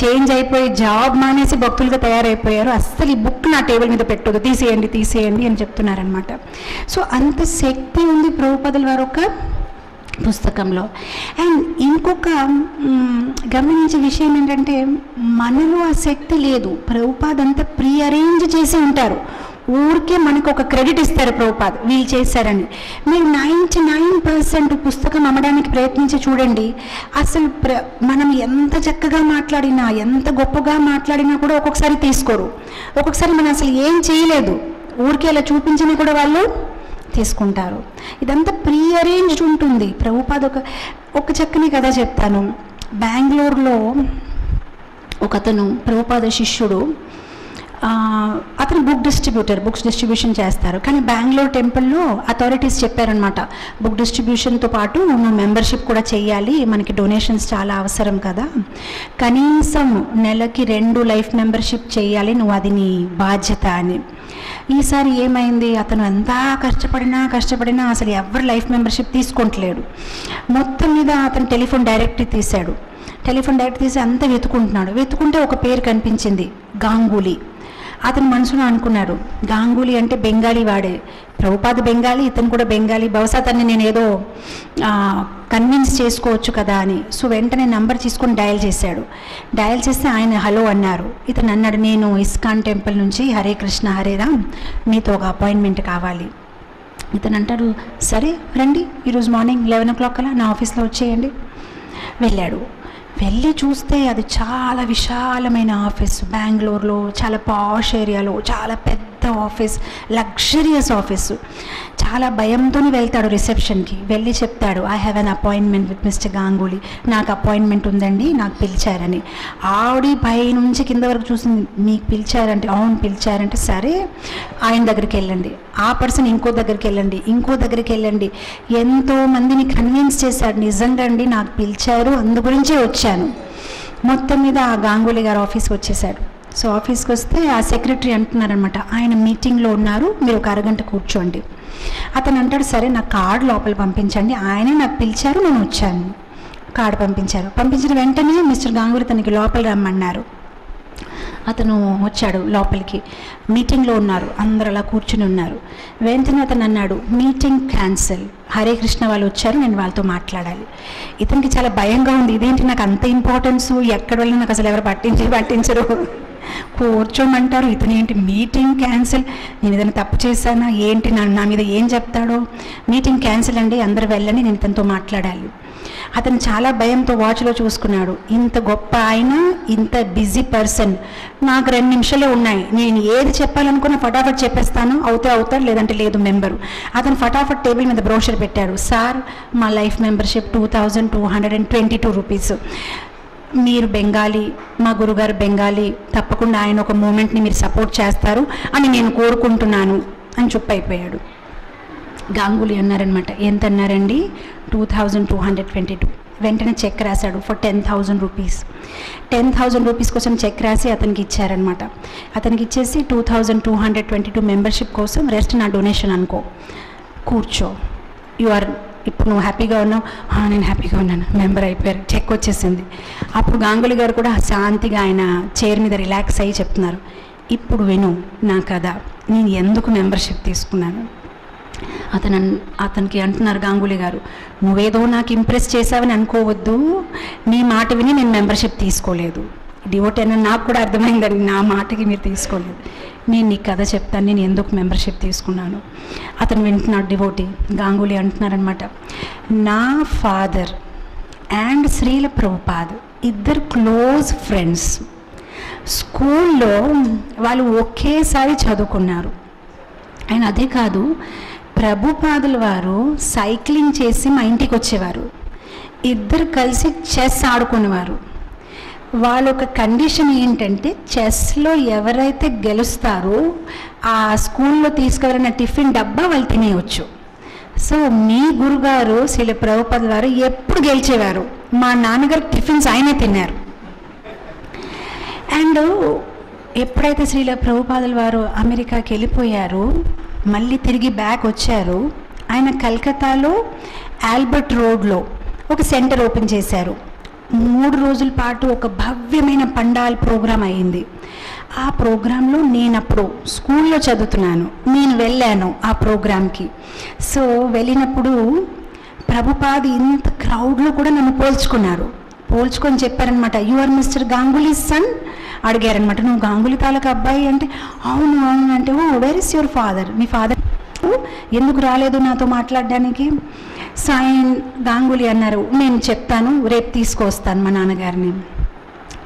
చేంజ్ అయిపోయి జాబ్ మానేసి భక్తులుగా తయారైపోయారు. అస్సలు ఈ బుక్ నా టేబుల్ మీద పెట్టదు తీసేయండి తీసేయండి అని చెప్తున్నారనమాట సో అంత శక్తి ఉంది ప్రభుపదల వారు ఒక పుస్తకంలో. అండ్ ఇంకొక గమనించే విషయం ఏంటంటే మనలో ఆ శక్తి లేదు. ప్రభుపాద్ అంతా ప్రీ అరేంజ్ చేసి ఉంటారు. ఊరికే మనకు ఒక క్రెడిట్ ఇస్తారు ప్రభుపాద్ వీళ్ళు చేశారని. మీరు నైంటీ నైన్ పర్సెంట్ పుస్తకం అమ్మడానికి ప్రయత్నించి చూడండి. అసలు ప్ర మనం ఎంత చక్కగా మాట్లాడినా ఎంత గొప్పగా మాట్లాడినా కూడా ఒక్కొక్కసారి తీసుకోరు. ఒక్కొక్కసారి మనం అసలు ఏం చేయలేదు. ఊరికే అలా చూపించినా కూడా వాళ్ళు తీసుకుంటారు ఇదంతా ప్రీ అరేంజ్డ్ ఉంటుంది ప్రభుపాద ఒక ఒక చక్కని కథ చెప్తాను. బెంగళూరులో ఒక అతను ప్రభుపాద శిష్యుడు అతను బుక్ డిస్ట్రిబ్యూటర్ బుక్స్ డిస్ట్రిబ్యూషన్ చేస్తారు. కానీ బెంగళూరు టెంపుల్లో అథారిటీస్ చెప్పారనమాట బుక్ డిస్ట్రిబ్యూషన్తో పాటు నువ్వు మెంబర్షిప్ కూడా చేయాలి. మనకి డొనేషన్స్ చాలా అవసరం కదా. కనీసం నెలకి రెండు లైఫ్ మెంబర్షిప్ చేయాలి. నువ్వు అది నీ బాధ్యత అని. ఈసారి ఏమైంది? అతను ఎంత కష్టపడినా కష్టపడినా అసలు ఎవరు లైఫ్ మెంబర్షిప్ తీసుకుంటలేడు మొత్తం మీద అతను టెలిఫోన్ డైరెక్ట్ తీశాడు. టెలిఫోన్ డైరెక్ట్ తీసి అంతా వెతుకుంటున్నాడు. వెతుకుంటే ఒక పేరు కనిపించింది. గాంగూలీ. అతను మనసులో అనుకున్నాడు గాంగూలీ అంటే బెంగాలీ వాడే. ప్రభుపాద బెంగాలీ ఇతను కూడా బెంగాలీ. బహుశా తన్ని నేను ఏదో కన్విన్స్ చేసుకోవచ్చు కదా అని. సో వెంటనే నంబర్ తీసుకొని డయల్ చేశాడు. డయల్ చేస్తే ఆయన హలో అన్నారు. ఇతను అన్నాడు నేను ఇస్కాన్ టెంపుల్ నుంచి హరే కృష్ణ హరే రామ్ మీతో ఒక అపాయింట్మెంట్ కావాలి. ఇతను అంటాడు సరే రండి. ఈరోజు మార్నింగ్ లెవెన్ ఓ క్లాక్ అలా నా ఆఫీస్లో వచ్చేయండి. వెళ్ళాడు. వెళ్ళి చూస్తే అది చాలా విశాలమైన ఆఫీస్. బెంగళూరులో చాలా పాష్ ఏరియాలో చాలా పెద్ద ఆఫీస్ లగ్జరియస్ ఆఫీసు. చాలా భయంతోనే వెళ్తాడు రిసెప్షన్కి. వెళ్ళి చెప్తాడు I have an appointment with mister Ganguly నాకు అపాయింట్మెంట్ ఉందండి నాకు పిలిచారని. ఆవిడ పై నుంచి కింద వరకు చూసింది మీకు పిలిచారంటే అవును పిలిచారంటే సరే ఆయన దగ్గరికి వెళ్ళండి. ఆ పర్సన్ ఇంకో దగ్గరికి వెళ్ళండి ఇంకో దగ్గరికి వెళ్ళండి. ఎంతో మందిని కన్విన్స్ చేశాడు నిజంగా అండి నాకు పిలిచారు అందు గురించే వచ్చాను. మొత్తం మీద ఆ గాంగూలీ గారు ఆఫీస్కి వచ్చేసాడు సో ఆఫీస్కి వస్తే ఆ సెక్రటరీ అంటున్నారనమాట ఆయన మీటింగ్లో ఉన్నారు మీరు ఒక అరగంట కూర్చోండి. అతను అంటాడు సరే నా కార్డు లోపల పంపించండి. ఆయనే నాకు పిలిచారు నేను వచ్చాను. కార్డు పంపించారు. పంపించిన వెంటనే మిస్టర్ గాంగూరి తనకి లోపల రమ్మన్నారు. అతను వచ్చాడు లోపలికి. మీటింగ్లో ఉన్నారు. అందరు అలా కూర్చుని ఉన్నారు. వెంటనే అతను అన్నాడు మీటింగ్ క్యాన్సిల్. హరే కృష్ణ వాళ్ళు వచ్చారు నేను వాళ్ళతో మాట్లాడాలి. ఇతనికి చాలా భయంగా ఉంది. ఇదేంటి నాకు అంత ఇంపార్టెన్స్? ఎక్కడ వెళ్ళినా నాకు అసలు ఎవరు పట్టించి పట్టించరు. కూర్చోమంటారు. ఇతను ఏంటి? Meeting cancel. నేను ఏదైనా తప్పు చేశానా? ఏంటి? నా నా మీద ఏం చెప్తాడో? మీటింగ్ క్యాన్సిల్ అండి. అందరు వెళ్ళని నేను ఇతనితో మాట్లాడాలి. అతను చాలా భయంతో వాచ్లో చూసుకున్నాడు. ఇంత గొప్ప ఆయన ఇంత బిజీ పర్సన్. నాకు రెండు నిమిషాలే ఉన్నాయి. నేను ఏది చెప్పాలనుకున్నా ఫటాఫట్ చెప్పేస్తాను. అవుతే అవుతాడు లేదంటే లేదు మెంబరు. అతను ఫటాఫట్ టేబుల్ మీద బ్రోషర్ పెట్టాడు. సార్ మా life membership two thousand two hundred and twenty two rupees. మీరు బెంగాలీ మా గురుగారు బెంగాలీ తప్పకుండా ఆయన ఒక మూమెంట్ని మీరు సపోర్ట్ చేస్తారు అని నేను కోరుకుంటున్నాను అని చెప్పైపోయాడు గాంగులీ అన్నారనమాట ఎంత అన్నారండి two thousand two hundred twenty two. వెంటనే చెక్ రాశాడు for ten thousand rupees. Ten thousand rupees కోసం చెక్ రాసి అతనికి ఇచ్చారనమాట అతనికి ఇచ్చేసి two thousand two hundred twenty two membership కోసం రెస్ట్ నా డొనేషన్ అనుకో. కూర్చో. యు ఆర్ ఇప్పుడు నువ్వు హ్యాపీగా ఉన్నావు? "ఆ, నేను హ్యాపీగా ఉన్నాను. మెంబర్ అయిపోయారు. చెక్ వచ్చేసింది. అప్పుడు గాంగులీ గారు కూడా శాంతిగా ఆయన చైర్ మీద రిలాక్స్ అయ్యి చెప్తున్నారు. ఇప్పుడు విను నా కథ. నేను ఎందుకు మెంబర్షిప్ తీసుకున్నాను? అతను అన్- అతనికి అంటున్నారు గాంగులీ గారు. నువ్వేదో నాకు ఇంప్రెస్ చేసావని అనుకోవద్దు. నీ మాట విని నేను మెంబర్షిప్ తీసుకోలేదు. డివోట్ అని నాకు కూడా అర్థమైందండి. నా మాటకి మీరు తీసుకోలేదు. నేను నీ కథ చెప్తాను నేను ఎందుకు మెంబర్షిప్ తీసుకున్నాను? అతను వింటున్నాడు డివోటీ గాంగూలీ అంటున్నారనమాట నా ఫాదర్ అండ్ శ్రీల ప్రభుపాద్ ఇద్దరు క్లోజ్ ఫ్రెండ్స్. స్కూల్లో వాళ్ళు ఒకేసారి చదువుకున్నారు. ఆయన అదే కాదు ప్రభుపాదుల వారు సైక్లింగ్ చేసి మా ఇంటికి వచ్చేవారు. ఇద్దరు కలిసి చెస్ ఆడుకునేవారు. వాళ్ళ ఒక కండిషన్ ఏంటంటే చెస్లో ఎవరైతే గెలుస్తారో ఆ స్కూల్లో తీసుకెళ్ళిన టిఫిన్ డబ్బా వాళ్ళు తినేయచ్చు. సో మీ గురుగారు శిల ప్రభుపద గారు ఎప్పుడు గెలిచేవారు? మా నాన్నగారు టిఫిన్స్ ఆయనే తిన్నారు. అండ్ ఎప్పుడైతే శ్రీల ప్రభుపాదుల వారు అమెరికాకి వెళ్ళిపోయారు మళ్ళీ తిరిగి బ్యాక్ వచ్చారు ఆయన కలకత్తాలో ఆల్బర్ట్ రోడ్లో ఒక సెంటర్ ఓపెన్ చేశారు. మూడు రోజుల పాటు ఒక భవ్యమైన పండాల్ ప్రోగ్రాం అయింది. ఆ ప్రోగ్రాంలో నేను అప్పుడు స్కూల్లో చదువుతున్నాను. నేను వెళ్ళాను ఆ ప్రోగ్రాంకి. సో వెళ్ళినప్పుడు ప్రభుపాది ఇంత క్రౌడ్లో కూడా నన్ను పోల్చుకున్నారు. పోల్చుకొని చెప్పారనమాట you are mister Ganguly son అడిగారనమాట నువ్వు గాంగులీ తాలూకా అబ్బాయి అంటే? అవును అవును. అంటే oh where is your father మీ ఫాదర్ ఎందుకు రాలేదు నాతో మాట్లాడడానికి? సాయం గాంగులీ అన్నారు నేను చెప్తాను రేపు తీసుకొస్తాను మా నాన్నగారిని.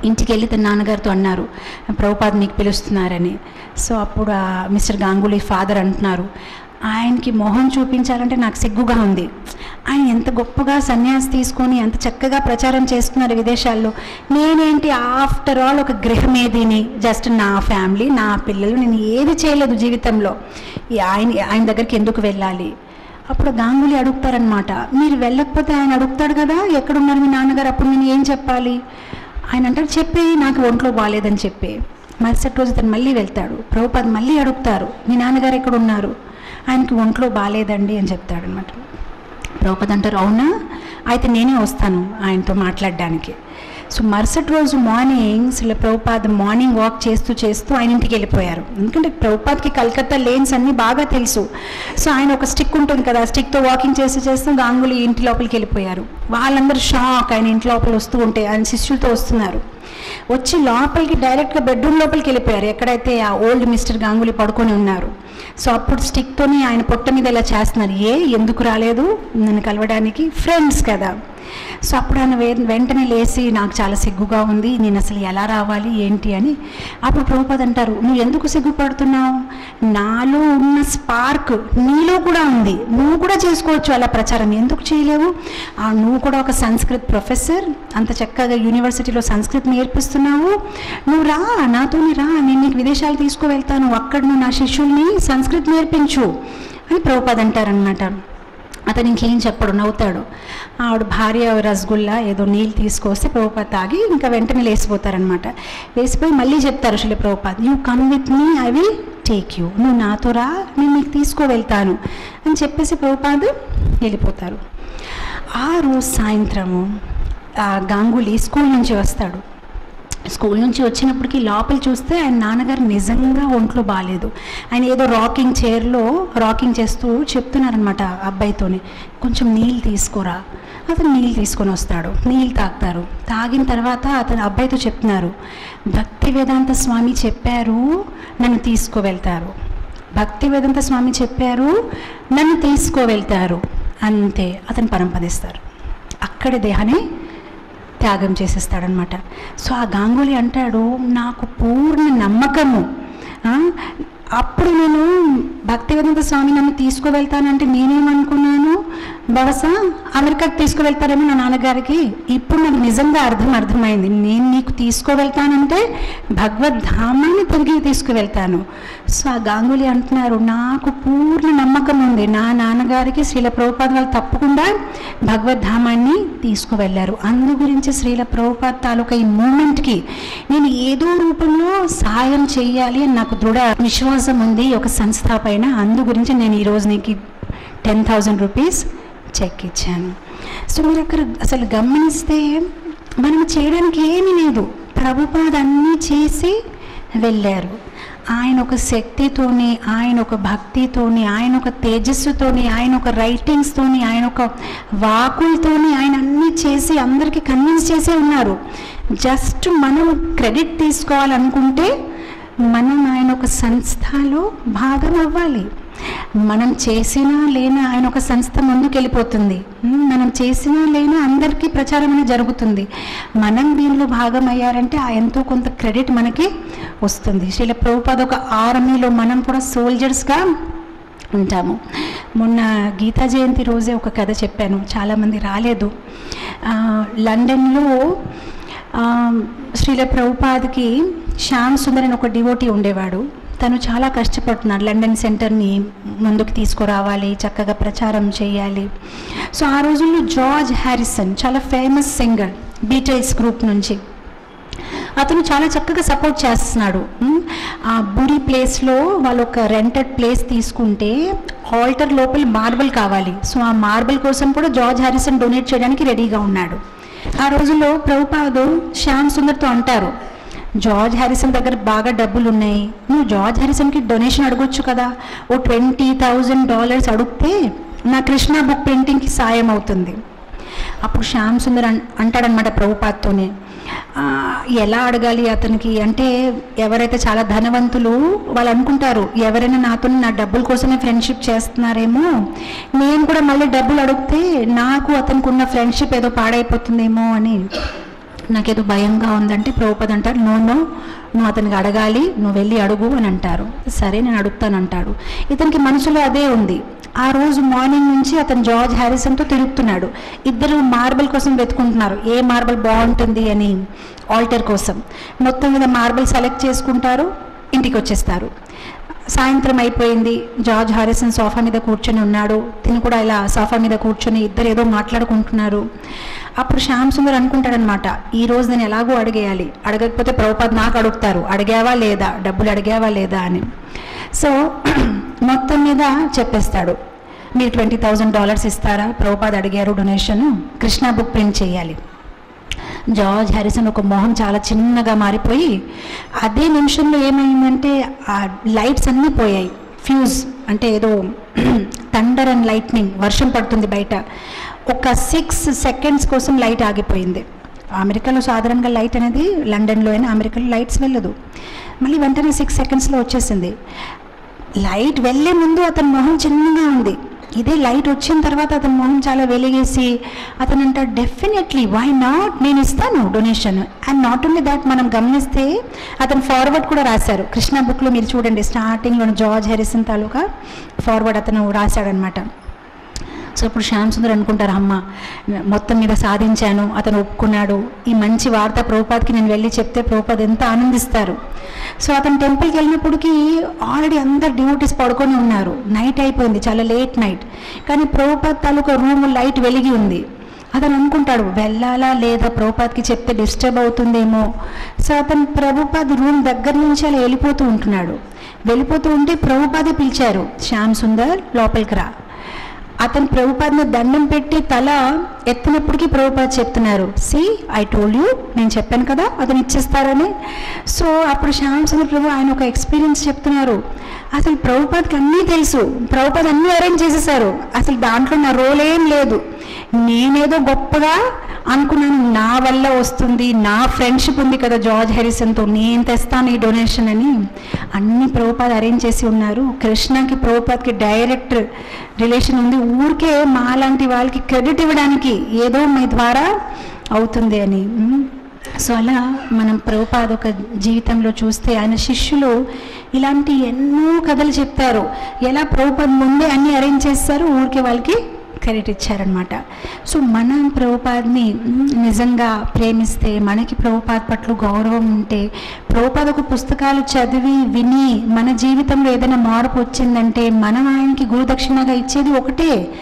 ఇంటికి వెళ్ళి తన నాన్నగారితో అన్నారు ప్రభుపాద్ మీకు పిలుస్తున్నారని. సో అప్పుడు ఆ మిస్టర్ గాంగులీ ఫాదర్ అంటున్నారు ఆయనకి మొహం చూపించాలంటే నాకు సిగ్గుగా ఉంది. ఆయన ఎంత గొప్పగా సన్యాసి తీసుకొని ఎంత చక్కగా ప్రచారం చేస్తున్నారు విదేశాల్లో. నేనేంటి ఆఫ్టర్ ఆల్ ఒక గృహమేదిని జస్ట్ నా ఫ్యామిలీ నా పిల్లలు నేను ఏది చేయలేదు జీవితంలో. ఆయన ఆయన దగ్గరికి ఎందుకు వెళ్ళాలి? అప్పుడు గాంగులీ అడుగుతారనమాట మీరు వెళ్ళకపోతే ఆయన అడుగుతాడు కదా ఎక్కడున్నారు మీ నాన్నగారు? అప్పుడు నేను ఏం చెప్పాలి? ఆయన అంటారు చెప్పే నాకు ఒంట్లో బాగాలేదని చెప్పే. మరుసటి రోజు తను మళ్ళీ వెళ్తాడు. ప్రభుపాద్ మళ్ళీ అడుగుతారు మీ నాన్నగారు ఎక్కడ ఉన్నారు ఆయనకి ఒంట్లో బాగాలేదండి అని చెప్తాడనమాట ప్రభుపద్ అంటారు అవునా? అయితే నేనే వస్తాను ఆయనతో మాట్లాడడానికి. సో మరుసటి రోజు మార్నింగ్ శిల ప్రభుపాద్ మార్నింగ్ వాక్ చేస్తూ చేస్తూ ఆయన ఇంటికి వెళ్ళిపోయారు. ఎందుకంటే ప్రభుపాద్కి కలకత్తా లేన్స్ అన్నీ బాగా తెలుసు. సో ఆయన ఒక స్టిక్ ఉంటుంది కదా స్టిక్తో వాకింగ్ చేస్తూ చేస్తూ గాంగులీ ఇంటి లోపలికి వెళ్ళిపోయారు. వాళ్ళందరూ షాక్ ఆయన ఇంటి లోపల వస్తూ ఉంటే ఆయన శిష్యులతో వస్తున్నారు. వచ్చి లోపలికి డైరెక్ట్గా బెడ్రూమ్ లోపలికి వెళ్ళిపోయారు. ఎక్కడైతే ఆ ఓల్డ్ మిస్టర్ గాంగులీ పడుకొని ఉన్నారు. సో అప్పుడు స్టిక్తోని ఆయన పొట్ట మీద ఇలా చేస్తున్నారు. ఏ ఎందుకు రాలేదు? నన్ను కలవడానికి? ఫ్రెండ్స్ కదా. సో అప్పుడు ఆయన వెంటనే లేచి నాకు చాలా సిగ్గుగా ఉంది నేను అసలు ఎలా రావాలి ఏంటి అని. అప్పుడు ప్రభుపద్ అంటారు నువ్వు ఎందుకు సిగ్గుపడుతున్నావు? నాలో ఉన్న స్పార్క్ నీలో కూడా ఉంది. నువ్వు కూడా చేసుకోవచ్చు అలా ప్రచారం. ఎందుకు చేయలేవు? నువ్వు కూడా ఒక సంస్కృత్ ప్రొఫెసర్ అంత చక్కగా యూనివర్సిటీలో సంస్కృత్ నేర్పిస్తున్నావు. నువ్వు రా నాతోనే రా నేను నీకు విదేశాలు తీసుకువెళ్తాను. అక్కడ నువ్వు నా శిష్యుల్ని సంస్కృత్ నేర్పించు అని ప్రభుపద్ అంటారనమాట అతను ఇంకేం చెప్పడు నవ్వుతాడు. ఆవిడ భార్య రసగుల్లా ఏదో నీళ్ళు తీసుకొస్తే ప్రభుపాద్ తాగి ఇంకా వెంటనే లేచిపోతారనమాట లేచిపోయి మళ్ళీ చెప్తారు Srila Prabhupad you come with me I will take you నువ్వు నాతో రా నేను నీకు తీసుకువెళ్తాను. అని చెప్పేసి ప్రభుపాద్ వెళ్ళిపోతారు. ఆ రోజు సాయంత్రము ఆ గాంగులీ స్కూల్ నుంచి వస్తాడు. స్కూల్ నుంచి వచ్చినప్పటికీ లోపల చూస్తే ఆయన నాన్నగారు నిజంగా ఒంట్లో బాగాలేదు ఆయన ఏదో రాకింగ్ చైర్లో రాకింగ్ చేస్తూ చెప్తున్నారనమాట అబ్బాయితోనే. కొంచెం నీళ్ళు తీసుకోరా. అతను నీళ్ళు తీసుకొని వస్తాడు. నీళ్ళు తాగుతారు. తాగిన తర్వాత అతను అబ్బాయితో చెప్తున్నారు భక్తి వేదాంత స్వామి చెప్పారు నన్ను తీసుకువెళ్తారు. భక్తి వేదాంత స్వామి చెప్పారు నన్ను తీసుకువెళ్తారు. అంతే. అతను పరంపదిస్తారు. అక్కడ దేహాన్ని త్యాగం చేసేస్తాడనమాట. సో ఆ గాంగూలీ అంటాడు నాకు పూర్ణ నమ్మకము. అప్పుడు నేను భక్తివేదంత స్వామి నన్ను తీసుకువెళ్తానంటే నేనేమనుకున్నాను? బహుశా అమెరికాకి తీసుకువెళ్తారేమో నా నాన్నగారికి. ఇప్పుడు నాకు నిజంగా అర్థం అర్థమైంది. నేను నీకు తీసుకువెళ్తానంటే భగవద్ధామాన్ని తిరిగి తీసుకువెళ్తాను. సో ఆ గాంగులీ అంటున్నారు నాకు పూర్ణ నమ్మకం ఉంది. నా నాన్నగారికి శ్రీల ప్రభుపాద వాళ్ళు తప్పకుండా భగవద్ధామాన్ని తీసుకువెళ్ళారు అందు గురించి శ్రీల ప్రభుపాద తాలూకా ఈ మూమెంట్కి నేను ఏదో రూపంలో సహాయం చేయాలి అని నాకు దృఢ విశ్వాసం ఉంది ఒక సంస్థ పైన. అందు గురించి నేను ఈరోజు నీకు టెన్ థౌజండ్ రూపీస్ చెక్ ఇచ్చాను. సో మీరు అక్కడ అసలు గమనిస్తే మనం చేయడానికి ఏమీ లేదు. ప్రభుపాద అన్నీ చేసి వెళ్ళారు. ఆయన ఒక శక్తితోని ఆయన ఒక భక్తితోని ఆయన ఒక తేజస్సుతోని ఆయన ఒక రైటింగ్స్తోని ఆయన ఒక వాకులతోని ఆయన అన్నీ చేసి అందరికీ కన్విన్స్ చేసే ఉన్నారు. జస్ట్ మనం క్రెడిట్ తీసుకోవాలనుకుంటే మనం ఆయన ఒక సంస్థలో భాగం అవ్వాలి. మనం చేసినా లేనా ఆయన ఒక సంస్థ ముందుకు వెళ్ళిపోతుంది మనం చేసినా లేనా అందరికీ ప్రచారం అనేది జరుగుతుంది. మనం దీనిలో భాగం అయ్యారంటే ఆ ఎంతో కొంత క్రెడిట్ మనకి వస్తుంది. శీల ప్రభుపాద ఒక ఆర్మీలో మనం కూడా సోల్జర్స్గా ఉంటాము. మొన్న గీతా జయంతి రోజే ఒక కథ చెప్పాను. చాలామంది రాలేదు. లండన్లో శ్రీల ప్రభుపాద్కి శ్యామ్ సుందర్ అని ఒక డివోటీ ఉండేవాడు. తను చాలా కష్టపడుతున్నాడు. లండన్ సెంటర్ని ముందుకు తీసుకురావాలి చక్కగా ప్రచారం చేయాలి. సో ఆ రోజుల్లో జార్జ్ హ్యారిసన్ చాలా ఫేమస్ సింగర్ బీటల్స్ గ్రూప్ నుంచి. అతను చాలా చక్కగా సపోర్ట్ చేస్తున్నాడు. ఆ బురి ప్లేస్లో వాళ్ళు ఒక రెంటెడ్ ప్లేస్ తీసుకుంటే ఆల్టర్ లోపల మార్బుల్ కావాలి. సో ఆ మార్బుల్ కోసం కూడా జార్జ్ హారిసన్ డొనేట్ చేయడానికి రెడీగా ఉన్నాడు. ఆ రోజుల్లో ప్రభుపాదు శ్యామ్ సుందర్తో అంటారు జార్జ్ హ్యారిసన్ దగ్గర బాగా డబ్బులు ఉన్నాయి నువ్వు జార్జ్ హ్యారిసన్కి డొనేషన్ అడగొచ్చు కదా. ఓ ట్వంటీ థౌజండ్ డాలర్స్ అడిగితే నా కృష్ణ బుక్ ప్రింటింగ్కి సాయం అవుతుంది. అప్పుడు శ్యామ్ సుందర్ అన్ అంటాడనమాట ప్రభుపాత్తోనే. ఎలా అడగాలి అతనికి? అంటే ఎవరైతే చాలా ధనవంతులు వాళ్ళు అనుకుంటారు ఎవరైనా నాతో నా డబ్బుల కోసమే ఫ్రెండ్షిప్ చేస్తున్నారేమో నేను కూడా మళ్ళీ డబ్బులు అడిగితే నాకు అతనికి ఉన్న ఫ్రెండ్షిప్ ఏదో పాడైపోతుందేమో అని. నాకేదో భయంగా ఉందంటే ప్రభుపద్ అంటారు నో నో నువ్వు అతనికి అడగాలి నువ్వు వెళ్ళి అడుగు అని అంటారు. సరే నేను అడుగుతాను అంటాడు. ఇతనికి మనసులో అదే ఉంది. ఆ రోజు మార్నింగ్ నుంచి అతను జార్జ్ హ్యారిసన్తో తిరుగుతున్నాడు. ఇద్దరు మార్బల్ కోసం వెతుకుంటున్నారు. ఏ మార్బల్ బాగుంటుంది అని ఆల్టర్ కోసం. మొత్తం మీద మార్బల్ సెలెక్ట్ చేసుకుంటారు ఇంటికి వచ్చేస్తారు. సాయంత్రం అయిపోయింది. జార్జ్ హారిసన్ సోఫా మీద కూర్చొని ఉన్నాడు. తిను కూడా ఇలా సోఫా మీద కూర్చొని ఇద్దరు ఏదో మాట్లాడుకుంటున్నారు. అప్పుడు శ్యామ్ సుందర్ అనుకుంటాడనమాట ఈ రోజు నేను ఎలాగో అడిగేయాలి. అడగకపోతే ప్రభుపాద్ నాకు అడుగుతారు. అడిగావా లేదా? డబ్బులు అడిగావా లేదా? అని. సో మొత్తం మీద చెప్పేస్తాడు. మీరు ట్వంటీ థౌజండ్ డాలర్స్ ఇస్తారా? ప్రభుపాద్ అడిగారు డొనేషన్. కృష్ణా బుక్ ప్రింట్ చేయాలి. జార్జ్ హ్యారిసన్ ఒక మొహం చాలా చిన్నగా మారిపోయి అదే నిమిషంలో ఏమైందంటే ఆ లైట్స్ అన్నీ పోయాయి. ఫ్యూజ్ అంటే ఏదో థండర్ అండ్ లైట్నింగ్ వర్షం పడుతుంది బయట. ఒక సిక్స్ సెకండ్స్ కోసం లైట్ ఆగిపోయింది. అమెరికాలో సాధారణంగా లైట్ అనేది లండన్లో అయినా అమెరికాలో లైట్స్ వెళ్ళదు. మళ్ళీ వెంటనే సిక్స్ సెకండ్స్లో వచ్చేసింది. లైట్ వెళ్ళే ముందు అతని మొహం చిన్నగా ఉంది. ఇదే లైట్ వచ్చిన తర్వాత అతని మొహం చాలా వెలిగేసి అతను అంట డెఫినెట్లీ వై నాట్ నేను ఇస్తాను donation and not only that మనం గమనిస్తే అతను ఫార్వర్డ్ కూడా రాశారు. కృష్ణ బుక్లో మీరు చూడండి స్టార్టింగ్లో జార్జ్ హెరిసన్ తాలూకా ఫార్వర్డ్ అతను రాశాడనమాట సో అప్పుడు శ్యామ్ సుందర్ అనుకుంటారు అమ్మ మొత్తం మీద సాధించాను అతను ఒప్పుకున్నాడు. ఈ మంచి వార్త ప్రభుపాద్కి నేను వెళ్ళి చెప్తే ప్రభుపాద్ ఎంత ఆనందిస్తారు. సో అతను టెంపుల్కి వెళ్ళినప్పటికీ ఆల్రెడీ అందరు డ్యూటీస్ పడుకొని ఉన్నారు. నైట్ అయిపోయింది చాలా లేట్ నైట్. కానీ ప్రభుపాద్ తాలూకా రూమ్ లైట్ వెలిగి ఉంది. అతను అనుకుంటాడు వెళ్ళాలా లేదా ప్రభుపాద్కి చెప్తే డిస్టర్బ్ అవుతుందేమో? సో అతను ప్రభుపాద్ రూమ్ దగ్గర నుంచి అలా వెళ్ళిపోతూ ఉంటున్నాడు. వెళ్ళిపోతూ ఉంటే ప్రభుపాదే పిలిచారు శ్యామ్ సుందర్ లోపలికి రా. అతను ప్రభుపాదను దండం పెట్టి తల ఎత్తినప్పటికీ ప్రభుపాద చెప్తున్నారు సి ఐ టోల్ యూ నేను చెప్పాను కదా అతను ఇచ్చేస్తారని. సో అప్పుడు శ్యామ్ సుందర్ ప్రభు ఆయన ఒక ఎక్స్పీరియన్స్ చెప్తున్నారు. అసలు ప్రభుపాద్కి అన్నీ తెలుసు ప్రభుపాద్ అన్నీ అరేంజ్ చేసేసారు. అసలు దాంట్లో నా రోల్ ఏం లేదు. నేనేదో గొప్పగా అనుకున్నాను నా వల్ల వస్తుంది నా ఫ్రెండ్షిప్ ఉంది కదా జార్జ్ హెరిసన్తో నేను తెస్తాను ఈ డొనేషన్ అని అన్ని ప్రభుపాద్ అరేంజ్ చేసి ఉన్నారు. కృష్ణకి ప్రభుపాద్కి డైరెక్ట్ రిలేషన్ ఉంది. ఊరికే మాలాంటి వాళ్ళకి క్రెడిట్ ఇవ్వడానికి ఏదో మీ ద్వారా అవుతుంది అని. సో అలా మనం ప్రభుపాద ఒక జీవితంలో చూస్తే ఆయన శిష్యులు ఇలాంటి ఎన్నో కథలు చెప్తారు ఎలా ప్రభుపాద్ ముందే అన్ని అరేంజ్ చేస్తారు? ఊరికే వాళ్ళకి క్రెడిట్ ఇచ్చారనమాట సో మనం ప్రభుపాద్ని నిజంగా ప్రేమిస్తే మనకి ప్రభుపాద్ పట్ల గౌరవం ఉంటే ప్రభుపాద ఒక పుస్తకాలు చదివి విని మన జీవితంలో ఏదైనా మార్పు వచ్చిందంటే మనం ఆయనకి గురుదక్షిణగా ఇచ్చేది ఒకటే.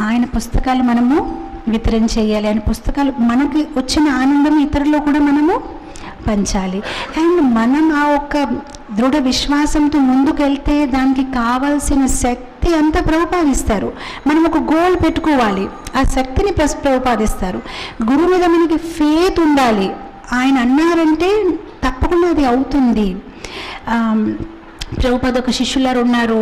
ఆయన పుస్తకాలు మనము వితరణ చేయాలి. ఆయన పుస్తకాలు మనకి వచ్చిన ఆనందం ఇతరులు కూడా మనము పంచాలి. అండ్ మనం ఆ ఒక్క దృఢ విశ్వాసంతో ముందుకెళ్తే దానికి కావాల్సిన శక్తి అంతా ప్రతిపాదిస్తారు మనం ఒక గోల్ పెట్టుకోవాలి. ఆ శక్తిని ప్లస్ ప్రతిపాదిస్తారు గురువు మీద మనకి ఫేత్ ఉండాలి. ఆయన అన్నారంటే తప్పకుండా అది అవుతుంది. ఆమ్, ప్రభుపాద ఒక శిష్యులారు ఉన్నారు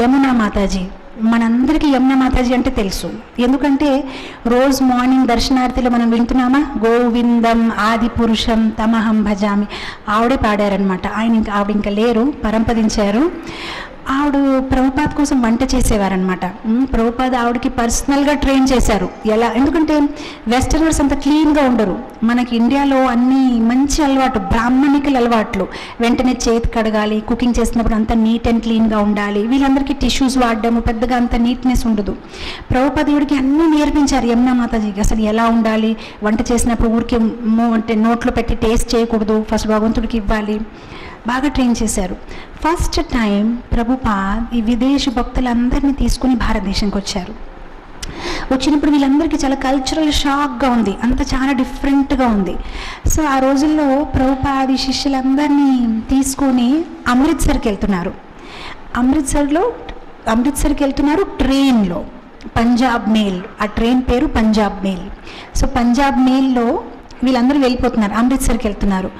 యమునా మాతాజీ. మనందరికీ యమున మాతాజీ అంటే తెలుసు. ఎందుకంటే రోజు మార్నింగ్ దర్శనార్థిలో మనం వింటున్నామా? గోవిందం ఆది పురుషం తమహం భజామి. ఆవిడే పాడారనమాట ఆయన ఇంకా ఆవిడ ఇంకా లేరు పరంపదించారు. ఆవిడ ప్రభుపాద్ కోసం వంట చేసేవారనమాట ఉమ్, ప్రభుపాద్ ఆవిడకి పర్సనల్గా ట్రైన్ చేశారు. ఎలా? ఎందుకంటే వెస్టర్నర్స్ అంత క్లీన్గా ఉండరు. మనకి ఇండియాలో అన్ని మంచి అలవాటు బ్రాహ్మణికల అలవాట్లు. వెంటనే చేతి కడగాలి కుకింగ్ చేసినప్పుడు అంత నీట్ అండ్ క్లీన్గా ఉండాలి. వీళ్ళందరికీ టిష్యూస్ వాడడము పెద్దగా అంత నీట్నెస్ ఉండదు. ప్రభుపాదేవుడికి అన్నీ నేర్పించారు యమునా మాతాజీకి అసలు ఎలా ఉండాలి? వంట చేసినప్పుడు ఊరికే అంటే నోట్లో పెట్టి టేస్ట్ చేయకూడదు. ఫస్ట్ భగవంతుడికి ఇవ్వాలి. బాగా ట్రైన్ చేశారు. ఫస్ట్ టైం ప్రభుపాద్ ఈ విదేశీ భక్తులందరినీ తీసుకుని భారతదేశంకి వచ్చారు. వచ్చినప్పుడు వీళ్ళందరికీ చాలా కల్చరల్ షాక్గా ఉంది. అంత చాలా డిఫరెంట్గా ఉంది. సో ఆ రోజుల్లో ప్రభుపాది శిష్యులందరినీ తీసుకొని అమృత్సర్కి వెళ్తున్నారు. అమృత్సర్లో అమృత్సర్కి వెళ్తున్నారు ట్రైన్లో పంజాబ్ మెయిల్ ఆ ట్రైన్ పేరు పంజాబ్ మెయిల్ సో పంజాబ్ మెయిల్లో వీళ్ళందరూ వెళ్ళిపోతున్నారు అమృత్సర్కి వెళ్తున్నారు.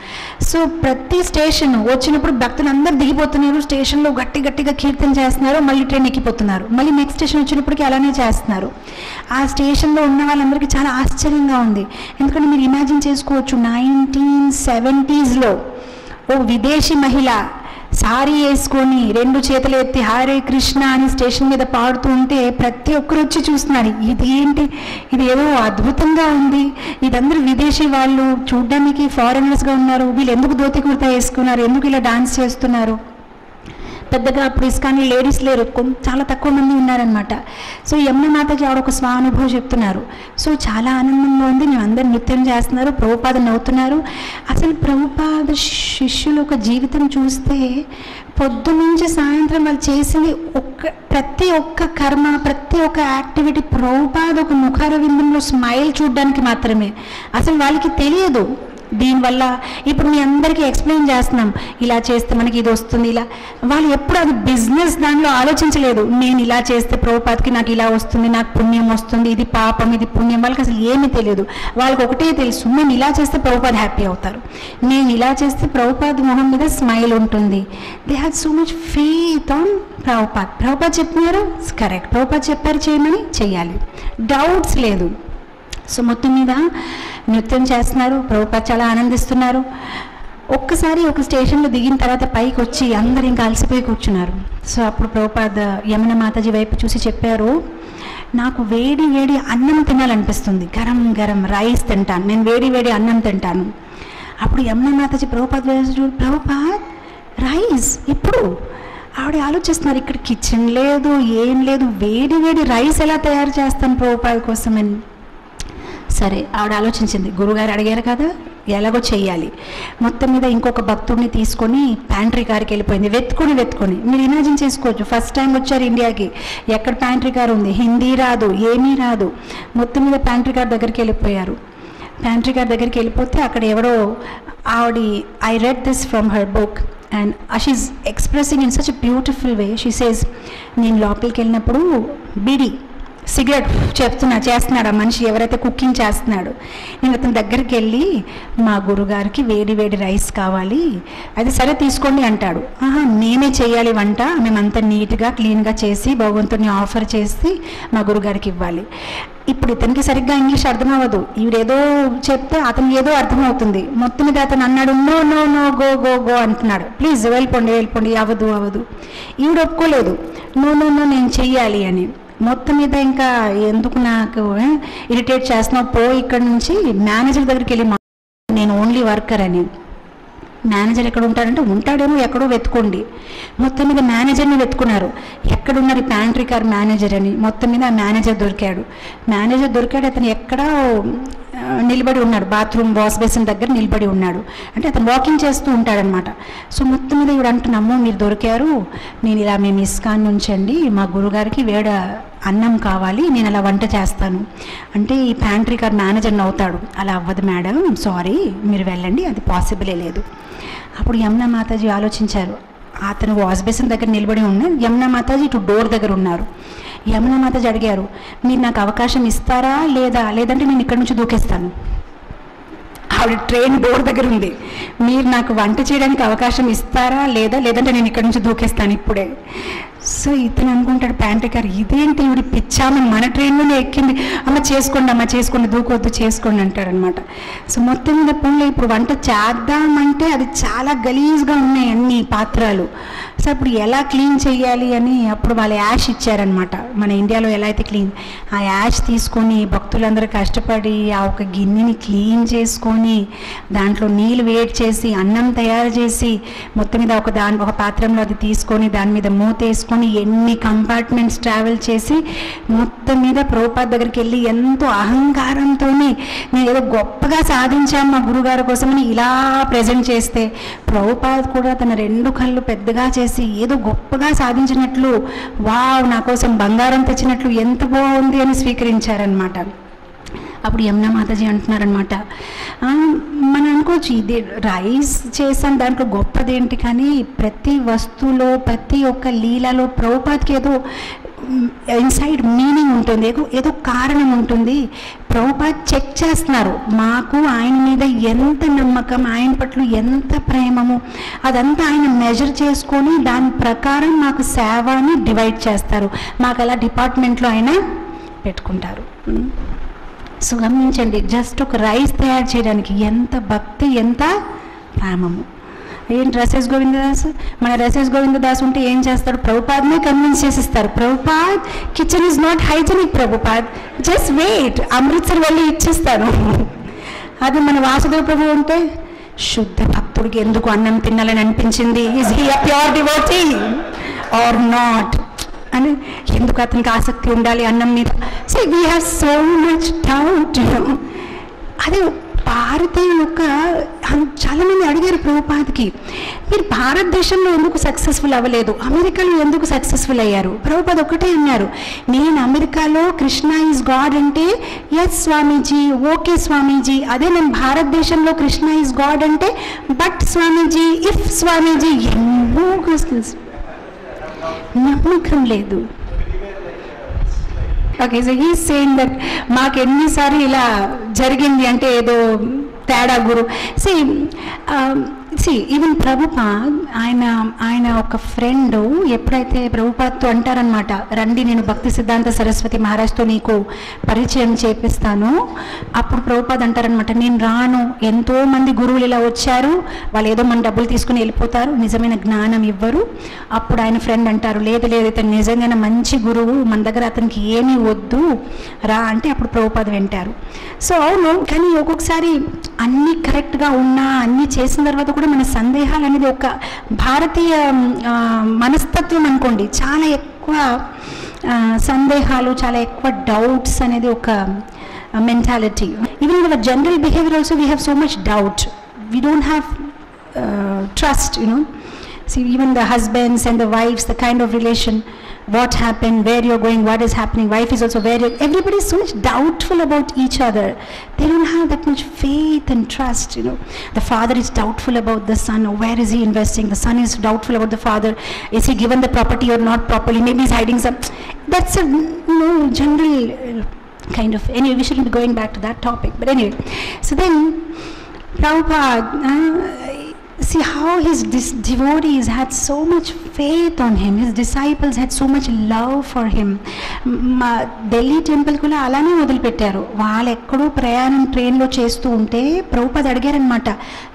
సో ప్రతి స్టేషన్ వచ్చినప్పుడు భక్తులు అందరూ దిగిపోతున్నారు స్టేషన్లో గట్టి గట్టిగా కీర్తన చేస్తున్నారు మళ్ళీ ట్రైన్ ఎక్కిపోతున్నారు. మళ్ళీ నెక్స్ట్ స్టేషన్ వచ్చినప్పటికీ అలానే చేస్తున్నారు. ఆ స్టేషన్లో ఉన్న వాళ్ళందరికీ చాలా ఆశ్చర్యంగా ఉంది. ఎందుకంటే మీరు ఇమాజిన్ చేసుకోవచ్చు నైన్టీన్ సెవెంటీస్లో ఓ విదేశీ మహిళ సారీ వేసుకొని రెండు చేతులు ఎత్తి హరే కృష్ణ అని స్టేషన్ మీద పాడుతూ ఉంటే ప్రతి ఒక్కరు వచ్చి చూస్తున్నారు. ఇది ఏంటి? ఇది ఏదో అద్భుతంగా ఉంది. ఇదందరూ విదేశీ వాళ్ళు. చూడడానికి ఫారినర్స్గా ఉన్నారు. వీళ్ళు ఎందుకు ధోతి కుర్తా వేసుకున్నారు? ఎందుకు ఇలా డాన్స్ చేస్తున్నారు? పెద్దగా అప్పుడు ఇస్కాన్లో లేడీస్ లేరు. చాలా తక్కువ మంది ఉన్నారనమాట సో యమున మాతకి ఆవిడ ఒక స్వానుభవం చెప్తున్నారు. సో చాలా ఆనందంగా ఉంది. మేము అందరు నృత్యం చేస్తున్నారు. ప్రభుపాద నవ్వుతున్నారు. అసలు ప్రభుపాద శిష్యుల ఒక జీవితం చూస్తే పొద్దు నుంచి సాయంత్రం వాళ్ళు చేసింది ఒక్క ప్రతి ఒక్క కర్మ ప్రతి ఒక్క యాక్టివిటీ ప్రభుపాద ఒక ముఖారవిందంలో స్మైల్ చూడడానికి మాత్రమే. అసలు వాళ్ళకి తెలియదు. దీనివల్ల ఇప్పుడు మీ అందరికీ ఎక్స్ప్లెయిన్ చేస్తున్నాం. ఇలా చేస్తే మనకి ఇది వస్తుంది ఇలా. వాళ్ళు ఎప్పుడు అది బిజినెస్ దానిలో ఆలోచించలేదు. నేను ఇలా చేస్తే ప్రభుపాతికి నాకు ఇలా వస్తుంది నాకు పుణ్యం వస్తుంది ఇది పాపం ఇది పుణ్యం. వాళ్ళకి అసలు ఏమీ తెలియదు. వాళ్ళకి ఒకటే తెలుసు మేము ఇలా చేస్తే ప్రభుపాద హ్యాపీ అవుతారు. నేను ఇలా చేస్తే ప్రభుపాద మొహం మీద స్మైల్ ఉంటుంది. They have so much faith on Prabhupad. Prabhupad చెప్పినారు కరెక్ట్ ప్రభుపాద్ చెప్పారు చేయమని? చెయ్యాలి. డౌట్స్ లేదు. సో మొత్తం మీద నృత్యం చేస్తున్నారు ప్రభుపాద్ చాలా ఆనందిస్తున్నారు. ఒక్కసారి ఒక స్టేషన్లో దిగిన తర్వాత పైకి వచ్చి అందరు ఇంకా అలసిపోయి కూర్చున్నారు. సో అప్పుడు ప్రభుపాద యమున మాతాజీ వైపు చూసి చెప్పారు నాకు వేడి వేడి అన్నం తినాలనిపిస్తుంది. గరం గరం రైస్ తింటాను. నేను వేడి వేడి అన్నం తింటాను. అప్పుడు యమున మాతాజీ ప్రభుపాద్ ప్రభుపాద్ రైస్? ఇప్పుడు ఆవిడ ఆలోచిస్తున్నారు ఇక్కడ కిచెన్ లేదు ఏం లేదు. వేడి వేడి రైస్ ఎలా తయారు చేస్తాను ప్రభుపాద కోసమని. సరే ఆవిడ ఆలోచించింది. గురుగారు అడిగారు కదా ఎలాగో చెయ్యాలి. మొత్తం మీద ఇంకొక భక్తుడిని తీసుకొని ప్యాంట్రీ కార్కి వెళ్ళిపోయింది. వెతుకొని వెతుకొని మీరు ఇమాజిన్ చేసుకోవచ్చు. ఫస్ట్ టైం వచ్చారు ఇండియాకి. ఎక్కడ ప్యాంట్రీ కార్ ఉంది? హిందీ రాదు ఏమీ రాదు. మొత్తం మీద ప్యాంట్రీ కార్ దగ్గరికి వెళ్ళిపోయారు. ప్యాంట్రీ గారి దగ్గరికి వెళ్ళిపోతే అక్కడ ఎవరో ఆవిడ I read this from her book and she expressing in such beautiful way she says నేను లోపలికి వెళ్ళినప్పుడు బిడి సిగరెట్ చెప్తున్నా చేస్తున్నాడు? ఆ మనిషి ఎవరైతే కుకింగ్ చేస్తున్నాడు? నేను అతని దగ్గరికి వెళ్ళి మా గురుగారికి వేడి వేడి రైస్ కావాలి. అది సరే తీసుకోండి అంటాడు. ఆహా నేనే చేయాలి వంట. మేమంతా నీట్గా క్లీన్గా చేసి భగవంతుడిని ఆఫర్ చేసి మా గురుగారికి ఇవ్వాలి. ఇప్పుడు ఇతనికి సరిగ్గా ఇంగ్లీష్ అర్థం అవ్వదు ఈవిడేదో చెప్తే అతనికి ఏదో అర్థమవుతుంది. మొత్తం మీద అతను అన్నాడు no no no go go go అంటున్నాడు. ప్లీజ్ వెళ్ళిపోండి వెళ్ళిపోండి. అవ్వదు అవ్వదు. ఈవిడ ఒప్పుకోలేదు. నో నో నో నేను చెయ్యాలి అని. మొత్తం మీద ఇంకా ఎందుకు నాకు ఇరిటేట్ చేస్తున్నావు? పో ఇక్కడ నుంచి. మేనేజర్ దగ్గరికి వెళ్ళి మా నేను ఓన్లీ వర్కర్ అని. మేనేజర్ ఎక్కడ ఉంటాడంటే ఉంటాడేమో ఎక్కడో వెతుకోండి మొత్తం మీద మేనేజర్ని వెతుకున్నారు ఎక్కడున్నారు ఈ ప్యాంట్రీ కార్ మేనేజర్ అని? మొత్తం మీద ఆ మేనేజర్ దొరికాడు. మేనేజర్ దొరికాడు అతను ఎక్కడ నిలబడి ఉన్నాడు. బాత్రూమ్ వాష్ బేసిన్ దగ్గర నిలబడి ఉన్నాడు. అంటే అతను వాకింగ్ చేస్తూ ఉంటాడనమాట. సో మొత్తం మీద ఇవి అంటున్నాము మీరు దొరికారు. నేను ఇలా మేము ఇస్కాన్ నుంచండి మా గురుగారికి వేడ అన్నం కావాలి నేను అలా వంట చేస్తాను. అంటే ఈ ప్యాంట్రీ కార్ మేనేజర్ నవ్వుతాడు. అలా అవ్వదు మేడం సారీ మీరు వెళ్ళండి అది పాసిబులే లేదు. అప్పుడు యమునా మాతాజీ ఆలోచించారు. అతను వాష్ బేసిన్ దగ్గర నిలబడి ఉన్నాడు యమునా మాతాజీ ఇటు డోర్ దగ్గర ఉన్నారు. యమున మాత అడిగారు మీరు నాకు అవకాశం ఇస్తారా? లేదా? లేదంటే నేను ఇక్కడి నుంచి దూకేస్తాను. ఆవిడ ట్రైన్ బోర్డు దగ్గర ఉంది. మీరు నాకు వంట చేయడానికి అవకాశం ఇస్తారా? లేదా లేదంటే నేను ఇక్కడ నుంచి దూకేస్తాను ఇప్పుడే. సో ఇతను అనుకుంటాడు ప్యాంట్ గారు ఇదేంటి ఇవి పిచ్చామని మన ట్రైన్లోనే ఎక్కింది. అమ్మ చేసుకోండి అమ్మ చేసుకోండి దూకొద్దు చేసుకోండి అంటాడనమాట సో మొత్తం మీద పనులు ఇప్పుడు వంట చేద్దామంటే అది చాలా గలీజ్గా ఉన్నాయి అన్ని పాత్రలు. సో అప్పుడు ఎలా క్లీన్ చేయాలి అని అప్పుడు వాళ్ళు యాష్ ఇచ్చారనమాట మన ఇండియాలో ఎలా అయితే క్లీన్ ఆ యాష్ తీసుకొని భక్తులందరూ కష్టపడి ఆ ఒక గిన్నెని క్లీన్ చేసుకొని దాంట్లో నీళ్ళు వేడి చేసి అన్నం తయారు చేసి మొత్తం మీద ఒక దాని ఒక పాత్రలో అది తీసుకొని దాని మీద మూత వేసుకొని ఎన్ని కంపార్ట్మెంట్స్ ట్రావెల్ చేసి మొత్తం మీద ప్రోపాత్ దగ్గరికి వెళ్ళి ఎంతో అహంకారంతో నేను ఏదో గొప్పగా సాధించాను మా గురుగారి కోసమని ఇలా ప్రజెంట్ చేస్తే ప్రభుపాద్ కూడా తన రెండు కళ్ళు పెద్దగా చేసి ఏదో గొప్పగా సాధించినట్లు వావ్ నా కోసం బంగారం తెచ్చినట్లు ఎంత బాగుంది అని స్వీకరించారనమాట అప్పుడు యమునా మాతాజీ అంటున్నారనమాట మనం అనుకోవచ్చు ఇది రైస్ చేసాం దాంట్లో గొప్పదేంటి కానీ ప్రతి వస్తువులో ప్రతి ఒక్క లీలలో ప్రభుపాద్కి ఏదో ఇన్సైడ్ మీనింగ్ ఉంటుంది ఏదో ఏదో కారణం ఉంటుంది. ప్రభుపాద్ చెక్ చేస్తున్నారు మాకు ఆయన మీద ఎంత నమ్మకం ఆయన పట్ల ఎంత ప్రేమము అదంతా ఆయన మెజర్ చేసుకొని దాని ప్రకారం మాకు సేవని డివైడ్ చేస్తారు. మాకు అలా డిపార్ట్మెంట్లో ఆయన పెట్టుకుంటారు. సో గమనించండి జస్ట్ ఒక రైస్ తయారు చేయడానికి ఎంత భక్తి ఎంత ప్రేమము ఏంటి రసేష్ గోవిందదాస్? మన రసేష్ గోవిందదాస్ ఉంటే ఏం చేస్తాడు ప్రభుపాద్నే కన్విన్స్ చేసిస్తారు. Prabhupad kitchen is not hygienic Prabhupad. Just wait Amritsar వెళ్ళి ఇచ్చేస్తాను. అది మన వాసుదేవ ప్రభు ఉంటే శుద్ధ భక్తుడికి ఎందుకు అన్నం తినాలని అనిపించింది? Is he a pure devotee or not అని ఎందుకు అతనికి ఆసక్తి ఉండాలి అన్నం మీద? So we have so much doubt అదే భారతీయ యొక్క చాలామంది అడిగారు ప్రభుపాద్కి మీరు భారతదేశంలో ఎందుకు సక్సెస్ఫుల్ అవ్వలేదు? అమెరికాలో ఎందుకు సక్సెస్ఫుల్ అయ్యారు? ప్రభుపాద్ ఒకటే అన్నారు నేను అమెరికాలో కృష్ణ ఈజ్ గాడ్ అంటే ఎస్ స్వామీజీ ఓకే స్వామీజీ అదే నేను భారతదేశంలో కృష్ణ ఈజ్ గాడ్ అంటే బట్ స్వామీజీ ఇఫ్ స్వామీజీ ఎన్నో క్వశ్చన్స్ నమ్మకం లేదు. Okay so he saying that మాకు ఎన్నిసార్లు ఇలా జరిగింది అంటే ఏదో తేడా గురు. సేమ్ సి ఈవెన్ ప్రభుపాద్ ఆయన ఆయన ఒక ఫ్రెండ్ ఎప్పుడైతే ప్రభుపాద్తో అంటారనమాట రండి నేను భక్తి సిద్ధాంత సరస్వతి మహారాజ్తో నీకు పరిచయం చేపిస్తాను. అప్పుడు ప్రభుపాద్ అంటారనమాట నేను రాను. ఎంతో మంది గురువులు ఇలా వచ్చారు. వాళ్ళు ఏదో మన డబ్బులు తీసుకుని వెళ్ళిపోతారు. నిజమైన జ్ఞానం ఇవ్వరు. అప్పుడు ఆయన ఫ్రెండ్ అంటారు లేదు లేదు ఇతను నిజంగానే మంచి గురువు. మన దగ్గర అతనికి ఏమీ వద్దు. రా అంటే అప్పుడు ప్రభుపాద్ వింటారు. సో అవును కానీ ఒక్కొక్కసారి అన్నీ కరెక్ట్గా ఉన్నా అన్నీ చేసిన తర్వాత కూడా కూడా మన సందేహాలు అనేది ఒక భారతీయ ఆ, మనస్తత్వం అనుకోండి. చాలా ఎక్కువ ఆ, సందేహాలు చాలా ఎక్కువ డౌట్స్ అనేది ఒక mentality even in our general behaviour also we have so much doubt we don't have trust you know See, even the husbands and the wives, the kind of relation, what happened, where you're going, what is happening, wife is also where you're, everybody is so much doubtful about each other. They don't have that much faith and trust, you know. The father is doubtful about the son, or where is he investing? The son is doubtful about the father. Is he given the property or not properly? Maybe he's hiding some. That's a know, general uh, kind of, anyway, we shouldn't be going back to that topic. But anyway, so then Prabhupada, uh, see how his devotees had so much faith on him. His disciples had so much love for him. మా ఢిల్లీ టెంపుల్ కూడా అలానే మొదలుపెట్టారు వాళ్ళు ఎక్కడో ప్రయాణం ట్రైన్లో చేస్తూ ఉంటే ప్రభుపాద్ అడిగారనమాట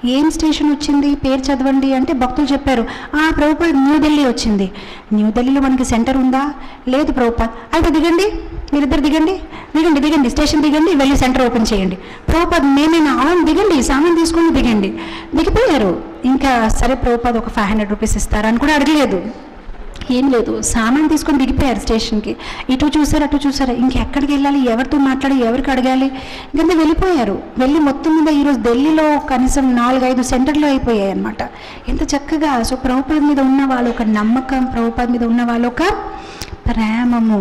ఏం స్టేషన్ వచ్చింది? పేరు చదవండి అంటే భక్తులు చెప్పారు ఆ ప్రభుపాద్ న్యూ ఢిల్లీ వచ్చింది. న్యూ ఢిల్లీలో మనకి సెంటర్ ఉందా? లేదు ప్రభుపాద్. అయితే దిగండి. మీరిద్దరు దిగండి దిగండి దిగండి స్టేషన్ దిగండి వెళ్ళి సెంటర్ ఓపెన్ చేయండి. ప్రభుపాద్ మేమేనా? అవును దిగండి సామాన్ తీసుకొని దిగండి. దిగిపోయారు. ఇంకా సరే ప్రభుపాద్ ఒక ఫైవ్ హండ్రెడ్ రూపీస్ ఇస్తారని కూడా అడగలేదు. ఏం లేదు సామాన్ తీసుకొని దిగిపోయారు స్టేషన్కి. ఇటు చూసారు అటు చూసారు. ఇంకెక్కడికి వెళ్ళాలి? ఎవరితో మాట్లాడి ఎవరికి అడగాలి? ఇంకా వెళ్ళిపోయారు. వెళ్ళి మొత్తం మీద ఈరోజు ఢిల్లీలో కనీసం నాలుగైదు సెంటర్లు అయిపోయాయి అనమాట ఎంత చక్కగా. సో ప్రభుపాద్ మీద ఉన్న వాళ్ళు ఒక నమ్మకం ప్రభుపాద్ మీద ఉన్న వాళ్ళు ఒక ప్రేమము.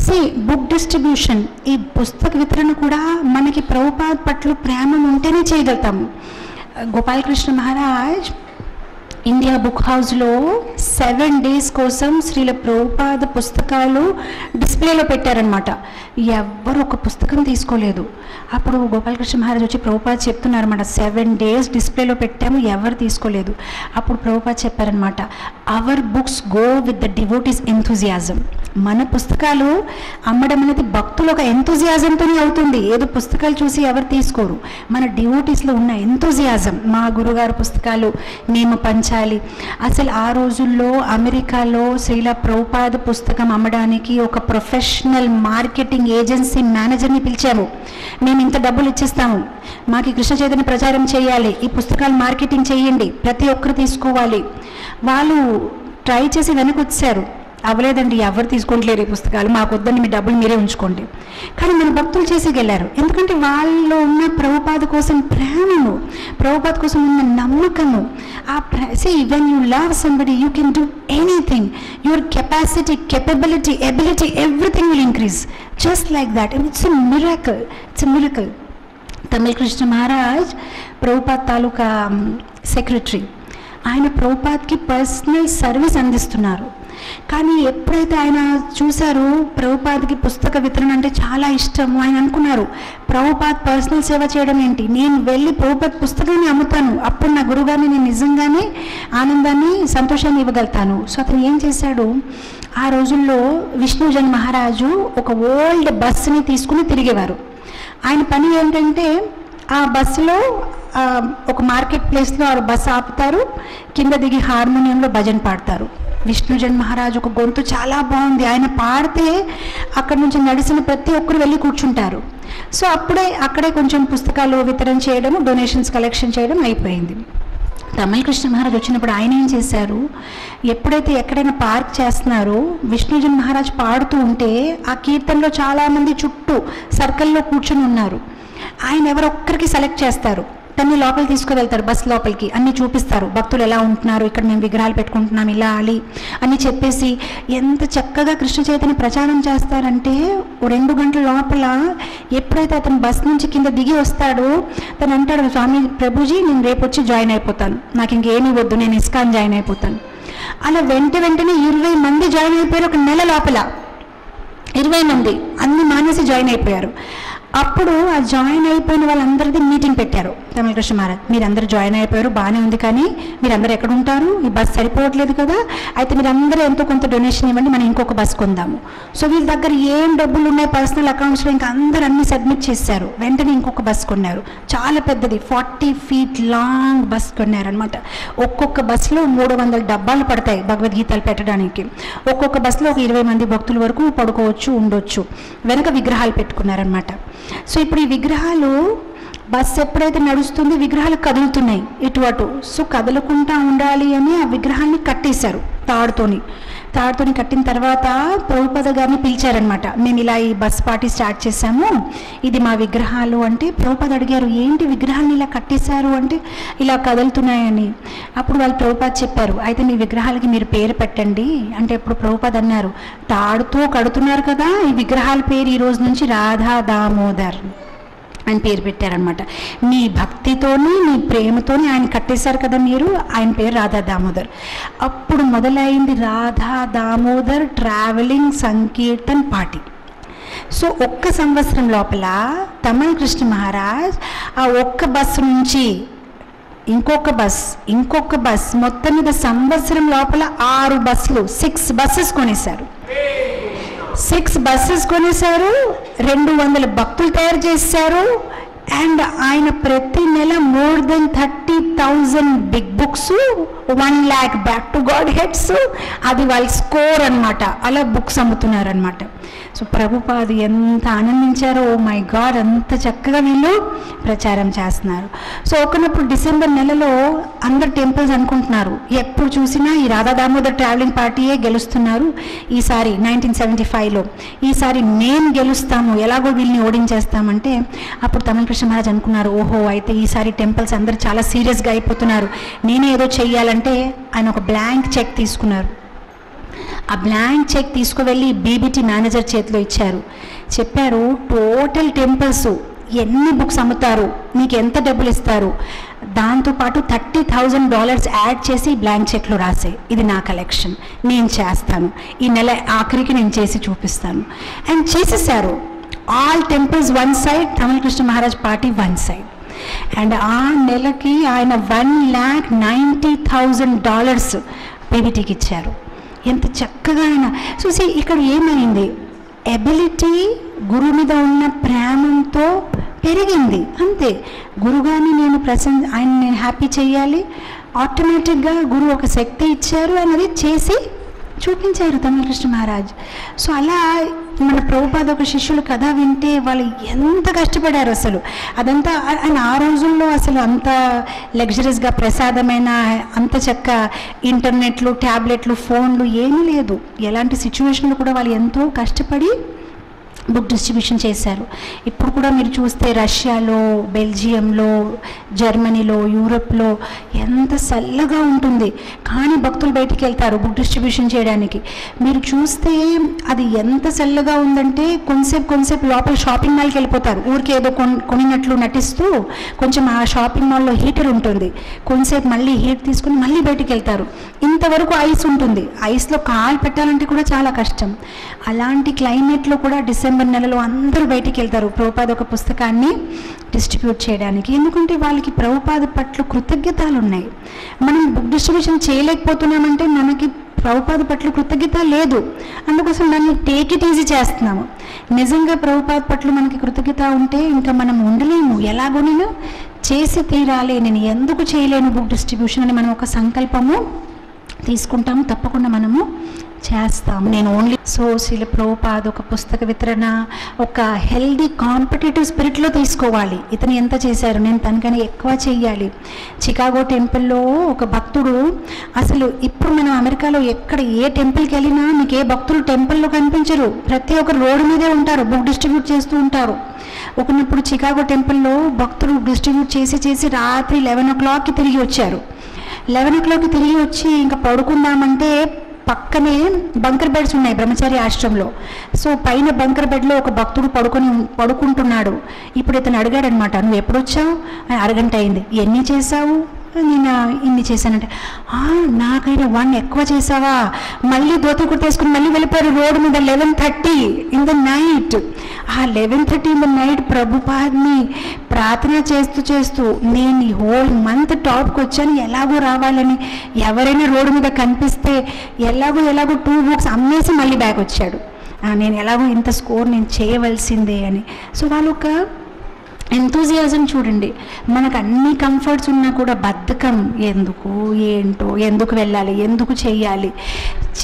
సి బుక్ డిస్ట్రిబ్యూషన్ ఈ పుస్తక వితరణ కూడా మనకి ప్రభుపాద్ పట్ల ప్రేమ ఉంటేనే చేయగలుగుతాము. గోపాలకృష్ణ మహారాజ్ ఇండియా బుక్ హౌస్లో సెవెన్ డేస్ కోసం శ్రీల ప్రభుపాద పుస్తకాలు డిస్ప్లేలో పెట్టారనమాట ఎవ్వరు ఒక పుస్తకం తీసుకోలేదు. అప్పుడు గోపాలకృష్ణ మహారాజ్ వచ్చి ప్రభుపాద్ చెప్తున్నారన్నమాట. సెవెన్ డేస్ డిస్ప్లేలో పెట్టాము ఎవరు తీసుకోలేదు. అప్పుడు ప్రభుపాద్ చెప్పారనమాట our books go with the devotees enthusiasm మన పుస్తకాలు అమ్మడం అనేది భక్తులు ఒక ఎంతోజియాజంతోనే అవుతుంది. ఏదో పుస్తకాలు చూసి ఎవరు తీసుకోరు. మన డివోటీస్లో ఉన్న ఎంతోజియాజం మా గురుగారు పుస్తకాలు మేము పంచాలి అసలు ఆ రోజుల్లో అమెరికాలో శ్రీల ప్రౌపాద పుస్తకం అమ్మడానికి ఒక ప్రొఫెషనల్ మార్కెటింగ్ ఏజెన్సీ మేనేజర్ని పిలిచాము. మేము ఇంత డబ్బులు ఇచ్చేస్తాము. మాకు కృష్ణ చైతన్య ప్రచారం చేయాలి. ఈ పుస్తకాలు మార్కెటింగ్ చేయండి. ప్రతి ఒక్కరు తీసుకోవాలి. వాళ్ళు ట్రై చేసి వెనక్కి వచ్చారు. అవ్వలేదండి ఎవరు తీసుకోవట్లేరు ఈ పుస్తకాలు. మాకు వద్దని మీ డబ్బులు మీరే ఉంచుకోండి. కానీ మన భక్తులు చేసేయగలరు ఎందుకంటే వాళ్ళు ఉన్న ప్రభుపాద కోసం ప్రేమను ప్రభుపాద కోసం ఉన్న నమ్మకము ఆ say when you love somebody you can do anything your capacity capability ability everything will increase just like that it's a miracle it's a miracle Tamal Krishna Maharaj Prabhupad taluka secretary ఆయన ప్రభుపాద్కి పర్సనల్ సర్వీస్ అందిస్తున్నారు. కానీ ఎప్పుడైతే ఆయన చూశారు ప్రభుపాద్కి పుస్తక వితరణ అంటే చాలా ఇష్టము ఆయన అనుకున్నారు ప్రభుపాద్ పర్సనల్ సేవ చేయడం ఏంటి? నేను వెళ్ళి ప్రభుపాద్ పుస్తకాన్ని అమ్ముతాను. అప్పుడు నా గురుగారిని నేను నిజంగానే ఆనందాన్ని సంతోషాన్ని ఇవ్వగలుగుతాను. సో అతను ఏం చేశాడు? ఆ రోజుల్లో విష్ణుజన్ మహారాజు ఒక ఓల్డ్ బస్సుని తీసుకుని తిరిగేవారు. ఆయన పని ఏంటంటే ఆ బస్సులో ఒక మార్కెట్ ప్లేస్లో ఆ బస్సు ఆపుతారు కింద దిగి హార్మోనియంలో భజన పాడతారు. విష్ణుజన్ మహారాజు ఒక గొంతు చాలా బాగుంది. ఆయన పాడితే అక్కడ నుంచి నడిచిన ప్రతి ఒక్కరు వెళ్ళి కూర్చుంటారు. సో అప్పుడే అక్కడే కొంచెం పుస్తకాలు వితరణ చేయడం డొనేషన్స్ కలెక్షన్ చేయడం అయిపోయింది. తమిళ కృష్ణ మహారాజ్ వచ్చినప్పుడు ఆయన ఏం చేశారు? ఎప్పుడైతే ఎక్కడైనా పార్క్ చేస్తున్నారో విష్ణుజన్ మహారాజ్ పాడుతూ ఉంటే ఆ కీర్తనలో చాలామంది చుట్టూ సర్కిల్లో కూర్చొని ఉన్నారు. ఆయన ఎవరొక్కరికి సెలెక్ట్ చేస్తారు. తన్ని లోపలికి తీసుకువెళ్తారు బస్ లోపలికి. అన్ని చూపిస్తారు. భక్తులు ఎలా ఉంటున్నారు? ఇక్కడ మేము విగ్రహాలు పెట్టుకుంటున్నాం ఇలా అలి అని చెప్పేసి ఎంత చక్కగా కృష్ణ చైతన్య ప్రచారం చేస్తారంటే రెండు గంటల లోపల ఎప్పుడైతే అతను బస్ నుంచి కింద దిగి వస్తాడో తను అంటాడు స్వామి ప్రభుజీ నేను రేపు వచ్చి జాయిన్ అయిపోతాను. నాకు ఇంకేమీ వద్దు నేను ఇస్కాన్ జాయిన్ అయిపోతాను. అలా వెంట వెంటనే ఇరవై మంది జాయిన్ అయిపోయారు ఒక నెల లోపల. ఇరవై మంది. అన్ని మానేసి జాయిన్ అయిపోయారు. అప్పుడు ఆ జాయిన్ అయిపోయిన వాళ్ళందరిది మీటింగ్ పెట్టారు. తమిళ మహారాజ్ మీరందరూ జాయిన్ అయిపోయారు బాగానే ఉంది కానీ మీరందరూ ఎక్కడ ఉంటారు? ఈ బస్సు సరిపోవట్లేదు కదా? అయితే మీరందరూ ఎంతో కొంత డొనేషన్ ఇవ్వండి మనం ఇంకొక బస్సు కొందాము. సో వీళ్ళ దగ్గర ఏం డబ్బులు ఉన్నాయి? పర్సనల్ అకౌంట్స్లో ఇంకా అందరూ అన్ని సబ్మిట్ చేశారు. వెంటనే ఇంకొక బస్సు కొన్నారు. చాలా పెద్దది ఫార్టీ ఫీట్ లాంగ్ బస్ కొన్నారనమాట ఒక్కొక్క బస్సులో మూడు వందల డబ్బాలు పడతాయి భగవద్గీతలు పెట్టడానికి. ఒక్కొక్క బస్సులో ఒక ఇరవై మంది భక్తుల వరకు పడుకోవచ్చు ఉండొచ్చు. వెనక విగ్రహాలు పెట్టుకున్నారనమాట సో ఇప్పుడు ఈ విగ్రహాలు బస్సు ఎప్పుడైతే నడుస్తుంది విగ్రహాలు కదులుతున్నాయి ఇటు అటు. సో కదలకుండా ఉండాలి అని ఆ విగ్రహాన్ని కట్టేశారు తాడుతోని. తాడుతోని కట్టిన తర్వాత ప్రభుపద గారిని పిలిచారనమాట మేము ఇలా ఈ బస్ పార్టీ స్టార్ట్ చేశాము. ఇది మా విగ్రహాలు. అంటే ప్రభుపద అడిగారు ఏంటి విగ్రహాన్ని ఇలా కట్టేశారు? అంటే ఇలా కదులుతున్నాయని. అప్పుడు వాళ్ళు ప్రభుపాద చెప్పారు అయితే మీ విగ్రహాలకి మీరు పేరు పెట్టండి. అంటే ఇప్పుడు ప్రభుపాద్ అన్నారు తాడుతో కడుతున్నారు కదా ఈ విగ్రహాల పేరు ఈ రోజు నుంచి రాధా దామోదర్. అని పేరు పెట్టారనమాట నీ భక్తితోని నీ ప్రేమతోని ఆయన కట్టేశారు కదా మీరు? ఆయన పేరు రాధా దామోదర్. అప్పుడు మొదలైంది Radha Damodar travelling sankirtan party so ఒక్క సంవత్సరం లోపల తమిళ కృష్ణ మహారాజ్ ఆ ఒక్క బస్సు నుంచి ఇంకొక బస్ ఇంకొక బస్ మొత్తం మీద సంవత్సరం లోపల ఆరు బస్సులు సిక్స్ బస్సెస్ కొనేశారు. సిక్స్ బస్సెస్ కొనేశారు రెండు వందల భక్తులు తయారు చేశారు అండ్ ఆయన ప్రతి నెల more then thirty thousand big books one lakh back to godheads అది వాళ్ళ స్కోర్ అన్నమాట. అలా బుక్స్ అమ్ముతున్నారనమాట సో ప్రభుపాది ఎంత ఆనందించారో ఓ మై గాడ్ అంత చక్కగా వీళ్ళు ప్రచారం చేస్తున్నారు. సో ఒకనప్పుడు డిసెంబర్ నెలలో అందరు టెంపుల్స్ అనుకుంటున్నారు. ఎప్పుడు చూసినా ఈ రాధా దామోదర్ ట్రావెలింగ్ పార్టీయే గెలుస్తున్నారు ఈసారి నైన్టీన్ సెవెంటీ ఫైవ్లో. ఈసారి మేము గెలుస్తాము ఎలాగో వీళ్ళని ఓడించేస్తామంటే అప్పుడు తమిళ కృష్ణ మహారాజ్ అనుకున్నారు ఓహో అయితే ఈసారి టెంపుల్స్ అందరు చాలా సీరియస్గా అయిపోతున్నారు. నేనే ఏదో చెయ్యాలంటే ఆయన ఒక బ్లాంక్ చెక్ తీసుకున్నారు. ఆ బ్లాంక్ చెక్ తీసుకువెళ్ళి బీబీటీ మేనేజర్ చేతిలో ఇచ్చారు. చెప్పారు టోటల్ టెంపుల్స్ ఎన్ని బుక్స్ అమ్ముతారు? మీకు ఎంత డబ్బులు ఇస్తారు? దాంతోపాటు థర్టీ థౌజండ్ డాలర్స్ యాడ్ చేసి బ్లాంక్ చెక్లో రాసే. ఇది నా కలెక్షన్ నేను చేస్తాను. ఈ నెల ఆఖరికి నేను చేసి చూపిస్తాను. అండ్ చేసేసారు. All temples one side Tamal Krishna Maharaj party one side and ఆ నెలకి ఆయన one lakh ninety thousand dollars పీబీటీకి ఇచ్చారు. ఎంత చక్కగా ఆయన చూసి ఇక్కడ ఏమైంది? ఎబిలిటీ గురువు మీద ఉన్న ప్రేమంతో పెరిగింది. అంతే. గురుగాని నేను ప్రసన్ ఆయన నేను హ్యాపీ చేయాలి. ఆటోమేటిక్గా గురువు ఒక శక్తి ఇచ్చారు అన్నది చేసి చూపించారు తమిళకృష్ణ మహారాజ్. సో అలా మన ప్రభుపాద ఒక శిష్యులు కథ వింటే వాళ్ళు ఎంత కష్టపడారు అసలు. అదంతా ఆయన ఆ రోజుల్లో అసలు అంత లగ్జరీస్గా ప్రసాదమైన అంత చక్క ఇంటర్నెట్లు ట్యాబ్లెట్లు ఫోన్లు ఏమీ లేదు. ఎలాంటి సిచ్యువేషన్లు కూడా వాళ్ళు ఎంతో కష్టపడి బుక్ డిస్ట్రిబ్యూషన్ చేశారు. ఇప్పుడు కూడా మీరు చూస్తే రష్యాలో బెల్జియంలో జర్మనీలో యూరోప్లో ఎంత చల్లగా ఉంటుంది. కానీ భక్తులు బయటికి వెళ్తారు బుక్ డిస్ట్రిబ్యూషన్ చేయడానికి. మీరు చూస్తే అది ఎంత చల్లగా ఉందంటే కొంతసేపు కొంతసేపు లోపల షాపింగ్ మాల్కి వెళ్ళిపోతారు. ఊరికి ఏదో కొన్ కొనినట్లు నటిస్తూ కొంచెం ఆ షాపింగ్ మాల్లో హీటర్ ఉంటుంది. కొంతసేపు మళ్ళీ హీట్ తీసుకుని మళ్ళీ బయటికి వెళ్తారు. ఇంతవరకు ఐస్ ఉంటుంది. ఐస్లో కాలు పెట్టాలంటే కూడా చాలా కష్టం. అలాంటి క్లైమేట్లో కూడా డిసెంబర్ నెలలో అందరూ బయటికి వెళ్తారు. ప్రభుపాద ఒక పుస్తకాన్ని డిస్ట్రిబ్యూట్ చేయడానికి. ఎందుకంటే వాళ్ళకి ప్రభుపాద పట్ల కృతజ్ఞతలు ఉన్నాయి. మనం బుక్ డిస్ట్రిబ్యూషన్ చేయలేకపోతున్నామంటే మనకి ప్రభుపాద పట్ల కృతజ్ఞత లేదు. అందుకోసం దాన్ని టేక్ ఇట్ ఈజీ చేస్తున్నాము. నిజంగా ప్రభుపాద పట్ల మనకి కృతజ్ఞత ఉంటే ఇంకా మనం ఉండలేము. ఎలాగో నేను చేసి తీరాలి. నేను ఎందుకు చేయలేను బుక్ డిస్ట్రిబ్యూషన్ అని మనం ఒక సంకల్పము తీసుకుంటాము. తప్పకుండా మనము చేస్తాం. నేను ఓన్లీ సో శిల ఒక పుస్తక వితరణ ఒక హెల్దీ కాంపిటేటివ్ స్పిరిట్లో తీసుకోవాలి. ఇతను ఎంత చేశారు? నేను తనకని ఎక్కువ చెయ్యాలి. చికాగో టెంపుల్లో ఒక భక్తుడు అసలు ఇప్పుడు మనం అమెరికాలో ఎక్కడ ఏ టెంపుల్కి వెళ్ళినా మీకు ఏ భక్తులు టెంపుల్లో కనిపించరు. ప్రతి ఒక్కరు రోడ్డు మీదే ఉంటారు బుక్ డిస్ట్రిబ్యూట్ చేస్తూ ఉంటారు. ఒకనప్పుడు చికాగో టెంపుల్లో భక్తులు డిస్ట్రిబ్యూట్ చేసి చేసి రాత్రి లెవెన్ ఓ క్లాక్కి తిరిగి వచ్చారు. లెవెన్ ఓ క్లాక్కి తిరిగి వచ్చి ఇంకా పడుకుందామంటే పక్కనే బంకర్ బెడ్స్ ఉన్నాయి బ్రహ్మచారి ఆశ్రమంలో. సో పైన బంకర్ బెడ్లో ఒక భక్తుడు పడుకొని పడుకుంటున్నాడు. ఇప్పుడు ఇతను అడిగాడనమాట నువ్వు ఎప్పుడు వచ్చావు అరగంట అయింది. ఎన్ని చేశావు? నేను ఇన్ని చేశానంటే "ఆ, నాకైనా వన్ ఎక్కువ చేసావా మళ్ళీ దోత కుట్టేసుకుని మళ్ళీ వెళ్ళిపోయారు రోడ్డు మీద eleven thirty in the night ఆ eleven thirty in the night ప్రభుపాద్ని ప్రార్థన చేస్తూ చేస్తూ నేను ఈ హోల్ మంత్ టాప్కి వచ్చాను. ఎలాగో రావాలని ఎవరైనా రోడ్డు మీద కనిపిస్తే ఎలాగో ఎలాగో టూ బుక్స్ అమ్మేసి మళ్ళీ బ్యాక్ వచ్చాడు. నేను ఎలాగో ఇంత స్కోర్ నేను చేయవలసిందే అని. సో వాళ్ళు ఒక ఎంతూజియాజం చూడండి. మనకు అన్ని కంఫర్ట్స్ ఉన్నా కూడా బద్ధకం. ఎందుకు? ఏంటో? ఎందుకు వెళ్ళాలి? ఎందుకు చేయాలి?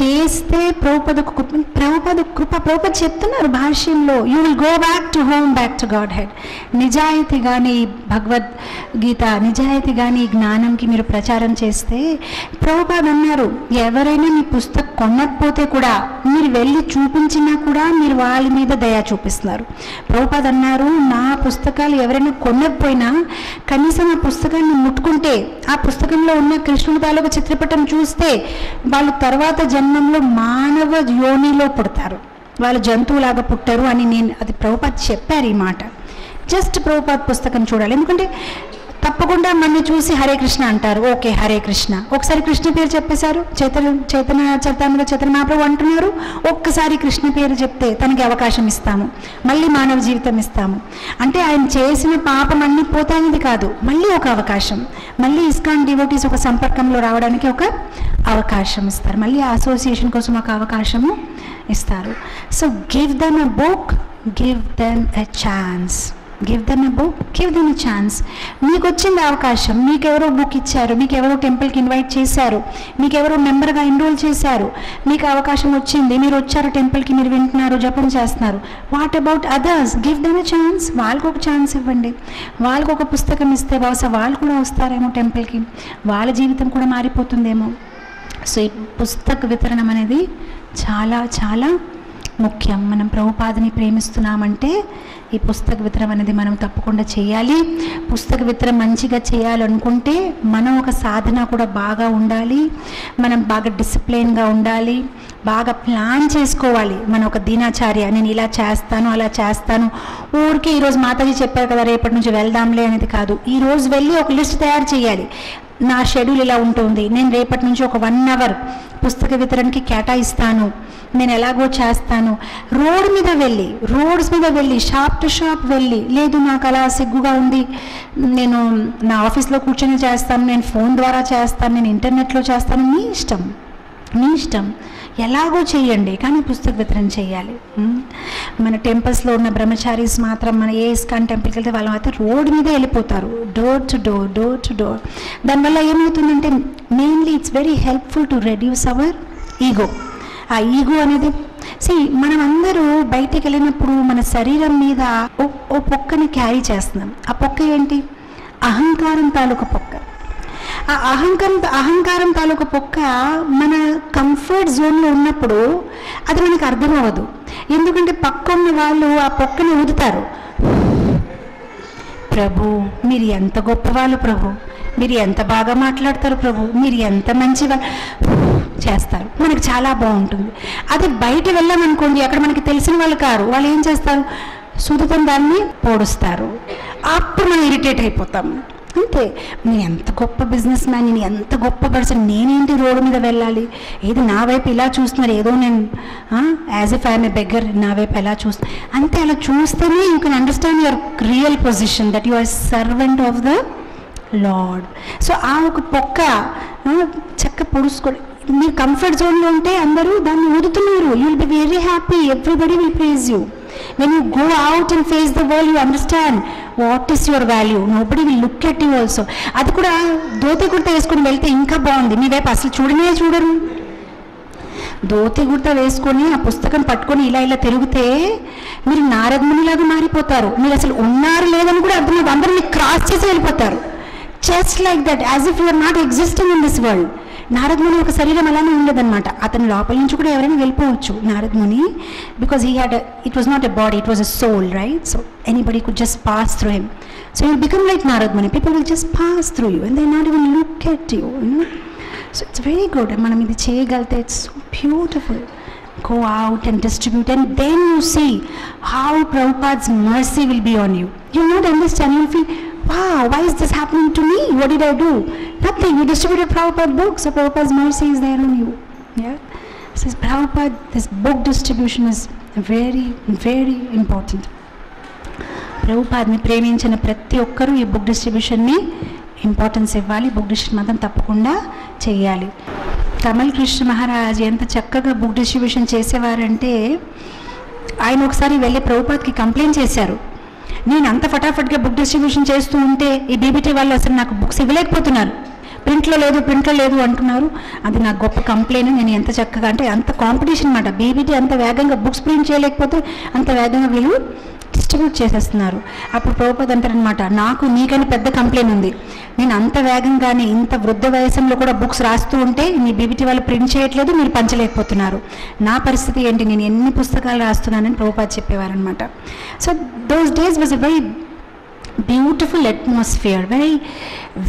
చేస్తే ప్రౌపద కృప ప్రభుపద కృప ప్రౌపద చెప్తున్నారు భాష్యంలో. You will go back to home back to godhead నిజాయితీగాని Bhagavad Gita నిజాయితీగాని ఈ జ్ఞానంకి మీరు ప్రచారం చేస్తే ప్రౌపద అన్నారు ఎవరైనా మీ పుస్తకం కొనకపోతే కూడా మీరు వెళ్ళి చూపించినా కూడా మీరు వాళ్ళ మీద దయ చూపిస్తున్నారు. ప్రౌపద అన్నారు నా పుస్తకాలు ఎవరైనా కొనకపోయినా కనీసం ఆ పుస్తకాన్ని ముట్టుకుంటే ఆ పుస్తకంలో ఉన్న కృష్ణుడి తాలూకు చిత్రపటం చూస్తే వాళ్ళు తర్వాత జన్మంలో మానవ యోనిలో పుడతారు. వాళ్ళు జంతువులాగా పుట్టారు అని నేను అది ప్రభుపాత్ చెప్పారు ఈ మాట. జస్ట్ ప్రభుపాత్ పుస్తకం చూడాలి. ఎందుకంటే తప్పకుండా మన చూసి హరే కృష్ణ అంటారు. ఓకే హరే కృష్ణ. ఒకసారి కృష్ణ పేరు చెప్పేశారు. చైతన్య చైతన్య చరితాంలో చైతన్య మహాప్రభు అంటున్నారు. ఒక్కసారి కృష్ణ పేరు చెప్తే తనకి అవకాశం ఇస్తాము. మళ్ళీ మానవ జీవితం ఇస్తాము. అంటే ఆయన చేసిన పాపం అన్ని పోతాయినది కాదు. మళ్ళీ ఒక అవకాశం. మళ్ళీ ఇస్కాన్ డివోటీస్ ఒక సంపర్కంలో రావడానికి ఒక అవకాశం ఇస్తారు. మళ్ళీ ఆ అసోసియేషన్ కోసం ఒక అవకాశము ఇస్తారు. So give them a book give them a chance give them a book give them a chance మీకు వచ్చింది అవకాశం. మీకు ఎవరో బుక్ ఇచ్చారు. మీకు ఎవరో టెంపుల్కి ఇన్వైట్ చేశారు. మీకు ఎవరో మెంబర్గా ఎన్రోల్ చేశారు. మీకు అవకాశం వచ్చింది. మీరు వచ్చారు టెంపుల్కి మీరు వింటున్నారు జపం చేస్తున్నారు. What about others give them a chance వాళ్ళకు ఒక ఛాన్స్ ఇవ్వండి. వాళ్ళకు ఒక పుస్తకం ఇస్తే బహుశా వాళ్ళు కూడా వస్తారేమో టెంపుల్కి వాళ్ళ జీవితం కూడా మారిపోతుందేమో. సో ఈ పుస్తక వితరణం అనేది చాలా చాలా ముఖ్యం. మనం ప్రభుపాదని ప్రేమిస్తున్నామంటే ఈ పుస్తక వితరం అనేది మనం తప్పకుండా చేయాలి. పుస్తక విత్రం మంచిగా చేయాలనుకుంటే మనం ఒక సాధన కూడా బాగా ఉండాలి. మనం బాగా డిసిప్లిన్గా ఉండాలి. బాగా ప్లాన్ చేసుకోవాలి. మన ఒక దినాచార్య నేను ఇలా చేస్తాను అలా చేస్తాను. ఊరికే ఈరోజు మాతాజీ చెప్పారు కదా రేపటి నుంచి వెళ్దాంలే అనేది కాదు. ఈరోజు వెళ్ళి ఒక లిస్ట్ తయారు చేయాలి. నా షెడ్యూల్ ఇలా ఉంటుంది నేను రేపటి నుంచి ఒక వన్ అవర్ పుస్తక వితరణకి కేటాయిస్తాను. నేను ఎలాగో చేస్తాను. రోడ్ మీద వెళ్ళి రోడ్స్ మీద వెళ్ళి షాప్ టు షాప్ వెళ్ళి లేదు నాకు అలా సిగ్గుగా ఉంది. నేను నా ఆఫీస్లో కూర్చొని చేస్తాను నేను ఫోన్ ద్వారా చేస్తాను నేను ఇంటర్నెట్లో చేస్తాను. మీ ఇష్టం. మీ ఇష్టం. ఎలాగో చేయండి కానీ పుస్తక వితరణ చేయాలి. మన టెంపుల్స్లో ఉన్న బ్రహ్మచారీస్ మాత్రం మన ఏ ఇస్కాన్ టెంపుల్కి వెళ్తే వాళ్ళు మాత్రం రోడ్ మీద వెళ్ళిపోతారు. Door to door door to door దానివల్ల ఏమవుతుందంటే mainly it's very helpful to reduce our ego ఆ ఈగో అనేది. సి మనం అందరూ బయటికి వెళ్ళినప్పుడు మన శరీరం మీద ఓ- ఓ పొక్కని క్యారీ చేస్తున్నాం. ఆ పొక్క ఏంటి? అహంకారం తాలూకు పొక్క. ఆ అహంకారం అహంకారం తాలూకు పొక్క మన కంఫర్ట్ జోన్లో ఉన్నప్పుడు అది మనకు అర్థం అవ్వదు ఎందుకంటే పక్క ఉన్న వాళ్ళు ఆ పొక్కని ఊదుతారు. ప్రభు మీరు ఎంత గొప్పవాళ్ళు ప్రభు. మీరు ఎంత బాగా మాట్లాడతారు ప్రభు. మీరు ఎంత మంచి వాళ్ళు చేస్తారు. మనకు చాలా బాగుంటుంది. అదే బయట వెళ్ళామనుకోండి అక్కడ మనకి తెలిసిన వాళ్ళు కారు. వాళ్ళు ఏం చేస్తారు? సుదుతం దాన్ని పోడుస్తారు. అప్పుడు మనం ఇరిటేట్ అయిపోతాం. అంతే. నేను ఎంత గొప్ప బిజినెస్ మ్యాన్ నేను ఎంత గొప్ప పర్సన్ నేనేంటి రోడ్డు మీద వెళ్ళాలి? ఏది నా వైపు ఇలా చూస్తున్నారు ఏదో నేను as if I'm a beggar నా వైపు ఎలా చూస్తున్నా అంతే అలా చూస్తేనే you can understand your real position that you are servant of the Lord so ఆ ఒక పొక్క చక్క పొడుచుకోండి మీరు కంఫర్ట్ జోన్లో ఉంటే అందరూ దాన్ని ఊదుతున్నారు you will be very happy everybody will praise you when you go out and face the world you understand what is your value nobody will look at you also అది కూడా ధోతి కుర్త వేసుకొని వెళ్తే ఇంకా బాగుంది మీ వైపు అసలు చూడనే చూడరు ధోతి గుర్త వేసుకొని ఆ పుస్తకం పట్టుకొని ఇలా ఇలా తిరిగితే మీరు నారదమునిలాగా మారిపోతారు మీరు అసలు ఉన్నారు లేదని కూడా అర్థం అందరూ మీకు క్రాస్ చేసి వెళ్ళిపోతారు just like that as if you're not existing in this world Naradamuni ఒక శరీరం అలానే ఉండదన్నమాట అతని లోపల నుంచి కూడా ఎవరైనా వెళ్ళిపోవచ్చు Naradamuni because he had it was not a body it was a soul right so anybody could just pass through him so you become like Naradamuni people will just pass through you and they not even look at you you know so it's very good మనం ఇది చేయగలిగితే it's so beautiful go out and distribute and then you see how Prabhupada's mercy will be on you. You'll not understand, you'll feel, wow, why is this happening to me? What did I do? Nothing. You distributed Prabhupada books, so Prabhupada's mercy is there on you. Yeah? Says Prabhupada, this book distribution is very, very important. ప్రభుపాద్ని ప్రేమించిన ప్రతి ఒక్కరూ ఈ బుక్ డిస్ట్రిబ్యూషన్ని ఇంపార్టెన్స్ ఇవ్వాలి బుక్ డిస్ట్రిబ్యూషన్ మాత్రం తప్పకుండా చేయాలి కమల్ కృష్ణ మహారాజ్ ఎంత చక్కగా బుక్ డిస్ట్రిబ్యూషన్ చేసేవారంటే ఆయన ఒకసారి వెళ్ళి ప్రభుపాద్కి కంప్లైంట్ చేశారు నేను అంత ఫటాఫట్గా బుక్ డిస్ట్రిబ్యూషన్ చేస్తూ ఉంటే ఈ బీబీటీ వాళ్ళు అసలు నాకు బుక్స్ ఇవ్వలేకపోతున్నారు. ప్రింట్లో లేదు ప్రింట్లో లేదు అంటున్నారు. అది నాకు గొప్ప కంప్లైంట్ నేను ఎంత చక్కగా అంటే అంత కాంపిటీషన్ అనమాట బీబీటీ అంత వేగంగా బుక్స్ ప్రింట్ చేయలేకపోతే అంత వేగంగా వీళ్ళు డిస్ట్రిబ్యూట్ చేసేస్తున్నారు. అప్పుడు ప్రభుపద అంటారనమాట నాకు నీకని పెద్ద కంప్లైంట్ ఉంది. నేను అంత వేగంగానే ఇంత వృద్ధ వయసులో కూడా బుక్స్ రాస్తూ ఉంటే మీ బీబీటీ వాళ్ళు ప్రింట్ చేయట్లేదు మీరు పంచలేకపోతున్నారు. నా పరిస్థితి ఏంటి? నేను ఎన్ని పుస్తకాలు రాస్తున్నానని Prabhupad చెప్పేవారనమాట so those days was a very beautiful atmosphere very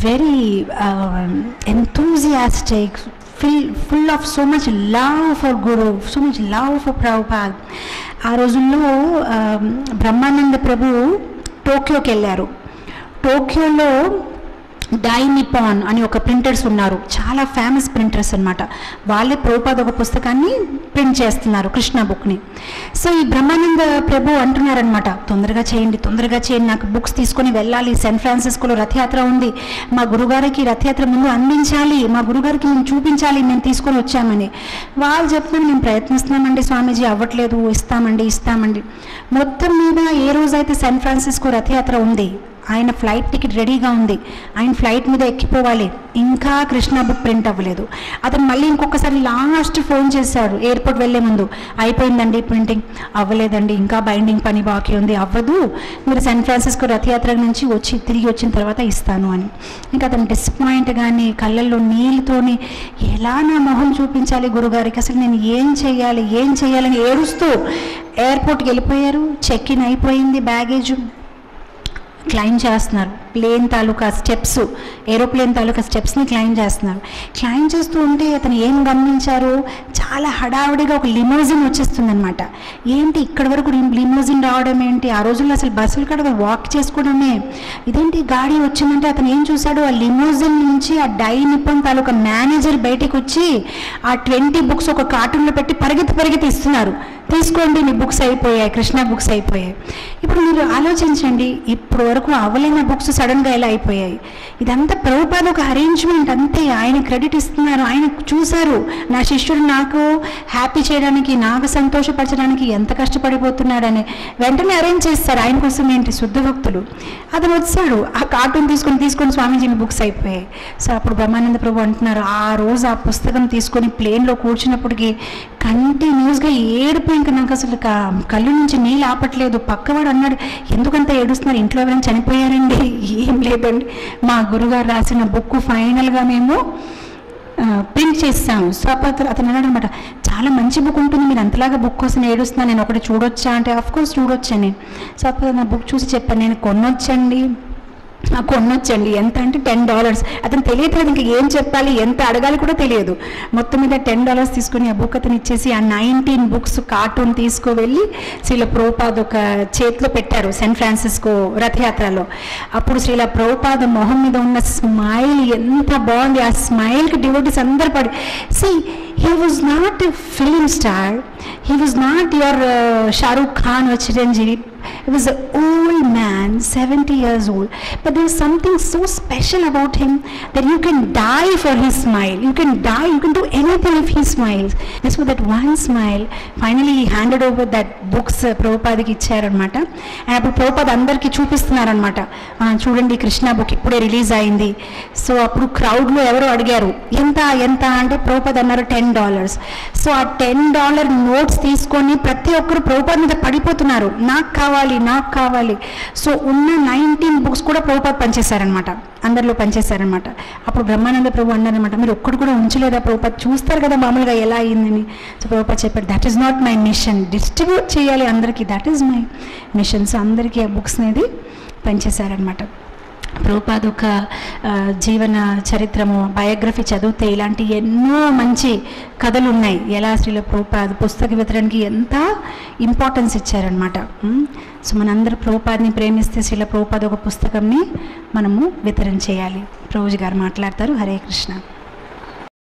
very enthusiastic fill full of so much love for guru so much love for Prabhupad ఆ రోజుల్లో బ్రహ్మానంద ప్రభు టోక్యోకి వెళ్ళారు. టోక్యోలో డైనిపాన్ అని ఒక ప్రింటర్స్ ఉన్నారు. చాలా ఫేమస్ ప్రింటర్స్ అన్నమాట. వాళ్ళే ప్రభుపాద ఒక పుస్తకాన్ని ప్రింట్ చేస్తున్నారు కృష్ణ బుక్ని సో ఈ బ్రహ్మానంద ప్రభు అంటున్నారనమాట తొందరగా చేయండి తొందరగా చేయండి నాకు బుక్స్ తీసుకొని వెళ్ళాలి సెన్ ఫ్రాన్సిస్కోలో రథయాత్ర ఉంది మా గురుగారికి రథయాత్ర ముందు అందించాలి మా గురుగారికి మేము చూపించాలి మేము తీసుకొని వచ్చామని. వాళ్ళు చెప్తున్నాం మేము ప్రయత్నిస్తున్నామండి స్వామీజీ అవ్వట్లేదు ఇస్తామండి ఇస్తామండి. మొత్తం మీద ఏ రోజైతే సెన్ ఫ్రాన్సిస్కో రథయాత్ర ఉంది ఆయన ఫ్లైట్ టికెట్ రెడీగా ఉంది. ఆయన ఫ్లైట్ మీద ఎక్కిపోవాలి. ఇంకా కృష్ణ బుక్ ప్రింట్ అవ్వలేదు. అతను మళ్ళీ ఇంకొకసారి లాస్ట్ ఫోన్ చేశాడు. ఎయిర్పోర్ట్ వెళ్ళే ముందు. అయిపోయిందండి ప్రింటింగ్ అవ్వలేదండి. ఇంకా బైండింగ్ పని బాకీ ఉంది. అవ్వదు. మీరు శాన్ ఫ్రాన్సిస్కో రథయాత్ర నుంచి వచ్చి తిరిగి వచ్చిన తర్వాత ఇస్తాను అని. ఇంకా అతను డిసప్పాయింట్ కానీ కళ్ళల్లో నీళ్ళతోని ఎలా నా మొహం చూపించాలి గురుగారికి? అసలు నేను ఏం చేయాలి? ఏం చేయాలని ఏడుస్తూ ఎయిర్పోర్ట్కి వెళ్ళిపోయారు. చెక్ ఇన్ అయిపోయింది. బ్యాగేజ్ క్లైమ్ చేస్తున్నారు. ప్లేన్ తాలూకా స్టెప్స్ ఏరోప్లేన్ తాలూకా స్టెప్స్ని క్లైమ్ చేస్తున్నారు. క్లైమ్ చేస్తూ ఉంటే అతను ఏం గమనించారు? చాలా హడావిడిగా ఒక లిమోజిన్ వచ్చేస్తుందనమాట ఏంటి ఇక్కడి వరకు లిమోజిన్ రావడం ఏంటి? ఆ రోజుల్లో అసలు బస్సులు కూడా వాక్ చేసుకోవడమే. ఇదేంటి గాడి వచ్చిందంటే అతను ఏం చూశాడు? ఆ లిమోజిన్ నుంచి ఆ డై నిప్పన్ తాలూకా మేనేజర్ బయటకు వచ్చి ఆ ట్వంటీ బుక్స్ ఒక కార్టూన్లో పెట్టి పరిగెత్తి పరిగెత్తి ఇస్తున్నారు. తీసుకోండి నీ బుక్స్ అయిపోయాయి కృష్ణ బుక్స్ అయిపోయాయి. ఇప్పుడు మీరు ఆలోచించండి ఇప్పటి వరకు అవ్వలేని బుక్స్ సడన్గా ఎలా అయిపోయాయి? ఇదంతా ప్రభుపాద ఒక అరేంజ్మెంట్ అంతే. ఆయన క్రెడిట్ ఇస్తున్నారు ఆయన చూశారు. నా శిష్యుడు నాకు హ్యాపీ చేయడానికి నాకు సంతోషపరచడానికి ఎంత కష్టపడిపోతున్నాడని వెంటనే అరేంజ్ చేస్తారు. ఆయన కోసం ఏంటి? శుద్ధ భక్తులు. అతను వచ్చాడు. ఆ కార్టూన్ తీసుకొని తీసుకొని స్వామీజీని బుక్స్ అయిపోయాయి. సో అప్పుడు బ్రహ్మానంద ప్రభు అంటున్నారు ఆ రోజు ఆ పుస్తకం తీసుకొని ప్లేన్లో కూర్చున్నప్పటికీ కంటిన్యూస్గా ఏడుపు ఇంకా నాకు అసలు కళ్ళు నుంచి నీళ్ళు ఆపట్లేదు. పక్కవాడు అన్నాడు ఎందుకంత ఏడుస్తున్నారు? ఇంట్లో ఎవరైనా చనిపోయారండి? ఏం లేదండి. మా గురుగారు రాసిన బుక్ ఫైనల్గా మేము ప్రింట్ చేస్తాము సో అప్పుడు అతను అన్నాడు అనమాట చాలా మంచి బుక్ ఉంటుంది. మీరు అంతలాగా బుక్ కోసం ఏడుస్తున్నాను నేను ఒకటి చూడొచ్చా? అంటే ఆఫ్ కోర్స్ నేను. సో అప్పుడు నా బుక్ చూసి చెప్పాను నేను కొనొచ్చండి. కొనొచ్చండి ఎంత అంటే టెన్ డాలర్స్. అతను తెలియట్లేదు ఇంకా ఏం చెప్పాలి ఎంత అడగాలి కూడా తెలియదు. మొత్తం మీద టెన్ డాలర్స్ తీసుకుని ఆ బుక్ అతను ఇచ్చేసి ఆ నైన్టీన్ బుక్స్ కార్టూన్ తీసుకువెళ్ళి శ్రీల ప్రోపాద్ ఒక చేతిలో పెట్టారు సెన్ ఫ్రాన్సిస్కో రథయాత్రలో. అప్పుడు శ్రీల ప్రోపాద మొహం మీద ఉన్న స్మైల్ ఎంత బాగుంది. ఆ స్మైల్కి డివోటీస్ అందరు పడి see he was not film star he was not your Shahrukh Khan వచ్చిరంజీవి it was old man seventy years old but there is something so special about him that you can die for he smile you can die you can do anything if he smiles this was that one smile finally he handed over that books ప్రభుపాదికి ఇచ్చారనమాట అండ్ అప్పుడు ప్రభుపాద అందరికీ చూపిస్తున్నారనమాట చూడండి కృష్ణా బుక్ ఇప్పుడే రిలీజ్ అయింది. సో అప్పుడు క్రౌడ్లో ఎవరు అడిగారు ఎంత ఎంత? అంటే ప్రభుపాద్ అన్నారు టెన్ డాలర్స్ సో ఆ టెన్ డాలర్ నోట్స్ తీసుకొని ప్రతి ఒక్కరు ప్రభుపాద్ మీద పడిపోతున్నారు. నాకు కావాలి నాకు కావాలి. సో ఉన్న నైన్టీన్ బుక్స్ కూడా ప్రభుపాద్ పనిచేశారనమాట అందరిలో పనిచేశారనమాట అప్పుడు బ్రహ్మానంద ప్రభు అన్నారనమాట మీరు ఒక్కడు కూడా ఉంచలేదా ప్రభుపాద్? చూస్తారు కదా మామూలుగా ఎలా అయిందని. సో ప్రభుపాద్ చెప్పారు that is not my mission distribute చేయాలి అందరికీ. That is my mission so అందరికీ ఆ బుక్స్ అనేది పనిచేశారనమాట ప్రభుపాద్ ఒక జీవన చరిత్రము బయోగ్రఫీ చదివితే ఇలాంటి ఎన్నో మంచి కథలు ఉన్నాయి ఎలా శ్రీల ప్రభుపాద్ పుస్తక వితరణకి ఎంత ఇంపార్టెన్స్ ఇచ్చారనమాట సో మనందరూ ప్రభుపాద్ని ప్రేమిస్తే శ్రీల ప్రభుపాద్ ఒక పుస్తకంని మనము వితరణ చేయాలి. ప్రభుజీ గారు మాట్లాడతారు. హరే కృష్ణ.